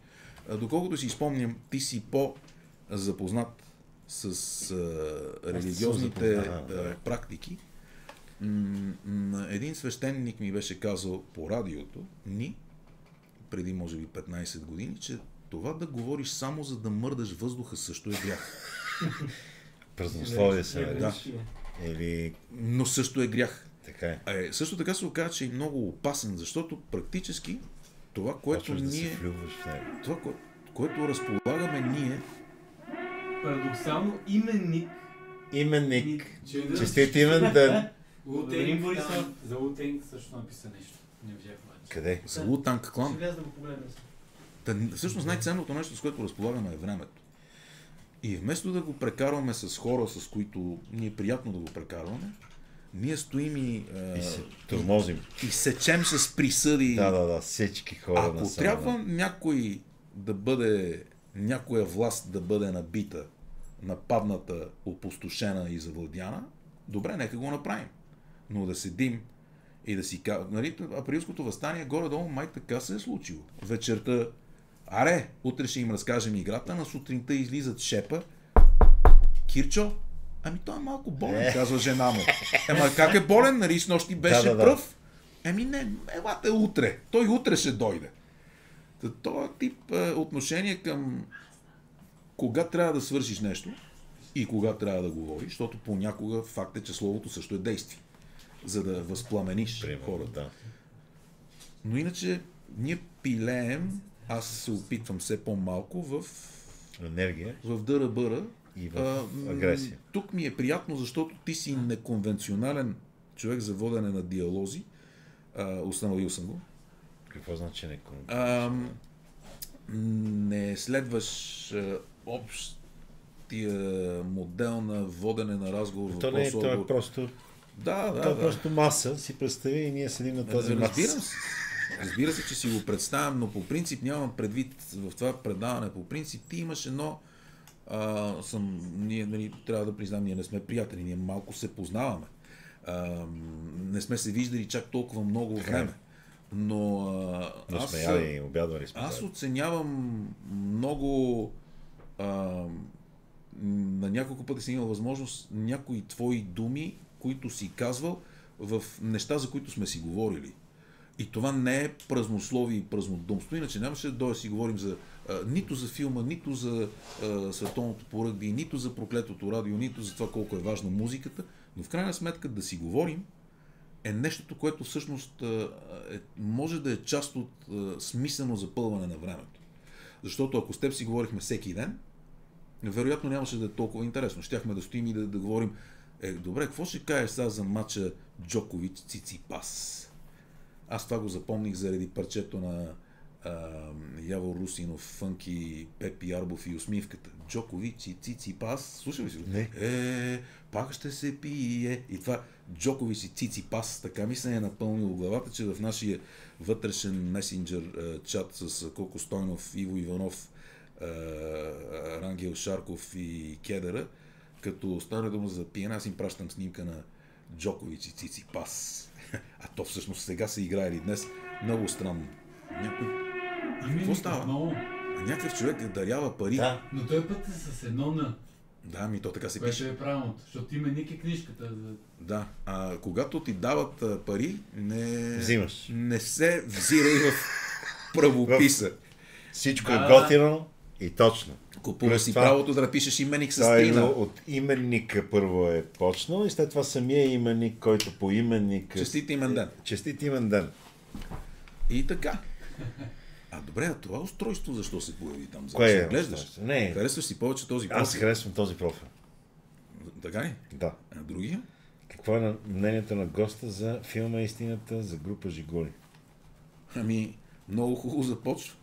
А, Доколкото си спомням, ти си по-запознат с а, религиозните запознат, да, да. а, практики. Един свещеник ми беше казал по радиото, ни, преди може би 15 години, че това да говориш само за да мърдаш въздуха също е грях. [LAUGHS] Празнословие се Да. нарича. Или Но също е грях. така е. А е, също така се оказа, че е много опасен, защото практически това, което Почваш да ние, него. това, кое, което разполагаме ние, Парадоксално именник. Именник. Че Честит имен ден. [LAUGHS] Там За Лутенг също написа нещо. Не взех. Къде? за Лутанг Ще клан, вляза да го погледнем. Та, всъщност най-ценното нещо, с което разполагаме е времето. И вместо да го прекарваме с хора, с които ни е приятно да го прекарваме, ние стоим и, е, И се тормозим. и сечем с присъди. Да, да, да. Всички хора Ако на трябва някой да бъде някоя власт да бъде набита, нападната, опустошена и завладяна, добре, нека го направим. Но да седим и да си кажа, нали, априлското възстание горе-долу май така се е случило. Вечерта, аре, утре ще им разкажем играта, на сутринта излизат шепа, Кирчо, ами той е малко болен, казва жена му. Ема как е болен, нали, с нощи беше Да, да, да. пръв. Еми не, елате утре. Той утре ще дойде. Та, този тип е, отношение към кога трябва да свършиш нещо и кога трябва да говориш, защото понякога факт е, че словото също е действие, за да възпламениш Примерно, хората. да. Но иначе ние пилеем, аз се опитвам все по-малко в, Енергия в дъра-бъра. И в А, агресия. Тук ми е приятно, защото ти си неконвенционален човек за водене на диалози. А, установил съм го. Какво значи не А, не следваш а, общия модел на водене на разговор. То не е, въпрос, то е отговор. просто, Да, да, то е да. просто маса, си представи и ние седим на този маса. Разбирам се. Разбира се, че си го представям, но по принцип нямам предвид в това предаване. По принцип ти имаш едно... А, съм, ние нали, трябва да признам, ние не сме приятели, ние малко се познаваме. А, не сме се виждали чак толкова много е. време. Но, а, Но аз, сме яли и обядвали сме. аз оценявам много а, на няколко пъти съм имал възможност някои твои думи, които си казвал в неща, за които сме си говорили. И това не е празнословие и празнодумство, иначе нямаше да дойде си говорим за, нито за филма, нито за а, световното поръгби, нито за проклетото радио, нито за това колко е важна музиката, но в крайна сметка да си говорим е нещото, което всъщност а, е, може да е част от а, смислено запълване на времето. Защото ако с теб си говорихме всеки ден, вероятно нямаше да е толкова интересно. Щяхме да стоим и да, да говорим, е, добре, какво ще кажеш сега за матча Джокович Циципас? Аз това го запомних заради парчето на Явор Русинов, Фънки, Пепи Арбов и усмивката. Джокович и Циципас. Слушай ли си? Не. Е, пак ще се пие. И това Джокович и Циципас. Така ми се е напълнило главата, че в нашия вътрешен месенджер чат с Колко Стойнов, Иво Иванов, Рангел Шарков и Кедъра, като стане дума за пиене, аз им пращам снимка на Джокович и Циципас. [LAUGHS] А то всъщност сега са играели днес. Много странно. Някой... Ами, Какво става? Много. Някакъв човек дарява пари. Да, Но той път е с едно на, да ми то така се което пише. е правилното. Защото има Ники книжката. За... Да. А когато ти дават пари, не, Взимаш. не се взирай в правописа. всичко Да, е да. готино и точно. Купуваш Плюс си това- правото да напишеш именик с Това е от именника първо е почнал и след това самия именник, който по именник... Честит имен ден. Честит имен ден. И така. А добре, а това устройство защо се появи там? За Кое да се е устройство? Не. Харесваш си повече този Аз профил? харесвам този профил. Така ли? Да. А другия? Какво е на- мнението на госта за филма Истината за група Жиголи? Ами, много хубаво започва.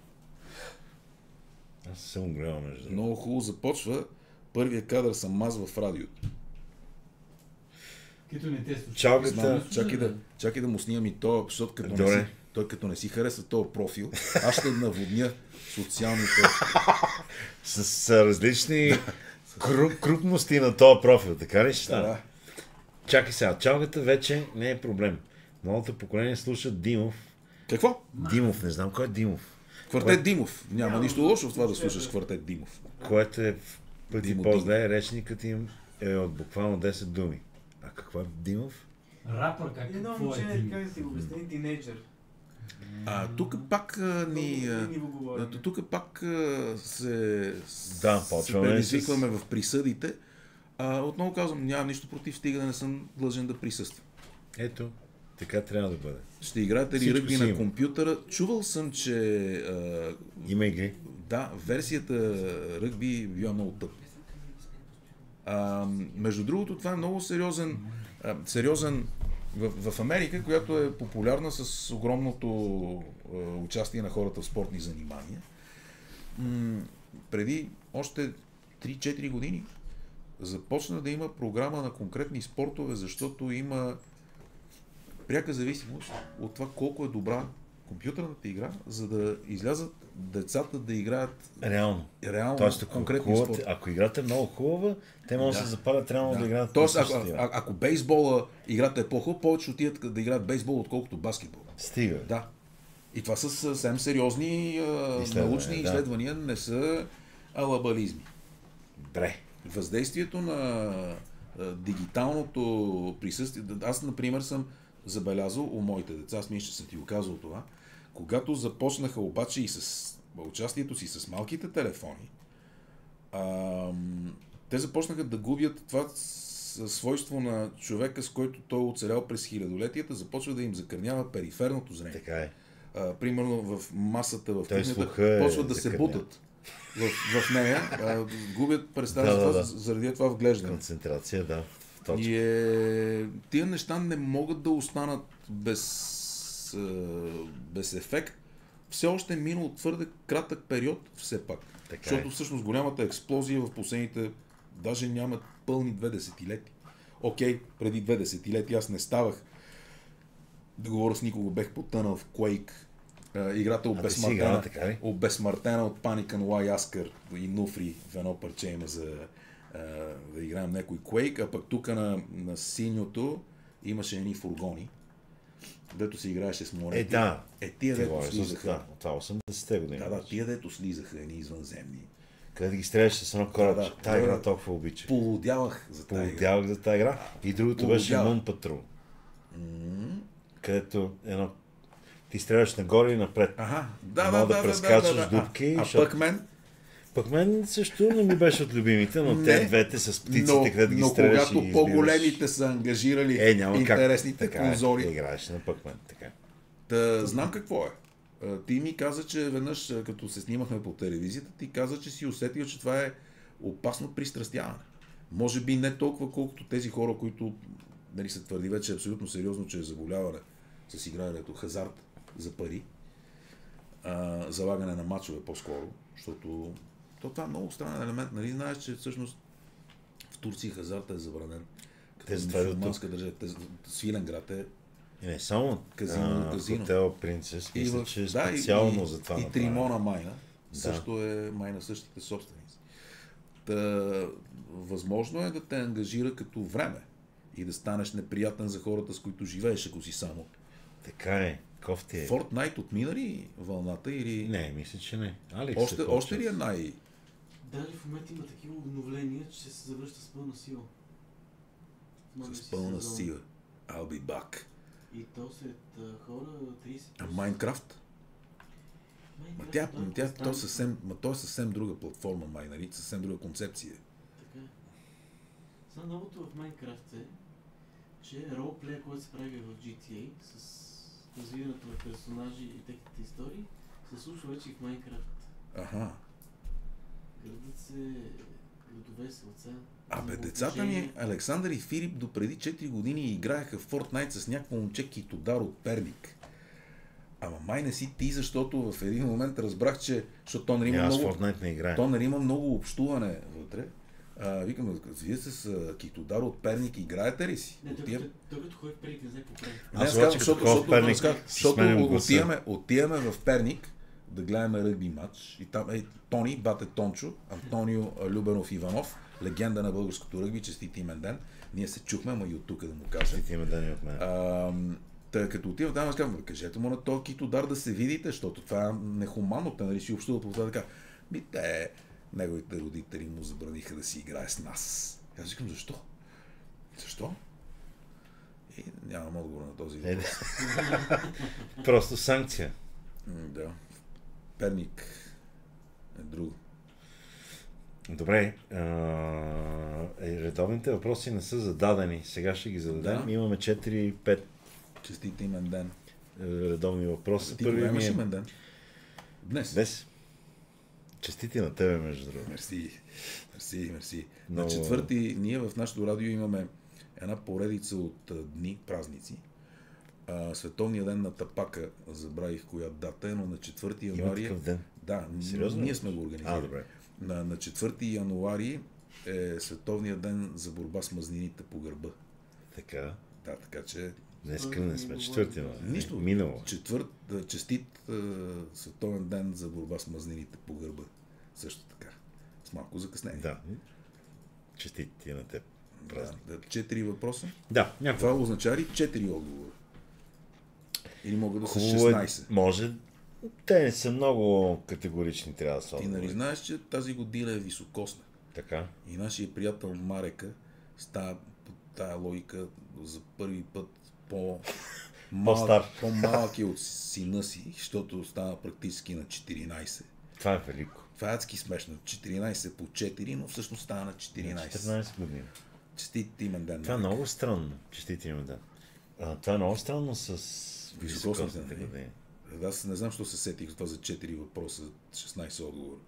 Аз съм гледал между другото. Много хубаво започва. Първия кадър съм аз в радиото. Кито не те слуша. Чалгата- Знам, чакай да, чакай да му снимам и то, защото като не Добре. си, той като не си харесва този профил, аз ще наводня социалните... [LAUGHS] С, с различни кру, крупности на този профил, така ли ще стане? Да, Чакай сега, чалгата вече не е проблем. Новото поколение слуша Димов. Какво? Димов, не знам кой е Димов. Квартет Димов. Няма нищо лошо в това да слушаш квартет Димов. Което е в пъти Димо по-зле, речникът им е от буквално 10 думи. А какво е Димов? Рапър как Едно какво е момче, как да ти го обясня, тинейджър. А тук пак а, ни... А, Тук пак а, се, Да, се почваме предизвикваме в присъдите. А, отново казвам, нямам нищо против, стига да не съм длъжен да присъствам. Ето, така трябва да бъде. Ще играете ли ръгби на компютъра? Чувал съм, че а, Има игри. да, версията ръгби била много тъп. А, между другото, това е много сериозен, а, сериозен в, в Америка, която е популярна с огромното а, участие на хората в спортни занимания. М- преди още 3-4 години започна да има програма на конкретни спортове, защото има пряка зависимост от това колко е добра компютърната игра, за да излязат децата да играят Реално. реално Тоест, ако, конкретни хубава, спорт. ако играта е много хубава, те могат да, Да. се запалят реално да, играят. Тоест, ако, а, ако бейсбола играта е по-хубава, повече отидат да играят бейсбол, отколкото баскетбол. Стига. Да. И това са съвсем сериозни Изследвания, научни да. изследвания, не са алабализми. Добре. Въздействието на дигиталното присъствие. да, Аз, например, съм забелязал у моите деца, аз мисля, че съм ти го казал това, когато започнаха обаче и с участието си с малките телефони, ам, те започнаха да губят това свойство на човека, с който той е оцелял през хилядолетията, започва да им закърнява периферното зрение. Така е. А, примерно в масата в кухнята почват да се закърнял. бутат в, в нея, а, губят представа Да, да, да. заради това вглеждане. Концентрация, да. В точка. И е, тия неща не могат да останат без, без ефект. Все още е минал твърде кратък период, все пак. Така Защото е. всъщност голямата експлозия в последните, даже нямат пълни две десетилетия. Окей, преди две десетилетия аз не ставах да говоря с никого, бех потънал в Quake. Играта обезсмъртена, ли? обезсмъртена от Panic and Why Аскър и Нуфри в едно парче има за а, да играем някой Quake, а пък тук на, на синьото имаше едни фургони, дето се играеше с монети. Е, да. Е, тия Ти дето слизаха. това. Това 80-те години. Да, да, тия дето слизаха едни извънземни. Къде ги стреляш с едно корабче. Да, да. Тая игра толкова обичах. Полудявах за тази игра. Поводявах за тази игра. И другото беше Полудявах. Moon Patrol. Където едно... Ти стреляш нагоре и напред. Ага, да, Мога да, да да, прескачаш да, да, да. дупки, А, а защото- пък мен, Пък мен също не ми беше от любимите, но те Не, двете с птиците, но, където ги но стреляш и когато по-големите са ангажирали Е, няма интересните как. Така конзоли, Е, играеш на пък мен. Така. Та, знам какво е. Ти ми каза, че веднъж, като се снимахме по телевизията, ти каза, че си усетил, че това е опасно пристрастяване. Може би не толкова, колкото тези хора, които нали, се твърди вече абсолютно сериозно, че е заболяване с игрането, хазарт за пари, а, залагане на мачове по-скоро, защото то това е много странен елемент. Нали знаеш, че всъщност в Турция хазарта е забранен. Като Те мусулманска държава. Те- Свиленград е И не само Казино, а, казино. Хотел Принцес, и мисля, че да, и- специално и, за това И направено. Тримона майна също е майна същите собственици. Та, възможно е да те ангажира като време и да станеш неприятен за хората, с които живееш, ако си само. Така е. Кофти е. Fortnite отмина ли вълната или... Не, мисля, че не. Алекс Още, е още ли е най... Даже в момента има такива обновления, че се завръща с пълна сила. С пълна сила? I'll be back. И то сред хора 30 А Майнкрафт? Ма тя, тя, то, съвсем, ма то е съвсем друга платформа, май, нали? Съвсем друга концепция. Така е. Сега новото в Майнкрафт е, че ролплея, който се прави в GTA с развиването на персонажи и техните истории, се случва вече и в Майнкрафт. Аха. Градът се градове, селца. Абе, децата ми, Александър и Филип, до преди 4 години играеха в Fortnite с някакво момче Китодар от Перник. Ама май не си ти, защото в един момент разбрах, че... Защото то Не, има аз много... Fortnite не играя. То нали има много общуване вътре. А, викам, вие с а, Китодар от Перник играете ли си? Не, той, Отивам- той, той като ходи в Перник не знае какво прави. Аз аз казвам, защото, защото сменям гласа. отиваме, отиваме в Перник да гледаме ръгби матч и там е Тони, бате Тончо, Антонио Любенов Иванов, легенда на българското ръгби, честит имен ден. Ние се чухме, ама и от тук да му кажем. Ти има дани от мен. А, Та, като отивам там, аз казвам, кажете му на този китодар да се видите, защото това е нехуманно, те нали си общуват по така. Ми те, неговите родители му забраниха да си играе с нас. И Аз викам, защо? Защо? И нямам отговор на този Е, въпрос. Просто санкция. Да. Перник е друго. Добре. А, е, редовните въпроси не са зададени. Сега ще ги зададем. Да. Имаме 4-5 Честит имен ден. редовни въпроса. Ти Първи имаш е имен ден? Днес. днес. Честити на тебе, между другото. Мерси, мерси, мерси. Много- На четвърти, ние в нашото радио имаме една поредица от дни, празници. А, Световния ден на Тапака, забравих коя дата е, но на 4 Има януари... такъв ден. Да, Сериозно? ние сме го организирали. А, добре. На, на 4 януари е Световния ден за борба с мазнините по гърба. Така. Да, така че Днес Това не сме четвърти, но Нищо. Минало. Четвърт, честит а, световен ден за борба с мазнините по гърба. Също така. С малко закъснение. Да. Честит ти на теб. Празник. Да, четири въпроса. Да, някакво. Това означава ли четири отговора? Или могат да са Хубаво е, 16? може. Те не са много категорични, трябва да са. Ти нали знаеш, че тази година е високосна. Така. И нашия приятел Марека става по тая логика за първи път по [LAUGHS] По-стар. [LAUGHS] по-малък е от сина си, защото става практически на 14. Това е велико. Това е адски смешно. 14 по 4, но всъщност става на 14. 14 години. Честит имен ден. Това е много странно. Честити има да. А, това е много странно с Високосните, високосните нали? години. Аз не знам, що се сетих това за 4 въпроса, 16 отговора.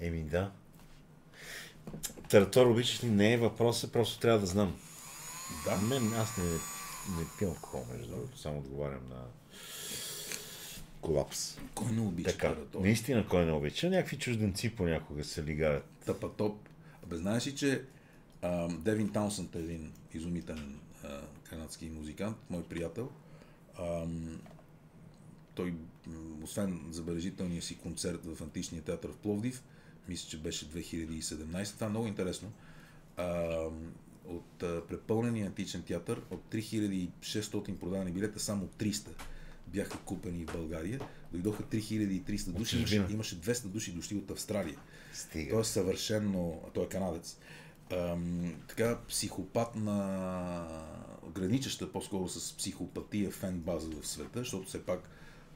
Еми да. Таратор, обичаш ли? Не е въпросът, просто трябва да знам. Да. Мен, аз не, не пия алкохол, между другото, само отговарям на колапс. Кой не обича Така, Таратор? наистина кой не обича? Някакви чужденци понякога се лигаят. Тапатоп. Абе, знаеш ли, че а, Девин Таунсънт е един изумителен а, канадски музикант, мой приятел. А, той, освен забележителния си концерт в Античния театър в Пловдив, мисля, че беше 2017, това е много интересно. А, от а, препълнения античен театър, от 3600 продадени билета, само 300 бяха купени в България. Дойдоха 3300 души, имаше, имаше 200 души дошли от Австралия. Стига. Той е съвършенно, той е канадец, ам, така психопат на граничеща по-скоро с психопатия фен база в света, защото все пак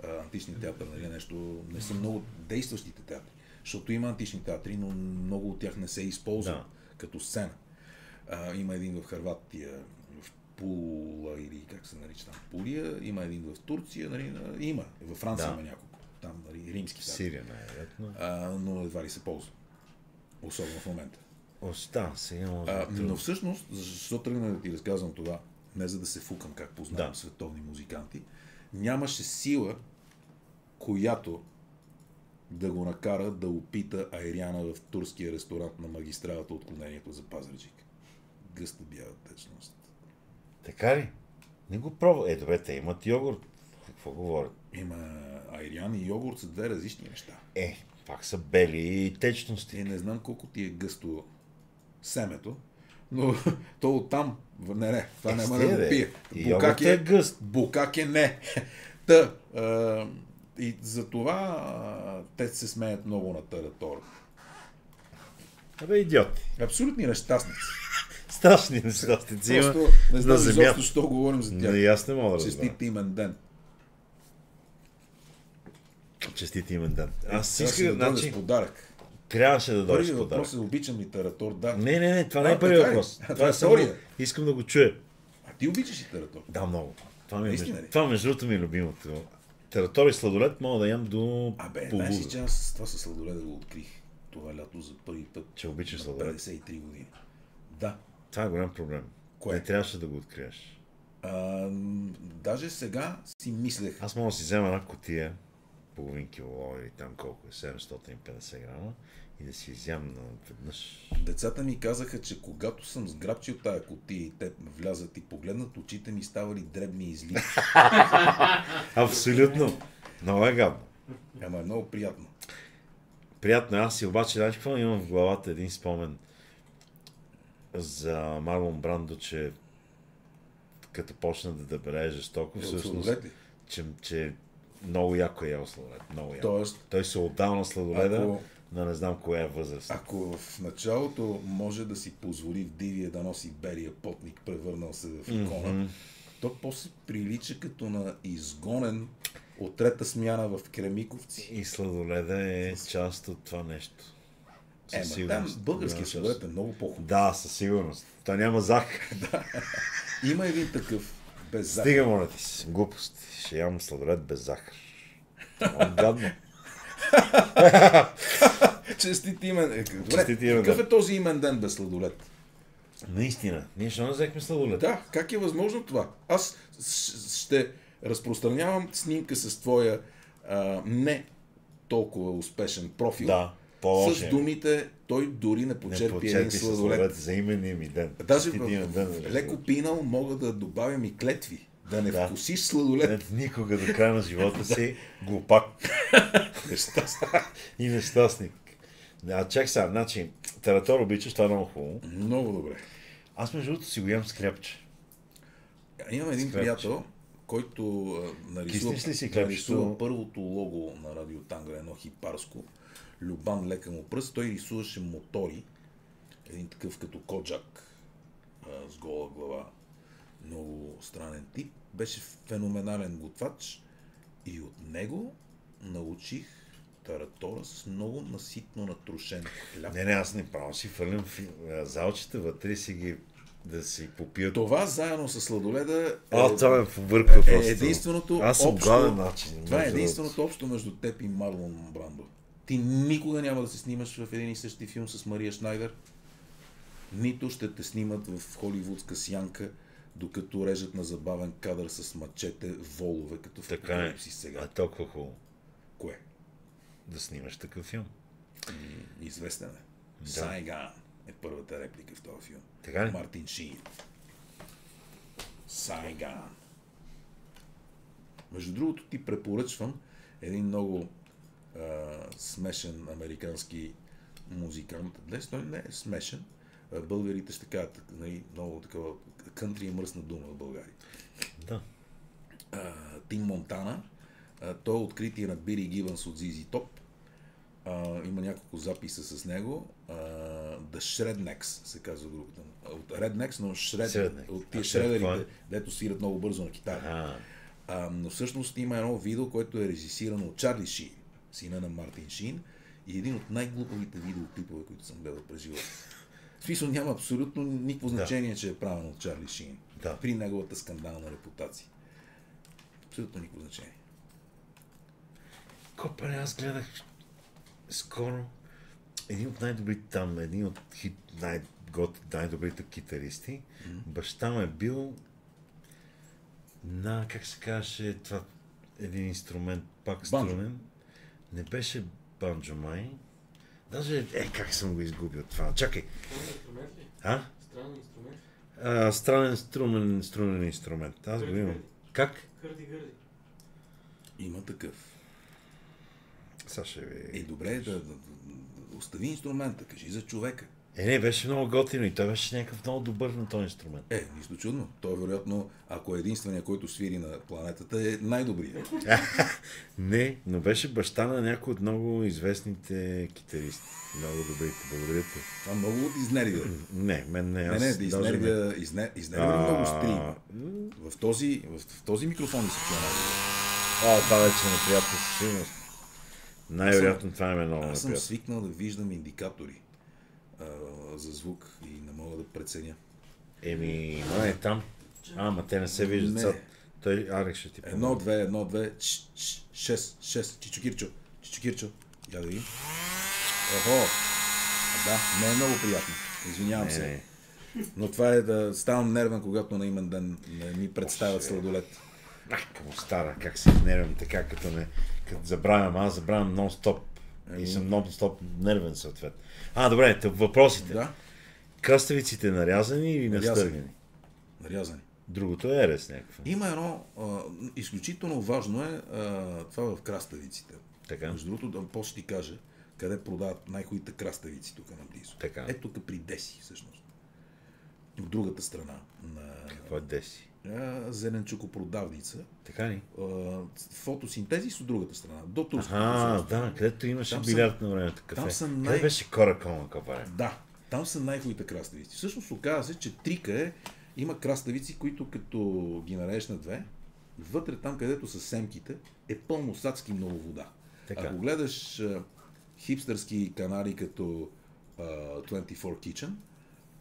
а, античният театър нали, нещо, не са много действащите театри, защото има антични театри, но много от тях не се използват Да. като сцена. А, има един в Харватия, в Пула или как се нарича там, Пулия, има един в Турция, нали, има, във Франция Да. има няколко, там нали, римски театри Сирия, най-вероятно. но едва ли се ползва. Особено в момента. Оста, сега може А, но всъщност, защо тръгна да ти разказвам това, не за да се фукам как познавам Да. световни музиканти, нямаше сила, която да го накара да опита айряна в турския ресторант на магистралата отклонението за Пазарджик. Гъста бяла течност. Така ли? Не го пробва. Е, добре, те имат йогурт. Какво говорят? Има айрян и йогурт са две различни неща. Е, пак са бели течности. Е, не знам колко ти е гъсто семето, но [LAUGHS] то оттам, не, не, това Е, няма да го бе. пие. Букак е, е гъст. Букак е не. [LAUGHS] Та, а, и за това а, те се смеят много на Таратор. Абе, идиоти. Абсолютни нещастници. Страшни нещастици има Просто не знам изобщо, земята. що говорим за тях. Не, аз не мога да. Честит имен ден. Честит имен ден. Аз Трябва исках, значи, подарък. Трябваше да дойдеш Първи с подарък. въпрос е обичам ли Таратор? Да. Не, не, не, това не А, е първият въпрос. Това е втория. Искам да го чуя. А ти обичаш ли Таратор? Да, много. Това, ми е, между... това между другото ми е любимото. Тератори сладолет мога да ям до Абе, знаеш че аз това със сладоледа го открих това лято за първи път. Че обичаш на сладолед. 53 години. Да. Това е голям проблем. Кое? Не трябваше да го откриеш. А, даже сега си мислех. Аз мога да си взема една котия, половин кило или там колко е, 750 грама, и да си изям веднъж. Децата ми казаха, че когато съм сграбчил тая котия и те влязат и погледнат, очите ми ставали дребни и зли. [LAUGHS] Абсолютно. Много е гадно. Ама е много приятно. Приятно е. Аз си обаче, знаеш какво имам в главата един спомен за Марлон Брандо, че като почна да дебелее жестоко, всъщност, че, че много яко е ял сладолед. Много яко. Тоест, Той се отдал на сладоледа ако, на не знам коя е възраст. ако в началото може да си позволи в дивия да носи белия потник, превърнал се в икона, Мгм. то после прилича като на изгонен от трета смяна в Кремиковци. И сладоледа е част от това нещо. Със там сигурност. българския Голяма сладолед е много по-хубав. Да, със сигурност. Той няма захар. [LAUGHS] Има един такъв без захар. Стига, моля ти се. Глупости. Ще ям сладолед без захар. Това е гадно. [LAUGHS] Честит имен. Е, Добре, Честит имен какъв е този имен ден без сладолед? Наистина. Ние ще не взехме сладолед. Да, как е възможно това? Аз ще разпространявам снимка с твоя а, не толкова успешен профил. Да, по-лошо с думите той дори не Не почерпи един с сладолет. за имения ми ден. Даже ден, леко пинал мога да добавям и клетви. Да не Да. вкусиш сладолет. Ето, никога до края на живота си [LAUGHS] глупак [LAUGHS] и нещастник. А чак сега, значи, Таратор обичаш, това е много хубаво. Много добре. Аз между другото си го ям скряпче. Имам един Скрепче. приятел, който нарисува, ли си нарисува първото лого на Радио Танга, едно хипарско. Любан лека му пръст. Той рисуваше мотори. Един такъв като коджак а, с гола глава. Много странен тип. Беше феноменален готвач. И от него научих таратора с много наситно натрушен хляб. Не, не, аз не правя. Си фърлям а, залчета вътре си ги да си попият. Това заедно с сладоледа А, това ме побърква е единственото Аз съм общо- гладен начин. Това е единственото общо между теб и Марлон Брандо. Ти никога няма да се снимаш в един и същи филм с Мария Шнайдер, нито ще те снимат в холивудска сянка, докато режат на забавен кадър с мачете волове, като в Така е. Сега. А толкова хубаво Кое? да снимаш такъв филм. И Известен е. Да. Сайган е първата реплика в този филм. Така ли? Мартин Шин. Сайган. Между другото ти препоръчвам един много а, смешен американски музикант. Днес той не е смешен. Българите ще кажат нали, много такова кънтри е мръсна дума в България. Да. А, Тим Монтана. А, той е откритие на Бири Гиванс от Zizi Топ. А, има няколко записа с него. А, The Shrednex се казва групата. му. От Rednex, но Shred, Shrednex. от тия това? шредерите, дето свират много бързо на китара. А, но всъщност има едно видео, което е режисирано от Чарли Шин, сина на Мартин Шин, и един от най-глупавите видеоклипове, които съм гледал през живота. В смисъл няма абсолютно никакво значение, че е правен от Чарли Шин. Да. При неговата скандална репутация. Абсолютно никакво значение. Копане, аз гледах скоро един от най-добрите там, един от хит, най- гот- най-добрите китаристи. Баща му е бил на, как се казваше, това един инструмент, пак Банджо. Не беше банджо май. Даже, е, как съм го изгубил това. Чакай, Странен инструмент ли? а? Странен инструмент? а странен струмен, инструмент. Аз го имам. Как? Хърди гърди. Има такъв. Сега ще ви... Е, добре, да, да, да остави инструмента, кажи за човека. Е, не, беше много готино и той беше някакъв много добър на този инструмент. Е, нищо чудно. Той вероятно, ако е единствения, който свири на планетата, е най-добрият. [LAUGHS] Не, но беше баща на някой от много известните китаристи. Много добрите, благодаря ти. Това много от изнервя. Не, мен не. Не, Аз не, да изнервя, изне, изнервя А, много стрим. В този, в, в този микрофон ли се чува А, това вече е неприятно със сигурност. Най-вероятно това е много Аз съм свикнал да виждам индикатори а, за звук и не мога да преценя. Еми, но е там. А, ама те не се виждат. Не. Той, Алекс ще ти Едно, две, едно, две, ч- ч- шест, шест, чичокирчо, чичокирчо. Я да видим. Охо! А, Да, не е много приятно. Извинявам Не, се. не. Но това е да ставам нервен, когато на имен ден не ми представят сладолет. Ах, към стара, как се изнервям така, като не, като забравям, аз забравям нон-стоп. И съм нон-стоп нервен съответно. А, добре, тъп, въпросите. Да, Краставиците нарязани или настъргани? нарязани. Другото е ерес някакво. Има едно, а, изключително важно е а, това в краставиците. Така. Между другото, да после ти кажа, къде продават най-хубавите краставици тук наблизо. Така. Ето тук при Деси, всъщност. От другата страна на Какво е деси? А, зеленчукопродавница. Така ли? А, фотосинтезис от другата страна. До турското А, да, където имаше Там билярд на времето кафе. там са Къде най- беше Коракома капаре? Да, там са най-хубавите краставици. Всъщност оказа се, че трика е, има краставици, които като ги нарежеш на две, вътре там, където са семките, е пълно садски много вода. Така. Ако гледаш а, хипстърски канали като а, 24 Kitchen,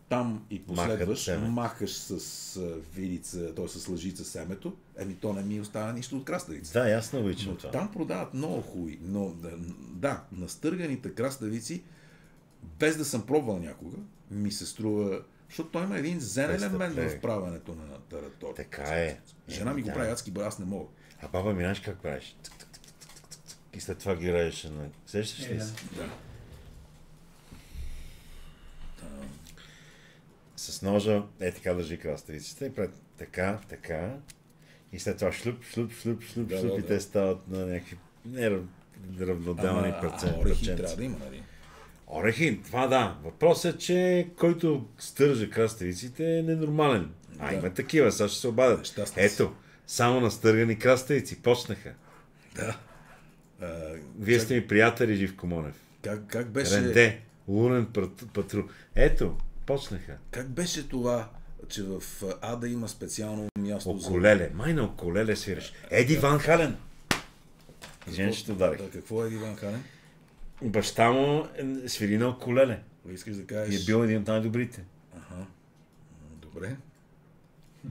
там и последваш, махаш с а, вилица, т.е. с лъжица семето, еми то не ми остава нищо от краставици. Да, ясно обичам Но това. там продават много хуи. Но да, да, настърганите краставици, без да съм пробвал някога, ми се струва... Защото той има един зен елемент в правенето на таратор. Така е. Жена ми го Да. прави адски, бе, аз не мога. А баба ми знаеш как правиш? И след това ги режеше на... Сещаш Е, ли се? Да. С ножа, е така държи краставиците, и прави така, така, и след това шлюп, шлюп, шлюп, шлюп, Да, шлюп, да, и да. те стават на някакви парче- а, орехи трябва да има, нали? Орехи, това да. Въпросът е, че който стържа краставиците е ненормален. А, Да. има такива, сега ще се обадят. Нещастни Ето, само настъргани краставици, почнаха. Да. А, Вие чак- сте ми приятели, Живко Монев. Как, как, беше, Ренде, лунен пат- патрул. Ето, почнаха. как беше това, че в Ада има специално място за... Околеле, май на околеле свираш. Еди Ван Хален. Женщите ударих. Да, какво е Иван Хален? Баща му е свири на околеле. Искаш да И кажеш... е бил един от най-добрите. Аха. Добре,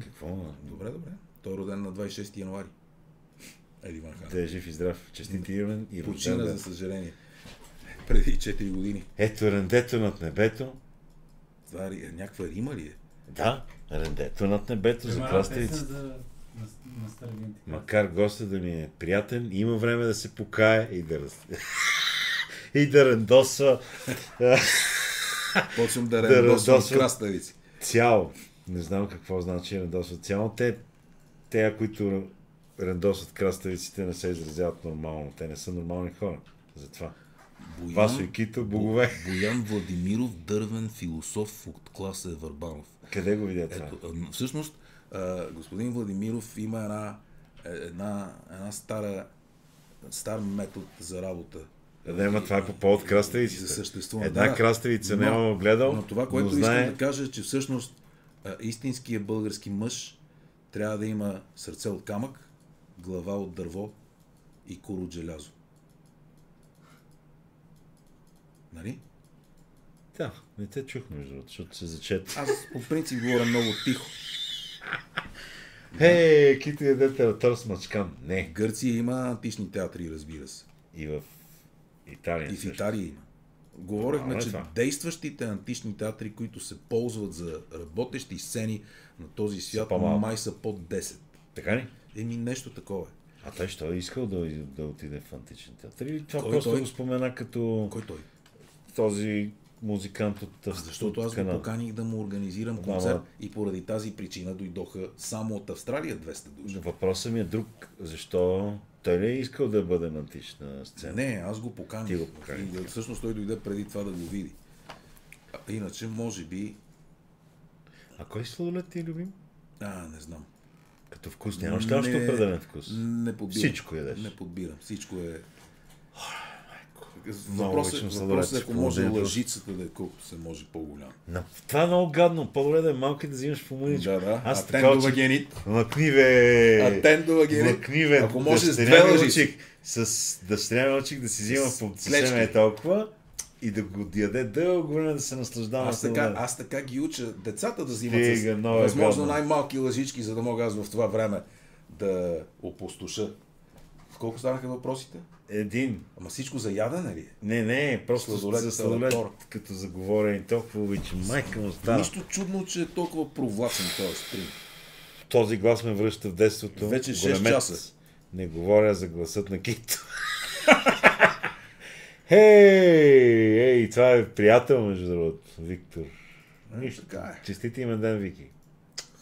Какво? добре, добре. Той е роден на 26 януари. Еди Ван Хален. Да е жив и здрав. Честити Ирвен и Почина, за съжаление. Преди 4 години. Ето рендето над небето. Това е някаква рима ли е? Да, рендето над небето за на Старгенти. Макар гостът да ми е приятен, има време да се покае и да раз... [LAUGHS] и да рендосва [LAUGHS] Почвам да Да рендосвам краставици. цяло. Не знам какво значи рендосва цяло. Те, те, които рендосват краставиците, не се изразяват нормално. Те не са нормални хора. Затова. Васо и Кито, богове. Боян Владимиров, дървен философ от класа Върбанов. Къде го видя това? Ето, всъщност, господин Владимиров има една, е, една, една стара, стар метод за работа. Да, ма това е по повод И краставиците. за съществуване. Една Да, краставица но- няма гледал, Но това, което но знае... искам да кажа е, че всъщност истинският български мъж трябва да има сърце от камък, глава от дърво и кор от желязо. Нали? Да, не те чух между другото, защото се зачет. Аз по принцип говоря много тихо. Хей, Кито яде тератор с мачкан. Не. В Гърция има антични театри, разбира се. И в Италия. И в. Италия има. Говорихме, е че това. действащите антични театри, които се ползват за работещи сцени на този свят, по-малко. май са под 10. Така ли? Еми нещо такова е. А той що е искал да, да отиде в античен театър? Или това Кой просто той? го спомена като Кой той? Този музикант от защото аз го поканих да му организирам концерт и поради тази причина дойдоха само от Австралия 200 души. Въпросът ми е друг. Защо той ли е искал да бъде на антична сцена? Не, аз го поканих. Ти го покани. И, всъщност той дойде преди това да го види. А, иначе, може би... А кой сладолет ти е любим? А, не знам. Като вкус нямаш ли още Не- определен вкус? Не подбирам. Всичко ядеш. Не подбирам. Всичко е... Въпросът, обичам въпросът сладолет е, ако може холодилника. лъжицата да е колкото се може по-голяма. Но, това е много гадно. По-добре да е малко и да взимаш по мъничко. Да, да. Аз а така тендова учих. генит. Лъкни бе! А тендова генит. Лъкни бе! Ако може с дъщеря две лъжици. С дъщеря учих да си взима С по е толкова и да го яде дълго време да се наслаждава. Аз така, аз така ги уча децата да взимат Стига, с е възможно най-малки лъжички, за да мога аз в това време да опустоша. Колко станаха въпросите? Един. Ама всичко за ядене ли? Не, не, просто Сладолет, за сладолет, като заговоря и толкова обичам. Майка му става. Нищо чудно, че е толкова провлачен този стрим. Този глас ме връща в детството. Вече шест Големец. часа. Не говоря за гласът на Кито. [LAUGHS] Хей, ей, това е приятел, между другото, Виктор. Нищо. така е. Честити имен ден, Вики.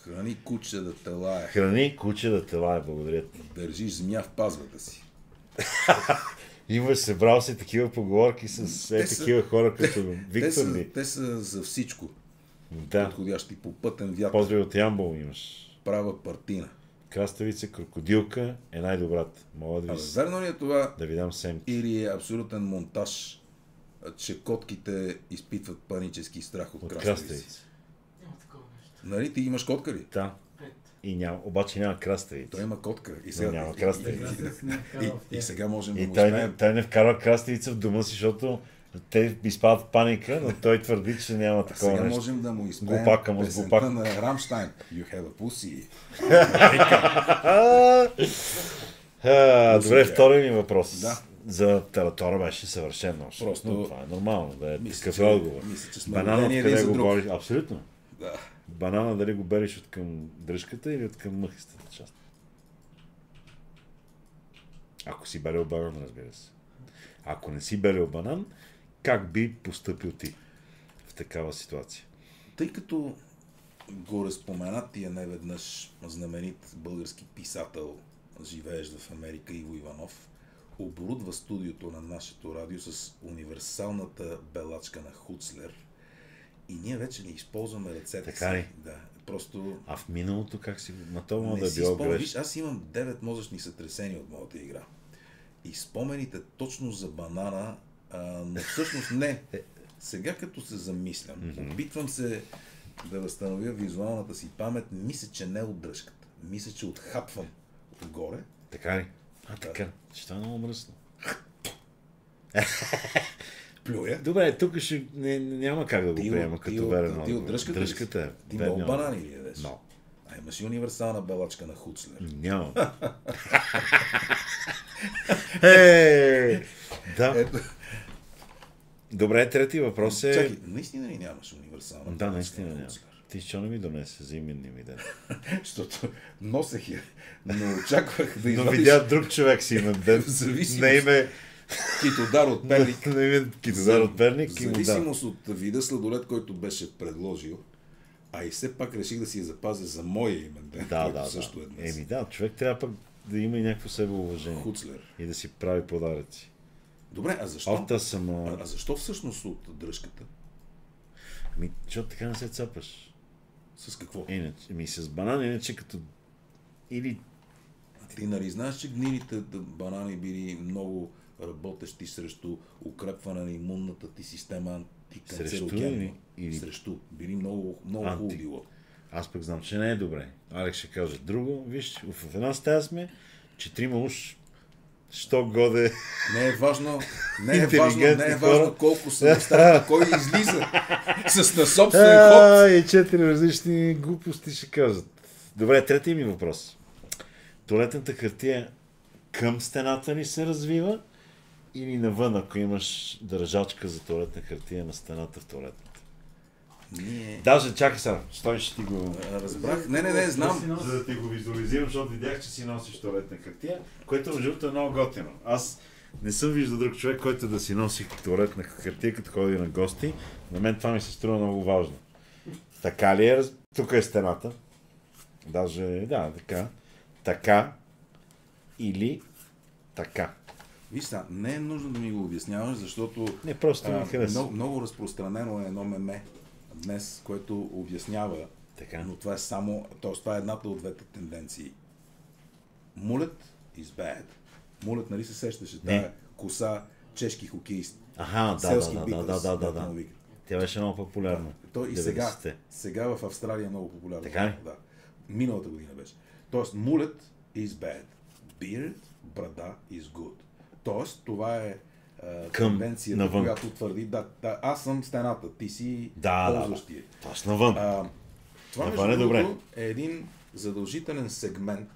Храни куче да те лае. Храни куче да те лае, благодаря ти. Държиш змия в пазвата си. [LAUGHS] Имаш събрал си такива поговорки с е, Те такива хора като Те Виктор ли? те са за всичко. Да. Подходящи по пътен вятър. Поздрави от Ямбол имаш. Права партина. Краставица, крокодилка е най-добрата. Мога да ви, с- верно ли е това да ви дам семки. или е абсолютен монтаж, а, че котките изпитват панически страх от, От краставици? краставица. Нали ти имаш котка ли? Да. И няма, обаче няма краставица. Той има котка. И сега, няма и- краставица. и- И, и, сега можем да И му той, не, той не вкарва краставица в дома си, защото те изпадат в паника, но той твърди, че няма А такова сега нещо. можем да му изпеем Глупака му с песента глупак. на Рамштайн. You have a pussy. А, добре, втори ми въпрос. Да. За Таратора беше съвършено. Просто- Но това е нормално, да е Мисля, такъв че- отговор. мисля, че сме за го бориш? Абсолютно. Да. Банана дали го береш от към дръжката или от към мъхистата част? Ако си белил банан, разбира се. Ако не си белил банан, как би поступил ти в такава ситуация? Тъй като горе споменатия неведнъж знаменит български писател, живеещ в Америка, Иво Иванов, оборудва студиото на нашето радио с универсалната белачка на Хуцлер. И ние вече не използваме ръцете Така си. ли? Да, просто А в миналото как си... На то мога да е си било спомням. Виж, аз имам 9 мозъчни сътресения от моята игра. И спомените точно за банана, а, но всъщност не. Сега като се замислям, опитвам се да възстановя визуалната си памет, мисля, че не от дръжката. Мисля, че отхапвам отгоре. Така ли? А, така. Ще стане много мръсно. [LAUGHS] Плюя. Добре, тук ще не, няма как да го Ти от- приема като верен ти от отговор. дръжката? Дръжката е. Ти много отговор. банани ли ядеш? Но. А имаш и универсална белачка на Хуцлер. Няма. [LAUGHS] Е, да. Ето, Добре, трети въпрос е... чакай, наистина ли нямаш универсална Да, наистина на няма. Хуцлер? Ти що не ми донесе за именния ми ден? [LAUGHS] Защото носех я, но очаквах да Но извадиш видя друг човек си имен ден. [LAUGHS] На име... китодар от Перник. [LAUGHS] Китодар от Перник В зависимост от вида сладолет, който беше предложил, а и все пак реших да си я запазя за моя имен ден, Да, да, също да. е днес. Еми да, човек трябва пък да има и някакво себеуважение. Хуцлер. И да си прави подаръци. Добре, а защо? Офта съм... А, а, а защо всъщност от дръжката? Ми, защото така не се цапаш. С какво? Иначе, ми с банан, иначе като... Или... Ти нали знаеш, че гнилите банани били много работещи срещу укрепване на имунната ти система антиканцерогенно. Срещу Срещу. Били много, много Анти. хубаво било. Аз пък знам, че не е добре. Алекс ще каже друго. Виж, в една стая сме, четирима уж, що годе. Не е важно, не е важно, не е важно колко са нещата, кой излиза с на собствен ход. А, и четири различни глупости ще кажат. Добре, трети ми въпрос. Туалетната хартия към стената ли се развива или навън, ако имаш държачка за туалетна хартия на стената в туалетната? Ние... Даже, чакай сега, стой ще ти го... Разбрах. Не, не, не, знам. За да ти го визуализирам, защото видях, че си носиш туалетна хартия, което между другото е много готино. Аз не съм виждал друг човек, който да си носи туалетна хартия, като ходи на гости. На мен това ми се струва много важно. Така ли е? Тук е стената. Даже, да, така. Така или така. Виж сега, не е нужно да ми го обясняваш, защото Не, просто а, много, много разпространено е едно меме днес, което обяснява, Така. но това е само, т.е. това е едната от двете тенденции. Мулет is bad. Мулет, нали се сещаше? Тая коса, чешки хокеист. Аха, да, селски да, да, да, да, да, да. викат. Тя беше много популярна. То и сега, 90-те. сега в Австралия е много популярно. Така ли? Да. Миналата година беше. Тоест, мулет is bad. Beard, брада is good. Тоест, това е а, Към тенденцията, навън. която твърди, да, да, аз съм стената, ти си Да, да, да. ползващия. Тоест навън. А, това, Навън е добре. е един задължителен сегмент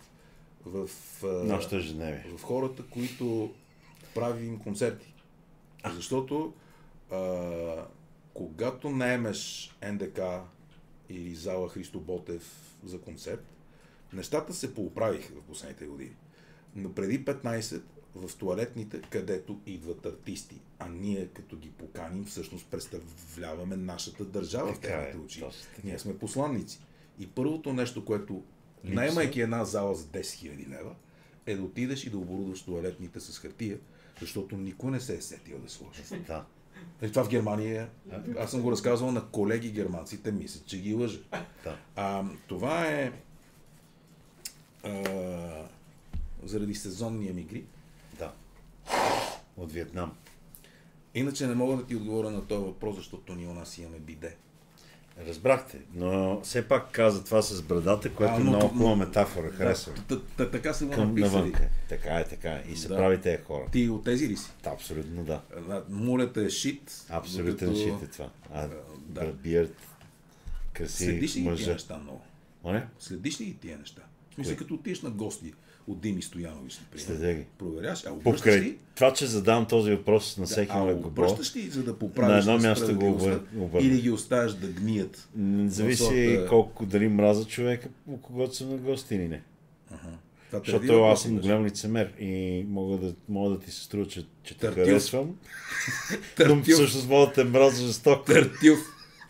в, а, Нашето ежедневие. в хората, които правим концерти. Защото а, когато наемеш НДК или зала Христо Ботев за концерт, нещата се поуправиха в последните години. Но преди 15 в туалетните, където идват артисти, а ние като ги поканим, всъщност представляваме нашата държава в Така е, техните очи. така. Ние сме посланници. И първото нещо, което, наймайки една зала за 10 000 лева, е да отидеш и да оборудваш туалетните с хартия, защото никой не се е сетил да сложи. Да. И това в Германия, аз съм го разказвал на колеги германци, те мислят, че ги лъжа. Да. А, това е а, заради сезонния ми грип. Да. От Виетнам. Иначе не мога да ти отговоря на този въпрос, защото ние у нас имаме биде. Разбрахте, но все пак каза това с брадата, което А, е но- много но- хубава метафора, харесва. Т- т- Така са го написали. навънка. Така е, така е. И се Да. прави тези хора. Ти от тези ли си? Да, абсолютно да. Мулята е шит. Абсолютен докато шит е това. А, да. да. Биърд, красиви Следиш ли ги тия неща много? Следиш ли тия неща? Кои? като отидеш на гости от Дими Стоянович, например. Проверяш, а обръщаш Покрай ли? това, че задавам този въпрос на всеки а мой гобо, обръщаш ли, за да поправиш На едно място го обърна. Или ги оставяш да гният? зависи сорта- колко дали мраза човека, у когото съм на гости или не. Това те Защото видя, аз съм голям лицемер и мога да, мога да ти се струва, че, че те харесвам, [LAUGHS] но всъщност мога да те мразя жестоко. Търтюв.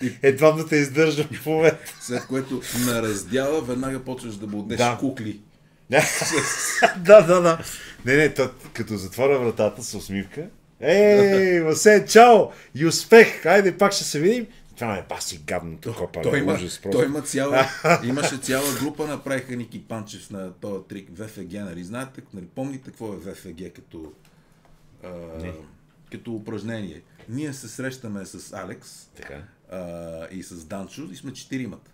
[LAUGHS] Едва да те издържам в момента. След което на раздяла веднага почваш да будеш Да. кукли. [LAUGHS] да, да, да. Не, не, то, като затворя вратата с усмивка. Ей, Васе, чао! И успех! Хайде, пак ще се видим. Това ме паси гадното копа. Той, има, ужас, просто. той има цяла, [LAUGHS] имаше цяла група, направиха Ники Панчев на този трик ВФГ, нали? Знаете, нали, помните какво е ВФГ като, а, като упражнение? Ние се срещаме с Алекс Така. а, и с Данчо и сме четиримата.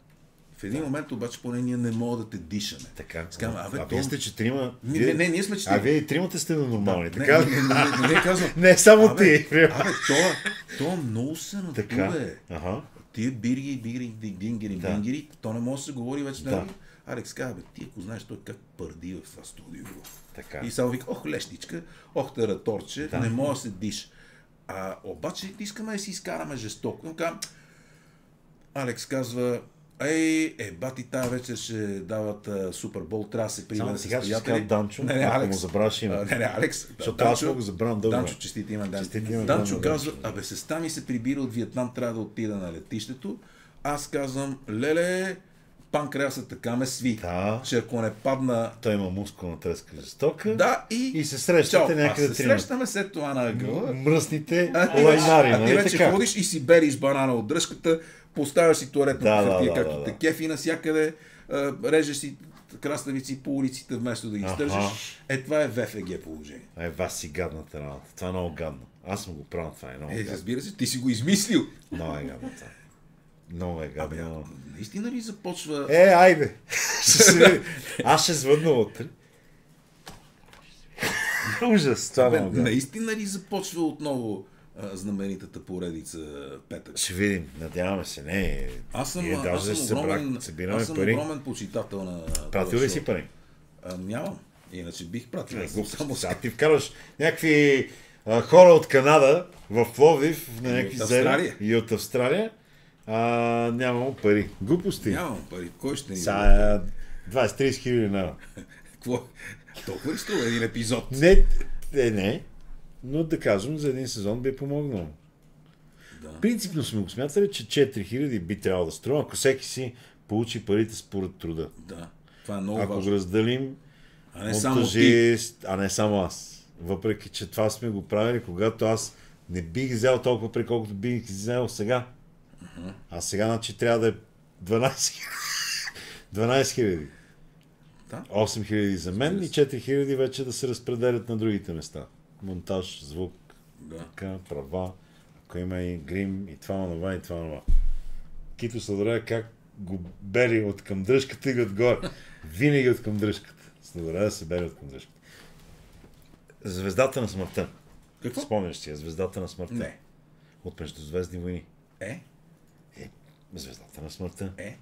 В един момент обаче поне ние не можем да те дишаме. Така. Скам, а, абе, а то- вие сте четирима. Не, не, не, ние сме А четирима. вие и тримата сте нормални, Не, така? не, не, не, не, не казвам. [LAUGHS] Не, само Абе, ти. Абе, то, то много се Така. надуве. Ага. Тия бирги, бигри, бингери, Да. бингери, то не може да се говори вече. Да. Да. Алекс казва, бе, ти ако знаеш той как пърди в това студио. Така. И само вика, ох, лещичка, ох, тараторче, Да. не може да се диш. А, обаче искаме да си изкараме жестоко. Но Алекс казва, Ей, е, бати, тази вечер ще дават а, Супербол, трябва да се Само с сега приятели. кажа Данчо, Не, не, Алекс. му забравяш името. А, Не, не, Алекс. Защото аз мога да забравям дълго Данчо, време. честит има ден. Честит имен Данчо казва, Данчо. абе, сестра ми се прибира от Виетнам, трябва да отида на летището. Аз казвам, леле, панкреаса така ме сви. Да. Че ако не падна... Той има мускулна треска жестока. Да, и... И се срещате Чао, някъде се трима. срещаме след това на ъгъла. Мръсните А ти, лайнари, а ти нали вече ходиш и си бериш банана от дръжката, поставяш си туалетна Да, хартия, да, както да, те да. кефи навсякъде, а, режеш си краставици по улиците, вместо да ги Аха. стържеш. Е, това е ВФГ положение. Е, вас си гадната работа. Това е много гадно. Аз съм го правил, това е много Е, разбира се, ти си го измислил. Много е гадно това. Много е Абе, гадно. наистина ли започва... Е, айде. [LAUGHS] Ще се види. Аз ще звъдна утре. Ужас, това е Бе, много гадно. наистина ли започва отново а, знаменитата поредица Петък? Ще видим, надяваме се. Не, Аз съм, ние аз даже съм се огромен, събрах, аз съм пари. огромен почитател на Пратил ли си пари? А, нямам. Иначе бих пратил. Не, глупости. само Сега ти вкарваш някакви а, хора от Канада в Пловдив на някакви Австралия. и от Австралия. А, нямам пари. Глупости. Нямам пари. Кой ще ни Сега 20-30 хиляди лева. [LAUGHS] Какво? Толкова ли струва един епизод? Не, не, не. Но да кажем, за един сезон би помогнал. Да. Принципно сме го смятали, че 4000 би трябвало да струва, ако всеки си получи парите според труда. Да. Това е много Ако го важно. разделим, А не само ти. а не само аз. Въпреки, че това сме го правили, когато аз не бих взел толкова при колкото бих взел сега. А сега, значи, трябва да е 12 12 [LAUGHS] хиляди. Да. 8 хиляди за мен и Разбира 4 хиляди вече да се разпределят на другите места. Монтаж, звук, Да. така, права, ако има и грим, и това, онова, и това, онова. Кито Сладорая как го бери от към дръжката и отгоре. [LAUGHS] Винаги от към дръжката. Сладорая се бери от към дръжката. Звездата на смъртта. Какво? Спомняш си я, Звездата на смъртта. Не. От Междузвездни войни. Е? Звездата на смъртта. Е?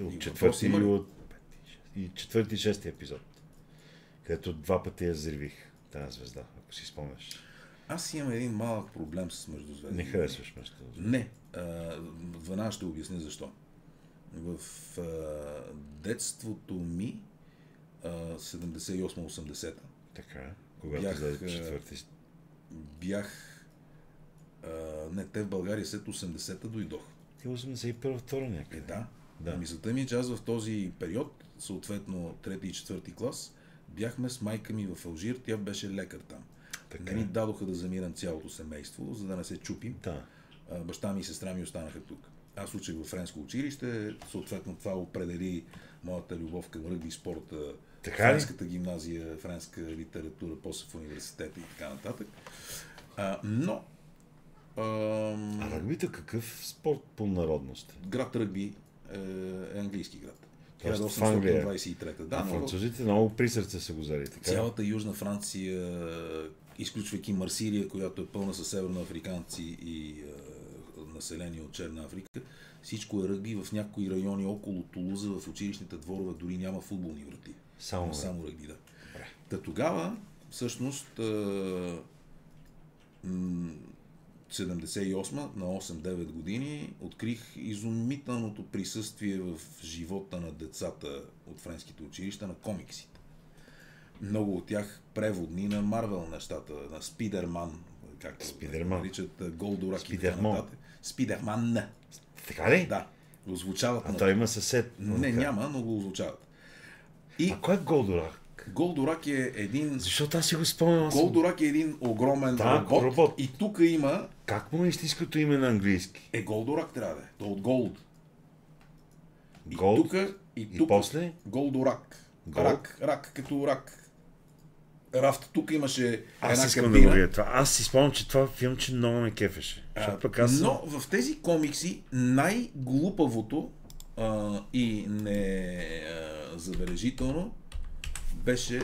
От четвърти и от и четвърти и шести епизод. Където два пъти я взривих тази звезда, ако си спомняш. Аз имам един малък проблем с междузвездни. Не харесваш между Не. Веднага ще обясня защо. В а, детството ми, а, 78-80, Така, е. когато Бях, е, четвърти. бях... А, не, те в България след 80-та дойдох. Ти 81 втора Е, някъде. да. Да. Мисълта ми е, че аз в този период, съответно трети и четвърти клас, бяхме с майка ми в Алжир, тя беше лекар там. Така Не ни е. дадоха да замирам цялото семейство, за да не се чупим. Да. Баща ми и сестра ми останаха тук. Аз учих в френско училище, съответно това определи моята любов към ръгби спорта, Така ли? френската гимназия, френска литература, после в университета и така нататък. А, но ам, А ръгбито какъв спорт по народност? град Ръгби е, е английски град. В Англия. 1823. Да, а французите много при сърце са го взели, така? цялата Южна Франция, изключвайки Марсилия, която е пълна с северноафриканци и е, население от Черна Африка, всичко е ръгби. В някои райони около Тулуза, в училищните дворове дори няма футболни врати. Само, само ръгби, да. Та тогава, всъщност, е, м, 78 на 8-9 години открих изумителното присъствие в живота на децата от френските училища на комиксите. Много от тях преводни на Марвел нещата, на Спидерман, както Спидерман. наричат е, Голдорак и така Спидерман. нататък. Спидерман. Така ли? Да. Го озвучават А на... той има съсед. Не, Така. няма, но го озвучават. И А кой е Голдорак? Голдорак е един... Защото аз си го спомням. Голдорак е един огромен Да, робот, робот. И тук има... Как му е истинското име на английски? Е, Голдорак трябва да е. То е от Голд. И Голд? тук... И, И тук, после? Голдорак. Голд? Рак, рак, като рак. Рафт, тук имаше Аз една искам да кабина. го видя това. Аз си спомням, че това филмче много ме кефеше. Пък аз. Но в тези комикси най-глупавото а, и не а, забележително беше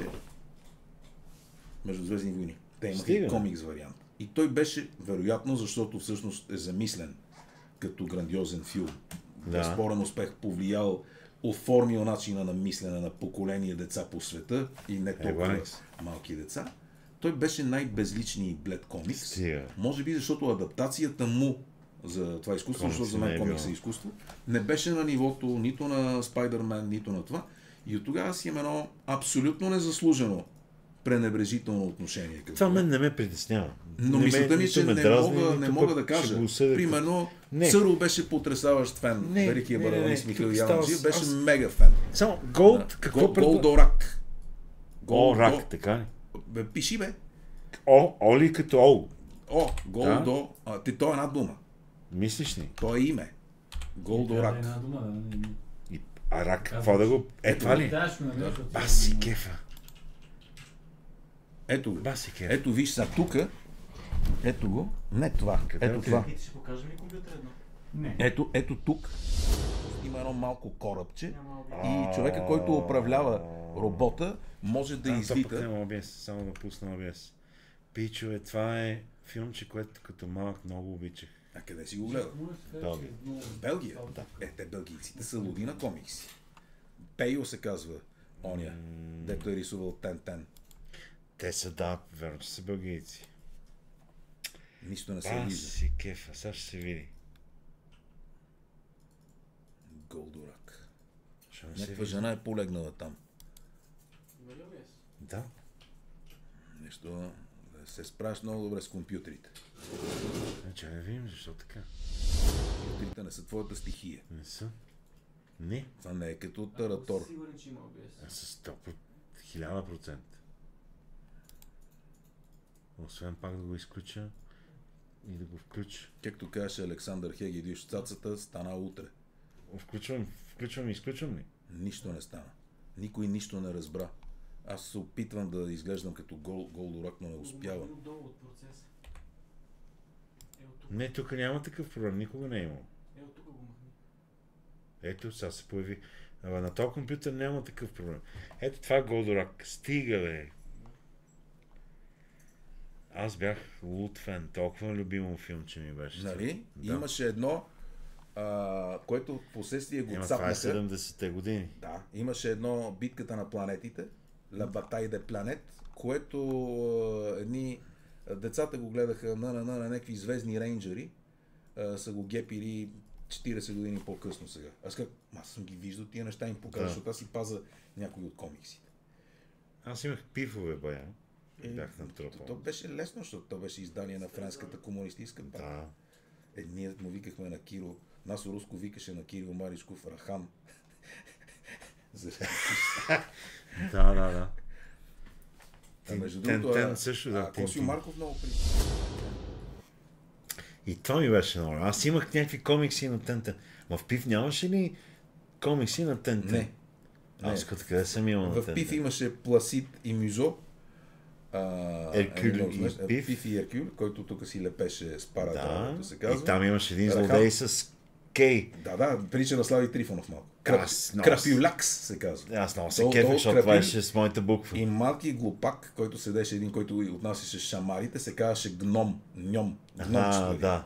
Междузвездни войни. Те имаха и комикс вариант. И той беше, вероятно, защото всъщност е замислен като грандиозен филм. Да. Безспорен успех повлиял, оформил начина на мислене на поколение деца по света и не толкова Еванекс. малки деца. Той беше най-безличният и блед комикс. Стига. Може би защото адаптацията му за това изкуство, Комикс защото за мен е комикс е било. изкуство, не беше на нивото нито на Спайдермен, нито на това. И от тогава си имам едно абсолютно незаслужено пренебрежително отношение към Това мен не ме притеснява. но Не мисълта ми е, че не, дразни, мога, не мога да кажа. Примерно, Не. Църл беше потрясаващ фен. Не, не, барабанист Михаил става- беше аз- мега фен. Само Голд, какво Гол, предла- Голдорак. О, Голдо- рак, така ли? Бе, Пиши бе. О, Оли като Ол. О, Голдо. А, ти, то е една дума. Мислиш ли? То е име. Голдорак. Една дума, да. не- не- И, а рак, какво да го... Е, това ли? Да, си кефа. Ето го. Бас си кефа. Ето виж сега тук. Ето го. Не това. Къде ето отиде? това. Ще покажем ли компютър едно? Не. Ето, ето тук. Има едно малко корабче. И човека, който управлява робота, може да А, то пък извита. няма OBS, само да пусна OBS. Пичове, това е филмче, което като малък много обичах. А къде си го гледал? Белгия. Белгия? Да. Е, те белгийците са луди на комикси. Пейо се казва оня, дето е рисувал Тен-Тен. Те са, да, верно, че са бългийци. Нищо не се Бас вижда. си кефа, сега ще се види. Голдорак. Ще не се Някаква види. жена е полегнала там. Има ли OBS? Да. Нещо се справяш много добре с компютрите. Значи да видим защо така. Компютрите не са твоята стихия. Не са. Не. Това не е като Таратор. Сигурен, че има OBS. Аз с 100 хиляда процента. Освен пак да го изключа и да го включа. Както каже Александър Хегедиш, цацата стана утре. Включвам, включвам и изключвам ли? Нищо не стана. Никой нищо не разбра. Аз се опитвам да изглеждам като гол, голдорак, но не успявам. Го Отдолу от процеса. Е, от тук. Не, тук няма такъв проблем, никога не е имал. Е, от тук го махни. Ето, сега се появи. Ама на този компютър няма такъв проблем. Ето това е Голдорак. Стига, бе. Аз бях луд фен. Толкова любимо филмче ми беше. Нали? Да. Имаше едно, а, което в последствие го Има, това е цапнаха. 70-те години. Да, имаше едно битката на планетите, La Bataille de Planet, което едни децата го гледаха на, на, на, на някакви звездни рейнджери, а, са го гепили 40 години по-късно сега. Аз как, аз съм ги виждал тия неща им покажа, Да. защото аз си паза някои от комиксите. Аз имах пифове, бая. И Е, бях То, натрупал. то беше лесно, защото то беше издание на френската комунистическа партия. Да. Е, ние му викахме на Киро, нас Руско викаше на Кирил Маришков Рахан. [LAUGHS] Да, да, да. А между Тен- другото, Тен също, да, а, Косио. Марков много при... И това ми беше много. Аз имах някакви комикси на Тентен. Ма в Пив нямаше ли комикси на Тентен? Не. Аз като къде съм имал на В? Пиф имаше Пласит и Мюзо. Еркюл и знаеш, Пиф. Пиф и Еркюл, който тук си лепеше с парата, Да. както се казва. И там имаше един Рахан. злодей с Кей. Да, да, прилича на Слави Трифонов малко. Крап... Аз се казва. Аз много се долу защото крапил. това беше с моите букви. И малки глупак, който седеше един, който отнасяше шамарите, се казваше Гном. Ньом. Гномчето, да.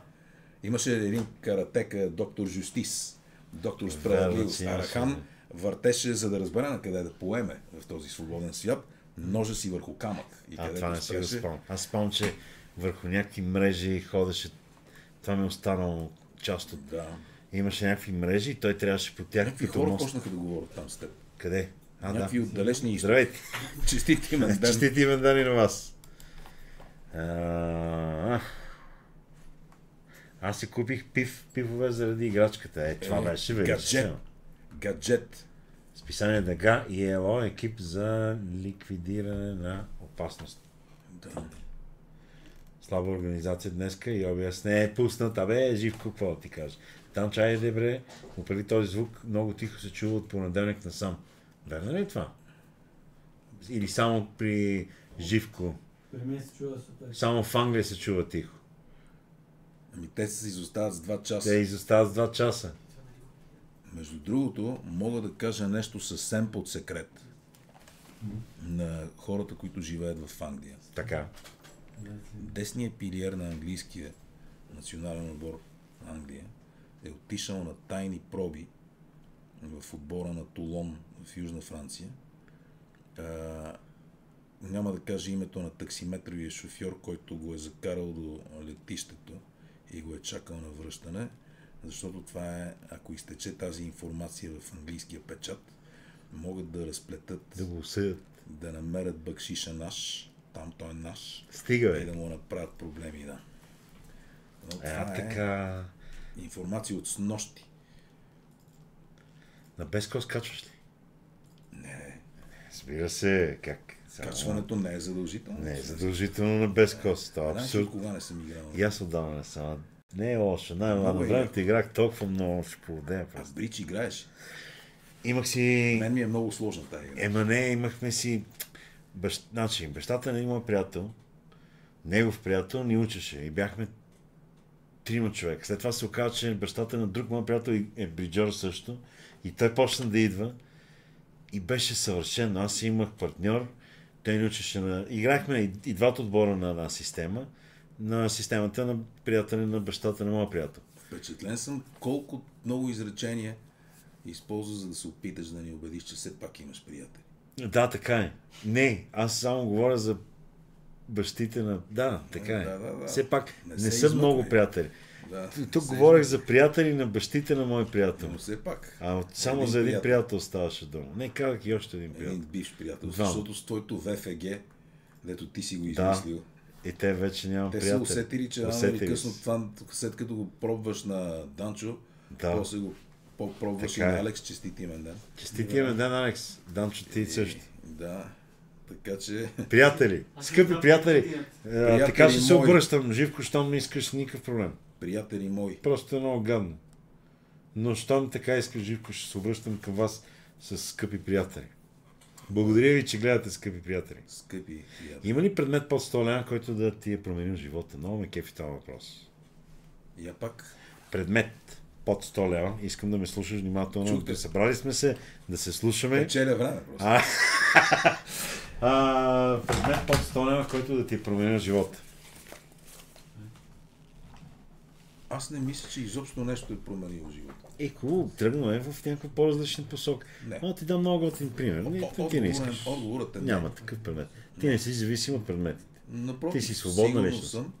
Имаше един каратека, доктор Жустис, доктор Справедливост. Арахан въртеше, за да разбере на къде да поеме в този свободен свят, ножа си върху камък. И А, това не си го спомням. Аз спомням, че върху някакви мрежи ходеше. Това ми е останало част от... Да. Имаше някакви мрежи и той трябваше по тях Някакви хора мост. почнаха да говорят там с теб. Къде? А, да. Някакви от далечни. Здравейте! [LAUGHS] Честит имен ден. Честити имен ден и на вас. А, Аз си купих пив, пивове заради играчката. Е, това Е, беше гаджет. величествено. Гаджет. Списание Дъга и ЕЛО екип за ликвидиране на опасност. Да. Слаба организация днеска и ОБС не е пуснат. Абе, Живко, какво да ти кажа? Там чай е бре, но преди този звук много тихо се чува от понеделник насам. Верно ли е това? Или само при Живко? При мен се чува супер. Само в Англия се чува тихо. Ами те се изостават с 2 часа. Те изостават с 2 часа. Между другото, мога да кажа нещо съвсем под секрет на хората, които живеят в Англия. Така. Десният пилиер на английския национален отбор на Англия е отишъл на тайни проби в отбора на Тулон в Южна Франция. А, няма да кажа името на таксиметровия шофьор, който го е закарал до летището и го е чакал на връщане, защото това е, ако изтече тази информация в английския печат, могат да разплетат, Да го осъдят. да намерят бакшиша наш, там той е наш, Стига, и бе. да му направят проблеми, да. Но Е, това е така... информация от снощи. На Беско скачваш ли? Не, Разбира се, как? Само- качването не е задължително. Не е задължително на Бескос. Това е абсурд. кога не съм играл? И аз отдавна не съм. Не е лошо. Най- Много на е времето играх толкова много, ще поводея А просто. в брич играеш. Имах си... Мен ми е много сложна тази игра. Ема не, имахме си... Бащ... Значи, бащата на има приятел, негов приятел ни учеше и бяхме трима човека. След това се оказа, че бащата на друг мой приятел е бриджор също и той почна да идва и беше съвършено. Аз имах партньор, той ни учеше на... Играхме и, и двата отбора на една система, на системата на приятеля на бащата на моя приятел. Впечатлен съм колко много изречения използва, за да се опиташ да ни убедиш, че все пак имаш приятели. Да, така е. Не, аз само говоря за бащите на... Да, така е. Да, да, да. Все пак Не не, са измъквай. много приятели. Да, Тук се- говорех за приятели на бащите на мой приятел. Но все пак. А само Един за един приятел. приятел ставаше дума. Не, казах и още един Един приятел. бивш приятел. Двама. Защото с твоето ВФГ, дето ти си го Да. И те вече няма те са усетили, че рано или късно това, след като го пробваш на Данчо, Да. после го пробваш и на е. Алекс, честити имен ден. Честития ме ден, Алекс. Данчо, ти също. Да, така че... Приятели, скъпи приятели, а, Приятели така ще се обръщам. Живко, щом не искаш никакъв проблем. Приятели мои, Просто е много гадно. Но щом така искаш, Живко, ще се обръщам към вас с скъпи приятели. Благодаря ви, че гледате, скъпи приятели. скъпи приятели. Има ли предмет под 100 лева, който да ти е променил живота? Много ме кефи този въпрос. Я пак, Предмет под 100 лева. Искам да ме слушаш внимателно. Чух те. Да събрали сме се да се слушаме. печеля време просто. А, [LAUGHS] а, предмет под 100 лева, който да ти е променил живота. Аз не мисля, че изобщо нещо е променило живота. Е, хубаво, тръгваме в някаква по-различна посока. Мога ти дам много готин пример. Не, О- ти не искаш. Отговорът е. Няма такъв предмет. Ти не си зависим от предметите. Напротив, Ти си свободна личност. съм.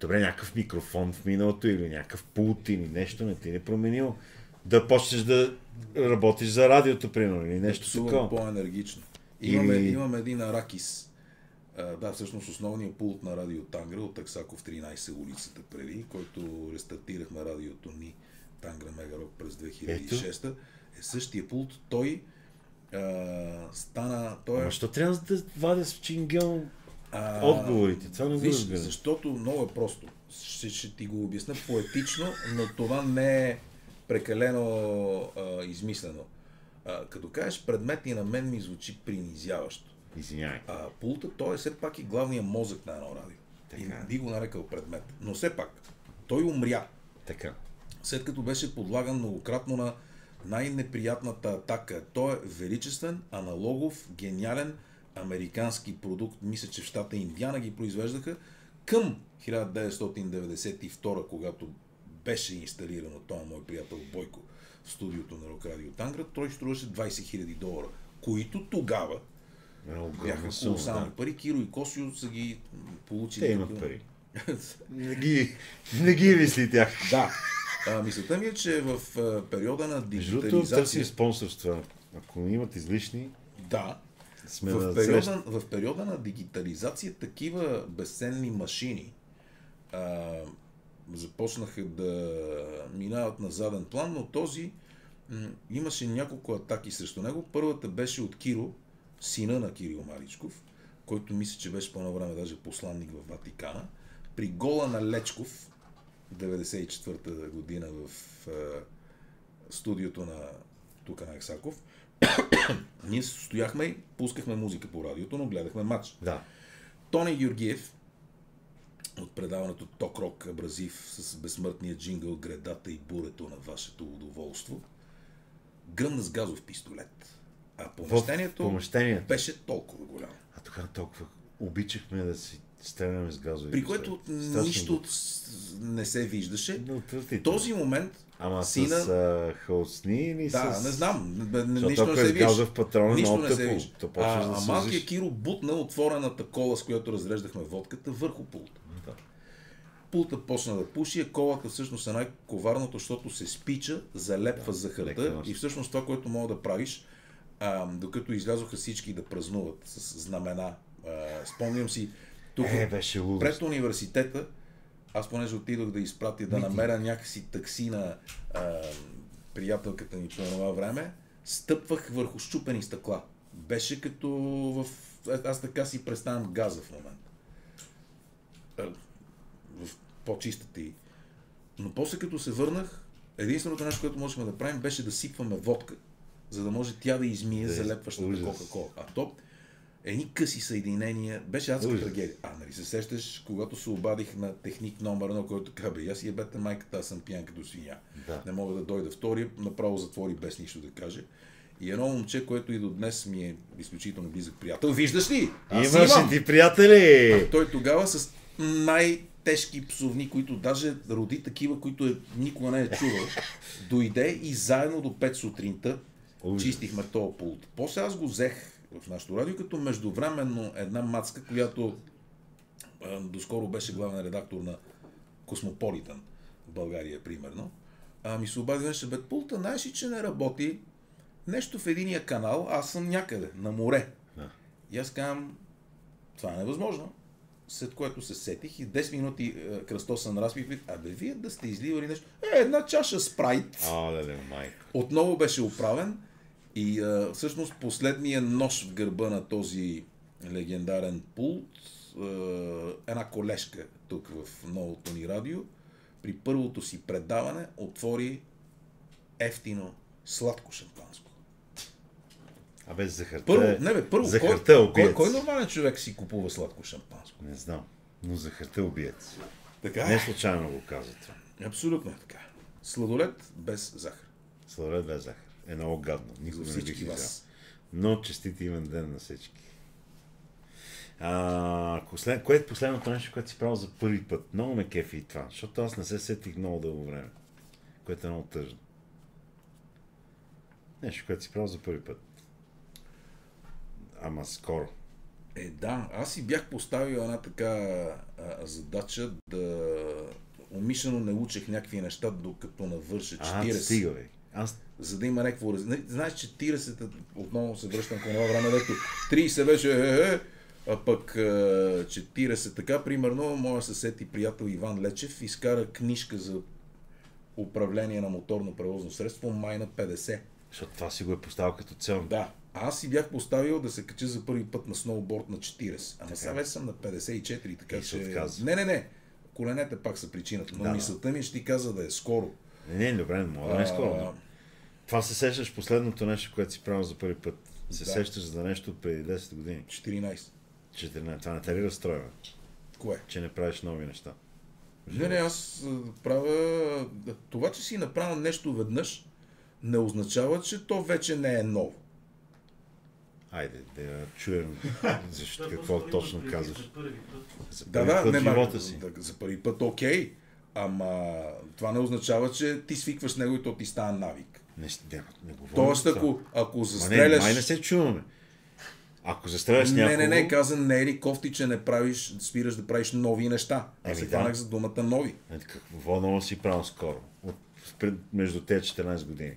Добре, някакъв микрофон в миналото или някакъв пулт или нещо не ти е променил. Да почнеш да работиш за радиото, примерно, или нещо такова. по-енергично. Или- Имаме, имаме един Аракис. Да, всъщност основният пулт на радио Тангра от Таксаков 13 улицата преди, който рестартирахме радиото ни Тангра Мегарок през 2006 е същия пулт. Той а, стана... Той е, Ама що трябва да вадя с чингел а, отговорите? Това не го Виж, разбирам. защото много е просто. Ще, ще ти го обясня поетично, но това не е прекалено а, измислено. А, като кажеш предмети на мен ми звучи принизяващо. Извинявай. А пулта, той е все пак и главният мозък на едно радио. Така. И би го нарекал предмет. Но все пак, той умря, Така. след като беше подлаган многократно на най-неприятната атака. Той е величествен, аналогов, гениален американски продукт. Мисля, че в щата Индиана ги произвеждаха към 1992, когато беше инсталирано това мой приятел Бойко в студиото на Рок Радио Танград, той струваше 20 000 долара, които тогава Много бяха сума, колосални да. пари. Киро и Косио са ги получили. Те имат като- пари. [LAUGHS] Не ги, не ги мисли тях. Да. А, мисълта ми е, че в а, периода на Между дигитализация... търсим спонсорства. Ако имат излишни, Да. сме В да периода, срещ- в периода на дигитализация такива безценни машини а, започнаха да минават на заден план, но този м, имаше няколко атаки срещу него. Първата беше от Киро, сина на Кирил Маричков, който мисля, че беше по едно време даже посланник в Ватикана. При гола на Лечков, 94-та година в е, студиото на тук на Ексаков, [COUGHS] ние стояхме и пускахме музика по радиото, но гледахме матч. Да. Тони Георгиев от предаването Ток Рок Абразив с безсмъртния джингъл Гредата и бурето на вашето удоволство гръмна с газов пистолет. А В помещението помещението. беше толкова голямо. А тогава толкова обичахме да си стреляме с газови При което Страшно нищо с- не се виждаше. Но В този момент Ама сина... с а, хълцни или Да, с... не знам. Нищо не ако се вижда. газов патрон, е Нищо не се почваш А, да а малкият. Киро бутна отворената кола, с която разреждахме водката, върху пулта. Да. Пулта почна да пуши, а колата всъщност е най-коварното, защото се спича, залепва захарта лека нощ. и всъщност това, което мога да правиш, а, докато излязоха всички да празнуват с знамена. А, спомням си, тук Е, беше лудост. пред университета, аз понеже отидох да изпратя да намеря някакси такси на а, приятелката ми по това време, стъпвах върху щупени стъкла. Беше като в... Аз така си представям газа в момента. В по-чистата и. Но после като се върнах, единственото нещо, което можехме да правим, беше да сипваме водка, за да може тя да измие Да, залепващата. Кока-Кола. А то едни къси съединения, беше адска Ужас. трагедия. А, нали се сещаш, когато се обадих на техник номер едно, който каза, бе, аз ебете майката, аз съм пиян като свиня. Да. Не мога да дойда втория, направо затвори без нищо да каже. И едно момче, което и до днес ми е изключително близък приятел. Виждаш ли? Аз Имаш имам! ти приятели? Той тогава с най-тежки псовни, които даже роди такива, които е, никога не е чувал, [LAUGHS] дойде и заедно до 5 сутринта Ужас. чистихме този пулт. После аз го взех в нашото радио, като междувременно една мацка, която а, доскоро беше главен редактор на Космополитън в България, примерно. А, ми се обади нещо, бе, пулта, знаеш ли, че не работи нещо в единия канал, аз съм някъде, на море. Да. И аз казвам, това е невъзможно. След което се сетих и 10 минути е, кръстосан разпив, абе вие да сте изливали нещо. Е, една чаша спрайт. О, леле, майко. Отново беше оправен и а, всъщност последния нож в гърба на този легендарен пулт, а, една колешка тук в новото ни радио, при първото си предаване отвори ефтино сладко шампанско. Абе, захарта Първо, е... не бе, първо, захарта е кой, кой, кой нормален човек си купува сладко шампанско? Не знам, но захарта е убиец. Така Не е. случайно го каза това. Абсолютно е така. Сладолет без захар. Сладолет без захар. Е много гадно. Никога не бих вас. Но честити имен ден на всички. А, след, кое е последното нещо, което си правил за първи път? Много ме кефи и това, защото аз не се сетих много дълго време, което е много тъжно. Нещо, което си правил за първи път. Ама скоро. Е, да, аз си бях поставил една така а, задача да умишлено не учех някакви неща, докато навърша 40. А, стига, бе. Аз за да има някакво... раз- Не, Знаеш, 40 отново се връщам към това време, дето 30 беше е, е, а пък е, 40 така, примерно, моя съсед и приятел Иван Лечев изкара книжка за управление на моторно превозно средство май на 50. Защото това си го е поставил като цел. Да. Аз си бях поставил да се кача за първи път на сноуборд на 40. Ама сега вече съм на 54, така И че... отказа. Не, не, не. Коленете пак са причината. Но Да, да. мисълта ми ще ти каза да е скоро. Не, не, добре, не мога да не е скоро. Но Това се сещаш последното нещо, което си правил за първи път. Се Да. сещаш за нещо от преди 10 години. 14. 14. Това не те ли разстроява? Кое? Че не правиш нови неща. Не, не, аз правя... Това, че си направил нещо веднъж, не означава, че то вече не е ново. Айде, да я чуем защо, какво точно има казваш. за първи път. За Да, първи да, път не, живота си. да, за първи път окей, ама това не означава, че ти свикваш с него и то ти става навик. Не, не, не говоря Тоест, ако, ако Ма не, застреляш... май не се чуваме. Ако застреляш Не, някого... не, не, казвам, не е ли кофти, че не правиш, спираш да правиш нови неща. Аз Еми се да. хванах за думата нови. Е, Какво ново си правил скоро? От, пред, между тези 14 години.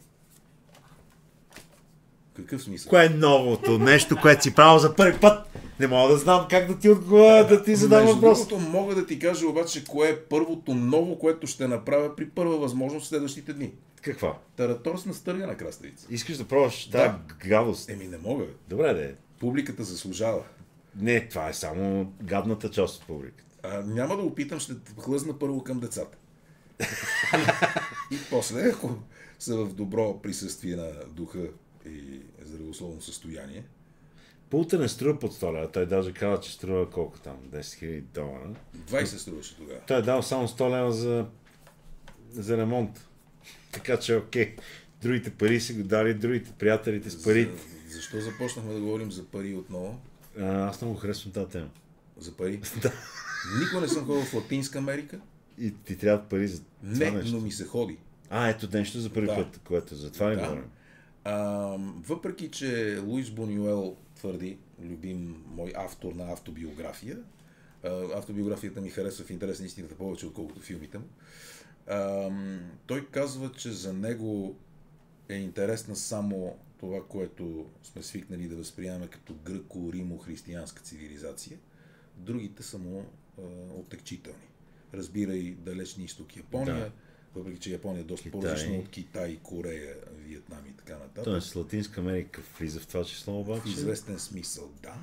Какъв смисъл? Кое е новото нещо, което си правил за първи път? Не мога да знам как да ти отговоря, да ти задам въпрос. другото, мога да ти кажа обаче кое е първото ново, което ще направя при първа възможност в следващите дни. Каква? Тараторс на стъргана краставица. Искаш да пробваш Да. тази гадост? Еми не мога. бе. Добре, де. Публиката заслужава. Не, това е само гадната част от публиката. А, няма да опитам, ще хлъзна първо към децата. [LAUGHS] и после, ако са в добро присъствие на духа и здравословно състояние, Пулта не струва под 100 лева. Той даже каза, че струва колко там? 10 000 долара. 20 струваше тогава. Той е дал само 100 лева за, за ремонт. Така че окей. Другите пари си го дали другите приятелите с пари. За, защо започнахме да говорим за пари отново? А, аз много харесвам тази тема. За пари? [LAUGHS] Никога не съм ходил в Латинска Америка. И ти трябват пари за това Не, нещо. но ми се ходи. А, ето нещо за първи Да. път, което за това ли Да. говорим? А, въпреки, че Луис Бонюел твърди, любим мой автор на автобиография, автобиографията ми харесва в интерес на истината повече, отколкото филмите му, а, той казва, че за него е интересна само това, което сме свикнали да възприемаме като гръко-римо-християнска цивилизация. Другите са му а, отекчителни. Разбира и далечни изток Япония, Да. Въпреки че Япония е доста Китай. по-различна от Китай, Корея, Виетнам и така нататък. Тоест Латинска Америка влиза в това число В обаче известен смисъл, да.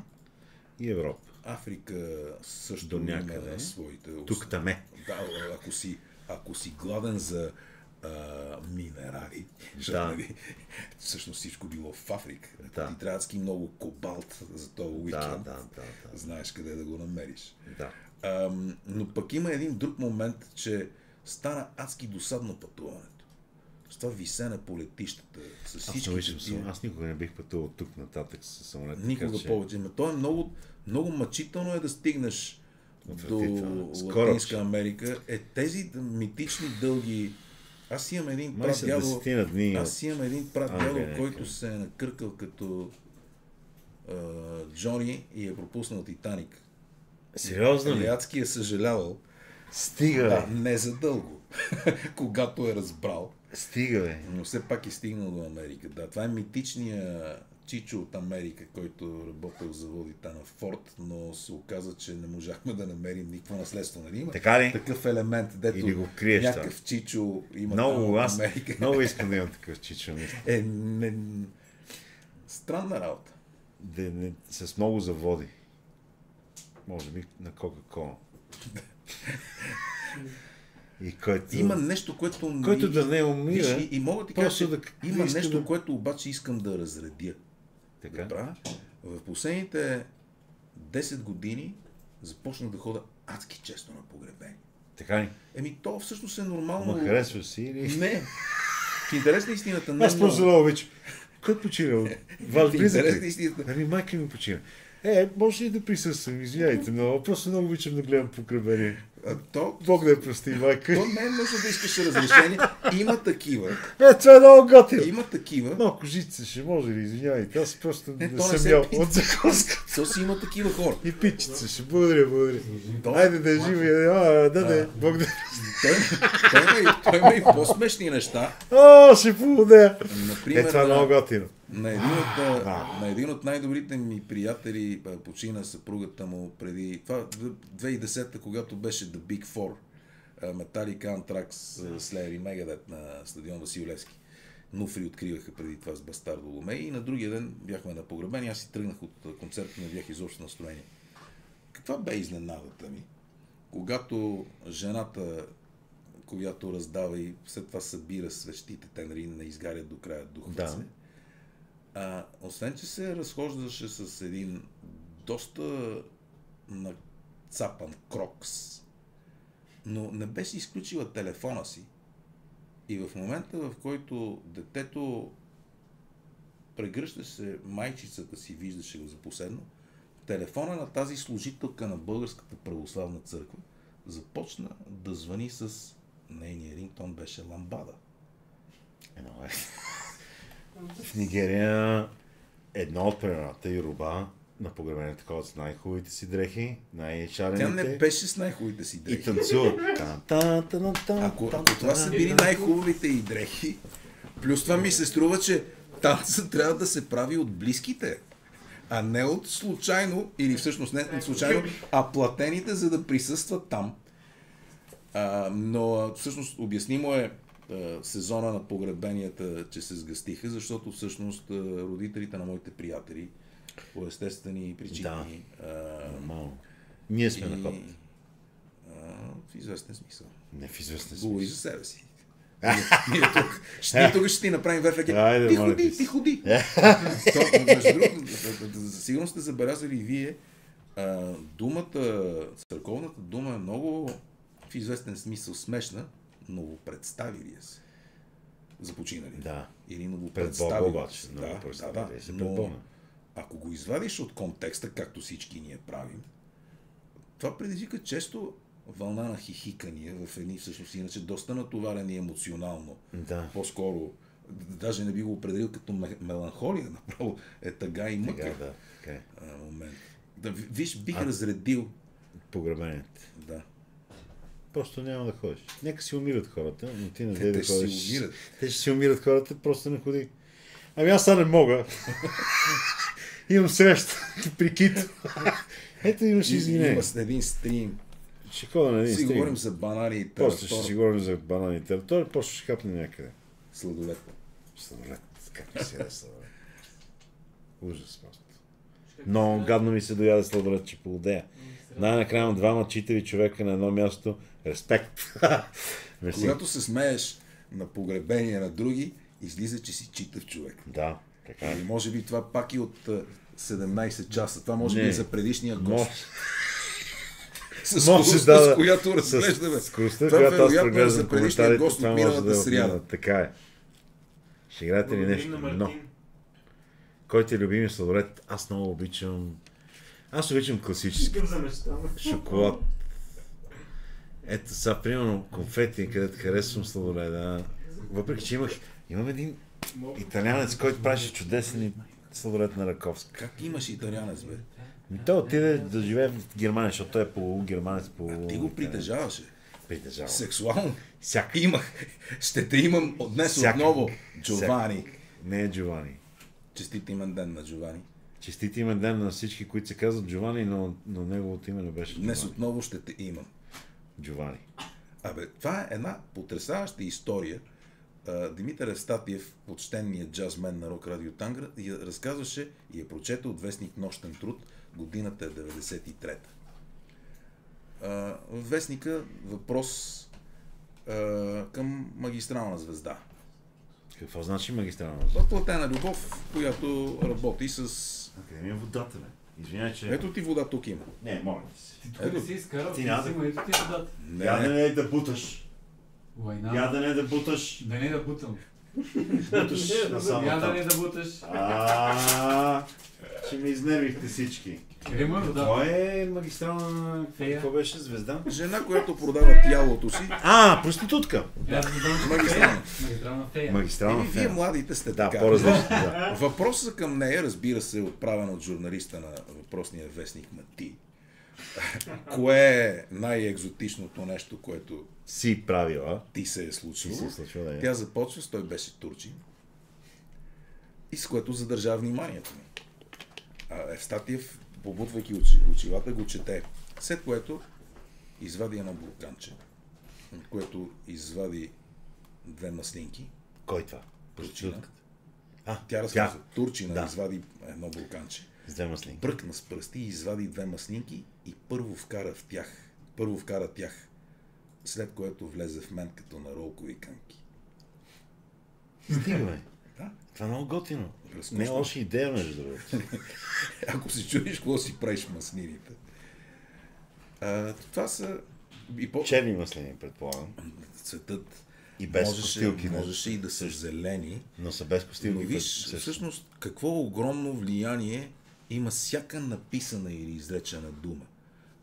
и Европа. Африка също До някъде. има своите... Тук таме. Да, ако си, ако си гладен за а, минерали, защото, Да. нали, всъщност всичко било в Африка. Да. ти трябва адски много кобалт за този Да, уикенд, да, да, да. знаеш къде да го намериш. да. Ам, но пък има един друг момент, че стана адски досадно пътуването. С това висене по летищата, с Аз, всички обичам сам- аз никога не бих пътувал тук нататък с самолет. Никога така че- повече. Но то е много, много мъчително е да стигнеш до. Скоро Латинска. Америка. Е, тези митични дълги... Аз имам един прат дядо... дни. Аз имам един прат дядо, който се е накъркал като а, Джони и е пропуснал Титаник. Сериозно ли? Адски е съжалявал. Стига, Да, бе. не за дълго. [LAUGHS] Когато е разбрал. Стига, бе. Но все пак е стигнал до Америка. Да, това е митичния Чичо от Америка, който работил в заводите на Форд, но се оказа, че не можахме да намерим никакво наследство. Нали? Има Така ли? такъв елемент, дето Или го криеш някакъв Чичо има Много, аз Америка. много [LAUGHS] искам да имам такъв чичо. Е, не... Странна работа. Да, не, с много заводи. Може би на Кока-Кола. [LAUGHS] И който... Има нещо, което... Който да не умира, Виж, и, и мога ти кажа, да има нещо, да- което обаче искам да разредя. Така? Добра. В последните 10 години започнах да хода адски често на погребение. Така ли? Еми, то всъщност е нормално. Ма харесваш си или... Не. В интерес на истината не Аз просто много обичам. Кой почина? Ваш [LAUGHS] В близък истината. Ами майка ми почина. Е, може ли да присъствам? Извинявайте, но просто много обичам да гледам погребение. А, То, Бог да я прости, майка. то не е нужно да искаш разрешение. Има такива. Е, това е много готино. Има такива. Малко жица ще може ли, извинявайте. Аз просто Не, не, съм се ял от закуска. То си има такива хора. И пичица ще. Благодаря, благодаря. То, Айде да е живи. А, да, да. Бог да. той, той, има, и- той има и по-смешни неща. О, ще поудея. Например, Е, това е много готино. На един, от, а, на един от най-добрите ми приятели почина съпругата му преди... Това 2010-та, когато беше The Big Four, Metallica, Anthrax, Slayer и Megadeth на стадион Васил Левски. Нуфри откриваха преди това с Бастардо Ломей и на другия ден бяхме на погребение. Аз си тръгнах от концерта, не бях изобщо настроение. Каква бе изненадата ми, когато жената, която раздава и след това събира свещите, те нали не изгарят до края духовете, Да. А, освен, че се разхождаше с един доста нацапан крокс, но не беше изключила телефона си. И в момента, в който детето прегръщаше майчицата си, виждаше го за последно, телефона на тази служителка на Българската православна църква започна да звъни с нейния рингтон беше ламбада. Едно е. В Нигерия едно от племената Юруба на погребението ходят с най-хубавите си дрехи, Тя най-шарените. не беше с най-хубавите си И дрехи. танцуват. Тан, тан, тан, тан, Ако, ако това са били най-хубавите и дрехи, плюс това ми се струва, че танцът трябва да се прави от близките, а не от случайно, или всъщност не от случайно, а платените, за да присъстват там. А, но всъщност обяснимо е сезона на погребенията, че се сгъстиха, защото всъщност родителите на моите приятели по естествени причини Да. Нормално. Ние сме на ход. в известен смисъл. Не в известен Говори смисъл. за себе си. [LAUGHS] Ние тук, ще, тук ще ти направим ВФГ. Ти ходи, [LAUGHS] ти ходи. Между другото, за сигурно сте забелязали и вие, думата, църковната дума е много в известен смисъл смешна, новопредставилия се. За починали. Да. Или Пред новопредставилия Бога обаче. се. Да, Да, да, се Но, ако го извадиш от контекста, както всички ние правим, това предизвика често вълна на хихикания в едни всъщност иначе доста натоварени емоционално. Да. По-скоро, даже не би го определил като ме- меланхолия, направо е тъга и мъка Така, да. Така е. а, момент. Да, ви- виж, бих А- разредил. Погребението. Да. Просто няма да ходиш. Нека си умират хората, но ти не Те, дай те да ще си ходиш. умират. Те ще си умират хората, просто не ходи. Ами аз сега не мога. [LAUGHS] Имам среща [LAUGHS] при Кито. [LAUGHS] Ето имаш И- извинение. Има с един стрим. Ще ходя на един Си стрим. говорим за банани и После ще си говорим за банани и територия, после ще капне някъде. Сладолет. Сладолет. Как ми се яде сладолет? Ужас просто. Много гадно ми се дояде сладолет, че полудея. Най-накрая на двама читави човека на едно място. Респект. [LAUGHS] Когато се смееш на погребение на други, излиза, че си читав човек. Да, така е. Или може би това пак и от а, 17 часа. Това може би Не. е за предишния гост. Може, [LAUGHS] С може скоростта, да, с която разглеждаме. С скоростта, Това която аз вероятно е преглеждам за предишния гост от миналата да сряда. Така е. Ще играете ли нещо? Но. Кой ти е любими сладолет? Аз много обичам... Аз обичам класически. Шоколад. Ето сега, примерно, конфети, където харесвам сладоледа. Въпреки, че имах... Имам един италянец, който правеше чудесен сладолед на Раковска. Как имаш италянец, бе? И той отиде да живее в Германия, защото той е полугерманец, полу... Ти го притежаваше. Притежава. Сексуално. Всяк. Имах. Ще те имам от днес Всякак. отново. Джовани. Не е Джовани. Честит имен ден на Джовани. Честит имен ден на всички, които се казват Джовани, но, но неговото име не беше Днес Джовани. отново ще те имам. Джовани. Абе, това е една потрясаваща история. Димитър Евстатиев, почтенният джазмен на Рок Радио Тангра, я разказваше и я прочета от вестник Нощен труд. Годината е 93-та. А, В вестника въпрос а, към магистрална звезда. Какво значи магистрална? Платена любов, която работи с... Къде ми е водата, бе? Извинявай, че... Ето ти вода тук има. Не, моля ти се. Тук не си изкарал, Ти ти няма да- взима, ето ти е водата. Не, Я да не е да буташ. Война. Я да не е да буташ. Да не да бутам. Буташ [LAUGHS] насам Я да не да буташ. Че ме изнервихте всички. Е вода? Кой е магистрална... Фея. Какво беше? Звезда? жена, която продава тялото си, А, проститутка. Че Магистрална. фея. Магистрална фея. Магистрална Еми, вие фея. младите сте Да, така. по-различно. Да. Въпросът към нея, разбира се, е отправен от журналиста на въпросния вестник Мати. Кое е най-екзотичното нещо, което Си правила. ти се е Ти случило? се случва да е. Тя започва с той беше турчин. И с което задържа вниманието ми. А Евстатиев, побутвайки очи, очилата, го чете. След което извади едно бурканче, от което извади две маслинки. Кой това? Турчина. А, Тя разказва, турчина Да. извади едно бурканче. С две маслинки. Бръкна с пръсти извади две маслинки и първо вкара в тях. Първо вкара тях. След което влезе в мен като на ролкови канки. Стига, бе. Да. Това е много готино. Разкошно. Не е лоша идея, между другото. [LAUGHS] Ако се чудиш, какво си правиш маснините. А, това са и по... Черни маслини, предполагам. Цветът И без можеше, костилки. можеше и да са зелени. Но са без Но костилки. виж, също. всъщност, какво огромно влияние има всяка написана или изречена дума.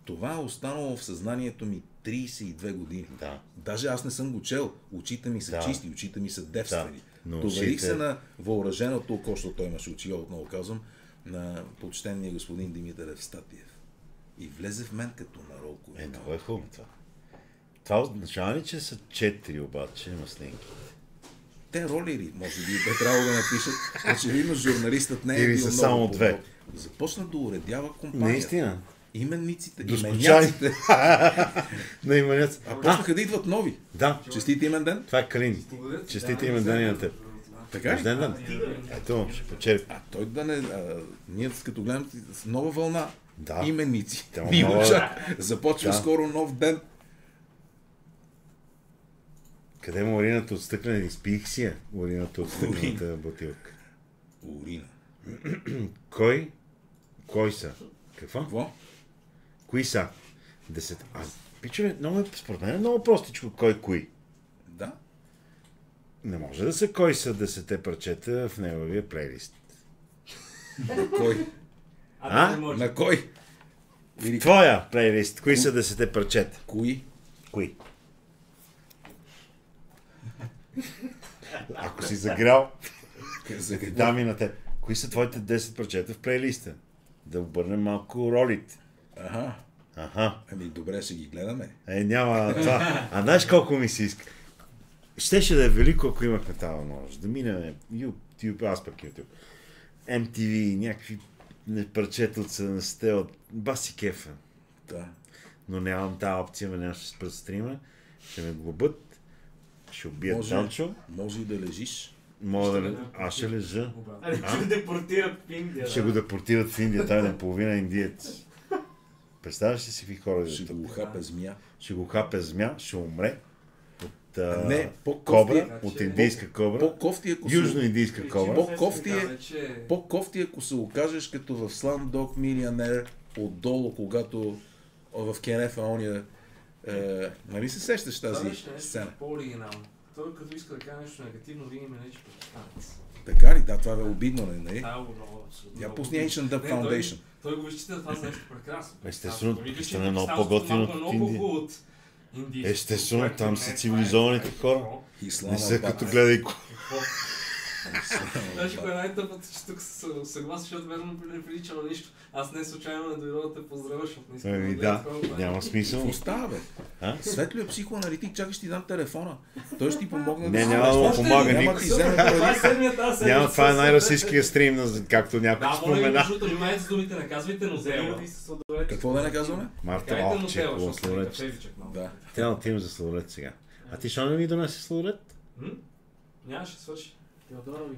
Това е останало в съзнанието ми 32 години. Да. Даже аз не съм го чел. Очите ми са Да. чисти, очите ми са девствени. Да, но Доверих се на въоръженото око, защото той имаше очи, отново казвам, на почтения господин Димитър Евстатиев. И влезе в мен като на ролкове. Е, много е хубаво това. Това означава ли, че са четири обаче маслинки? Те роли ли, може би, бе трябвало да напишат. Очевидно, журналистът не е Или бил са много само две? Започна да уредява компанията. Наистина. Именниците, До именяците. [LAUGHS] На именец. А почнаха да идват нови. Да, Честит имен ден. това е Калин. Честите имен ден и на теб. Така ли? Рожден ден. Ето, ще почерпи. А той да не... А, ние като гледам с нова вълна. Да. Именници. [LAUGHS] Нова-. Започва Да. скоро нов ден. Къде му урината от стъклена? Изпих си я. Урината от стъклената бутилка. Урина. [CLEARS THROAT] Кой? Кой са? Какво? Какво? Кои са? Десет. А, пичове, много е, според мен е много простичко кой кои. Да. Не може да са кой са десете парчета в неговия плейлист. На кой? А? може. На кой? Или Твоя плейлист. Кои са десете парчета? кои? Кои? Ако си загрял, За какво? дам и на теб. Кои са твоите 10 парчета в плейлиста? Да обърнем малко ролите. Ага. Аха. Ами добре, ще ги гледаме. Е, няма това. А знаеш колко ми се иска? Щеше да е велико, ако имахме тази възможност. Да минем YouTube, аз пък YouTube. MTV, някакви парчета от 70-те от Баси Кефа. Да. Но нямам тази опция, ме няма ще спрат стрима. Ще ме глобът. Ще убият Може, Танчо. може и да лежиш. Мога да... Аз ще лежа. А не ще депортират в Индия. Ще го депортират в Индия. Той е наполовина индиец. Представяш ли си какви хора Ще го хапе змия. Ще го хапе змя, ще умре. От а, Не, по-кофти кобра, е- от индийска кобра. По-кофти, ако се... Южно-индийска кобра. По-кофти е, Вече... по-кофти, ако се окажеш като в Slumdog Millionaire отдолу, когато в Кенефа ония... Е, нали се сещаш тази беше нещо сцена? по-оригинално. Той като иска да каже нещо негативно, винаги ме нарича пакистанец. Така ли? Да, това е обидно, нали? Това е го много. Я пусни. Ancient Dub Не, той- Foundation. Той го изчита това за нещо прекрасно. Естествено, Пакистан е много е от Индия. Естествено, там са е, цивилизованите хора. Не са като гледай [LAUGHS] Знаеш кое е най-тъпото, че тук се съгласен, защото верно не прилича на нищо. Аз не случайно не дойда да те поздравя, защото не искам Ами гледам да, това е. няма смисъл. Какво става, бе? А? Светло е психоаналитик, чакай ще ти дам телефона. Той ще ти помогне Не, да няма да помага никой. е Няма, това е най-расистския стрим, както някой Да, моля ви, спомена. между другото, внимайте с думите, не казвайте нозела. Какво да не казваме? Марта, Кайте о, че е. Да. Трябва да отидем за сладолет сега. А ти що не ми донесе сладолет? Нямаше да свърши.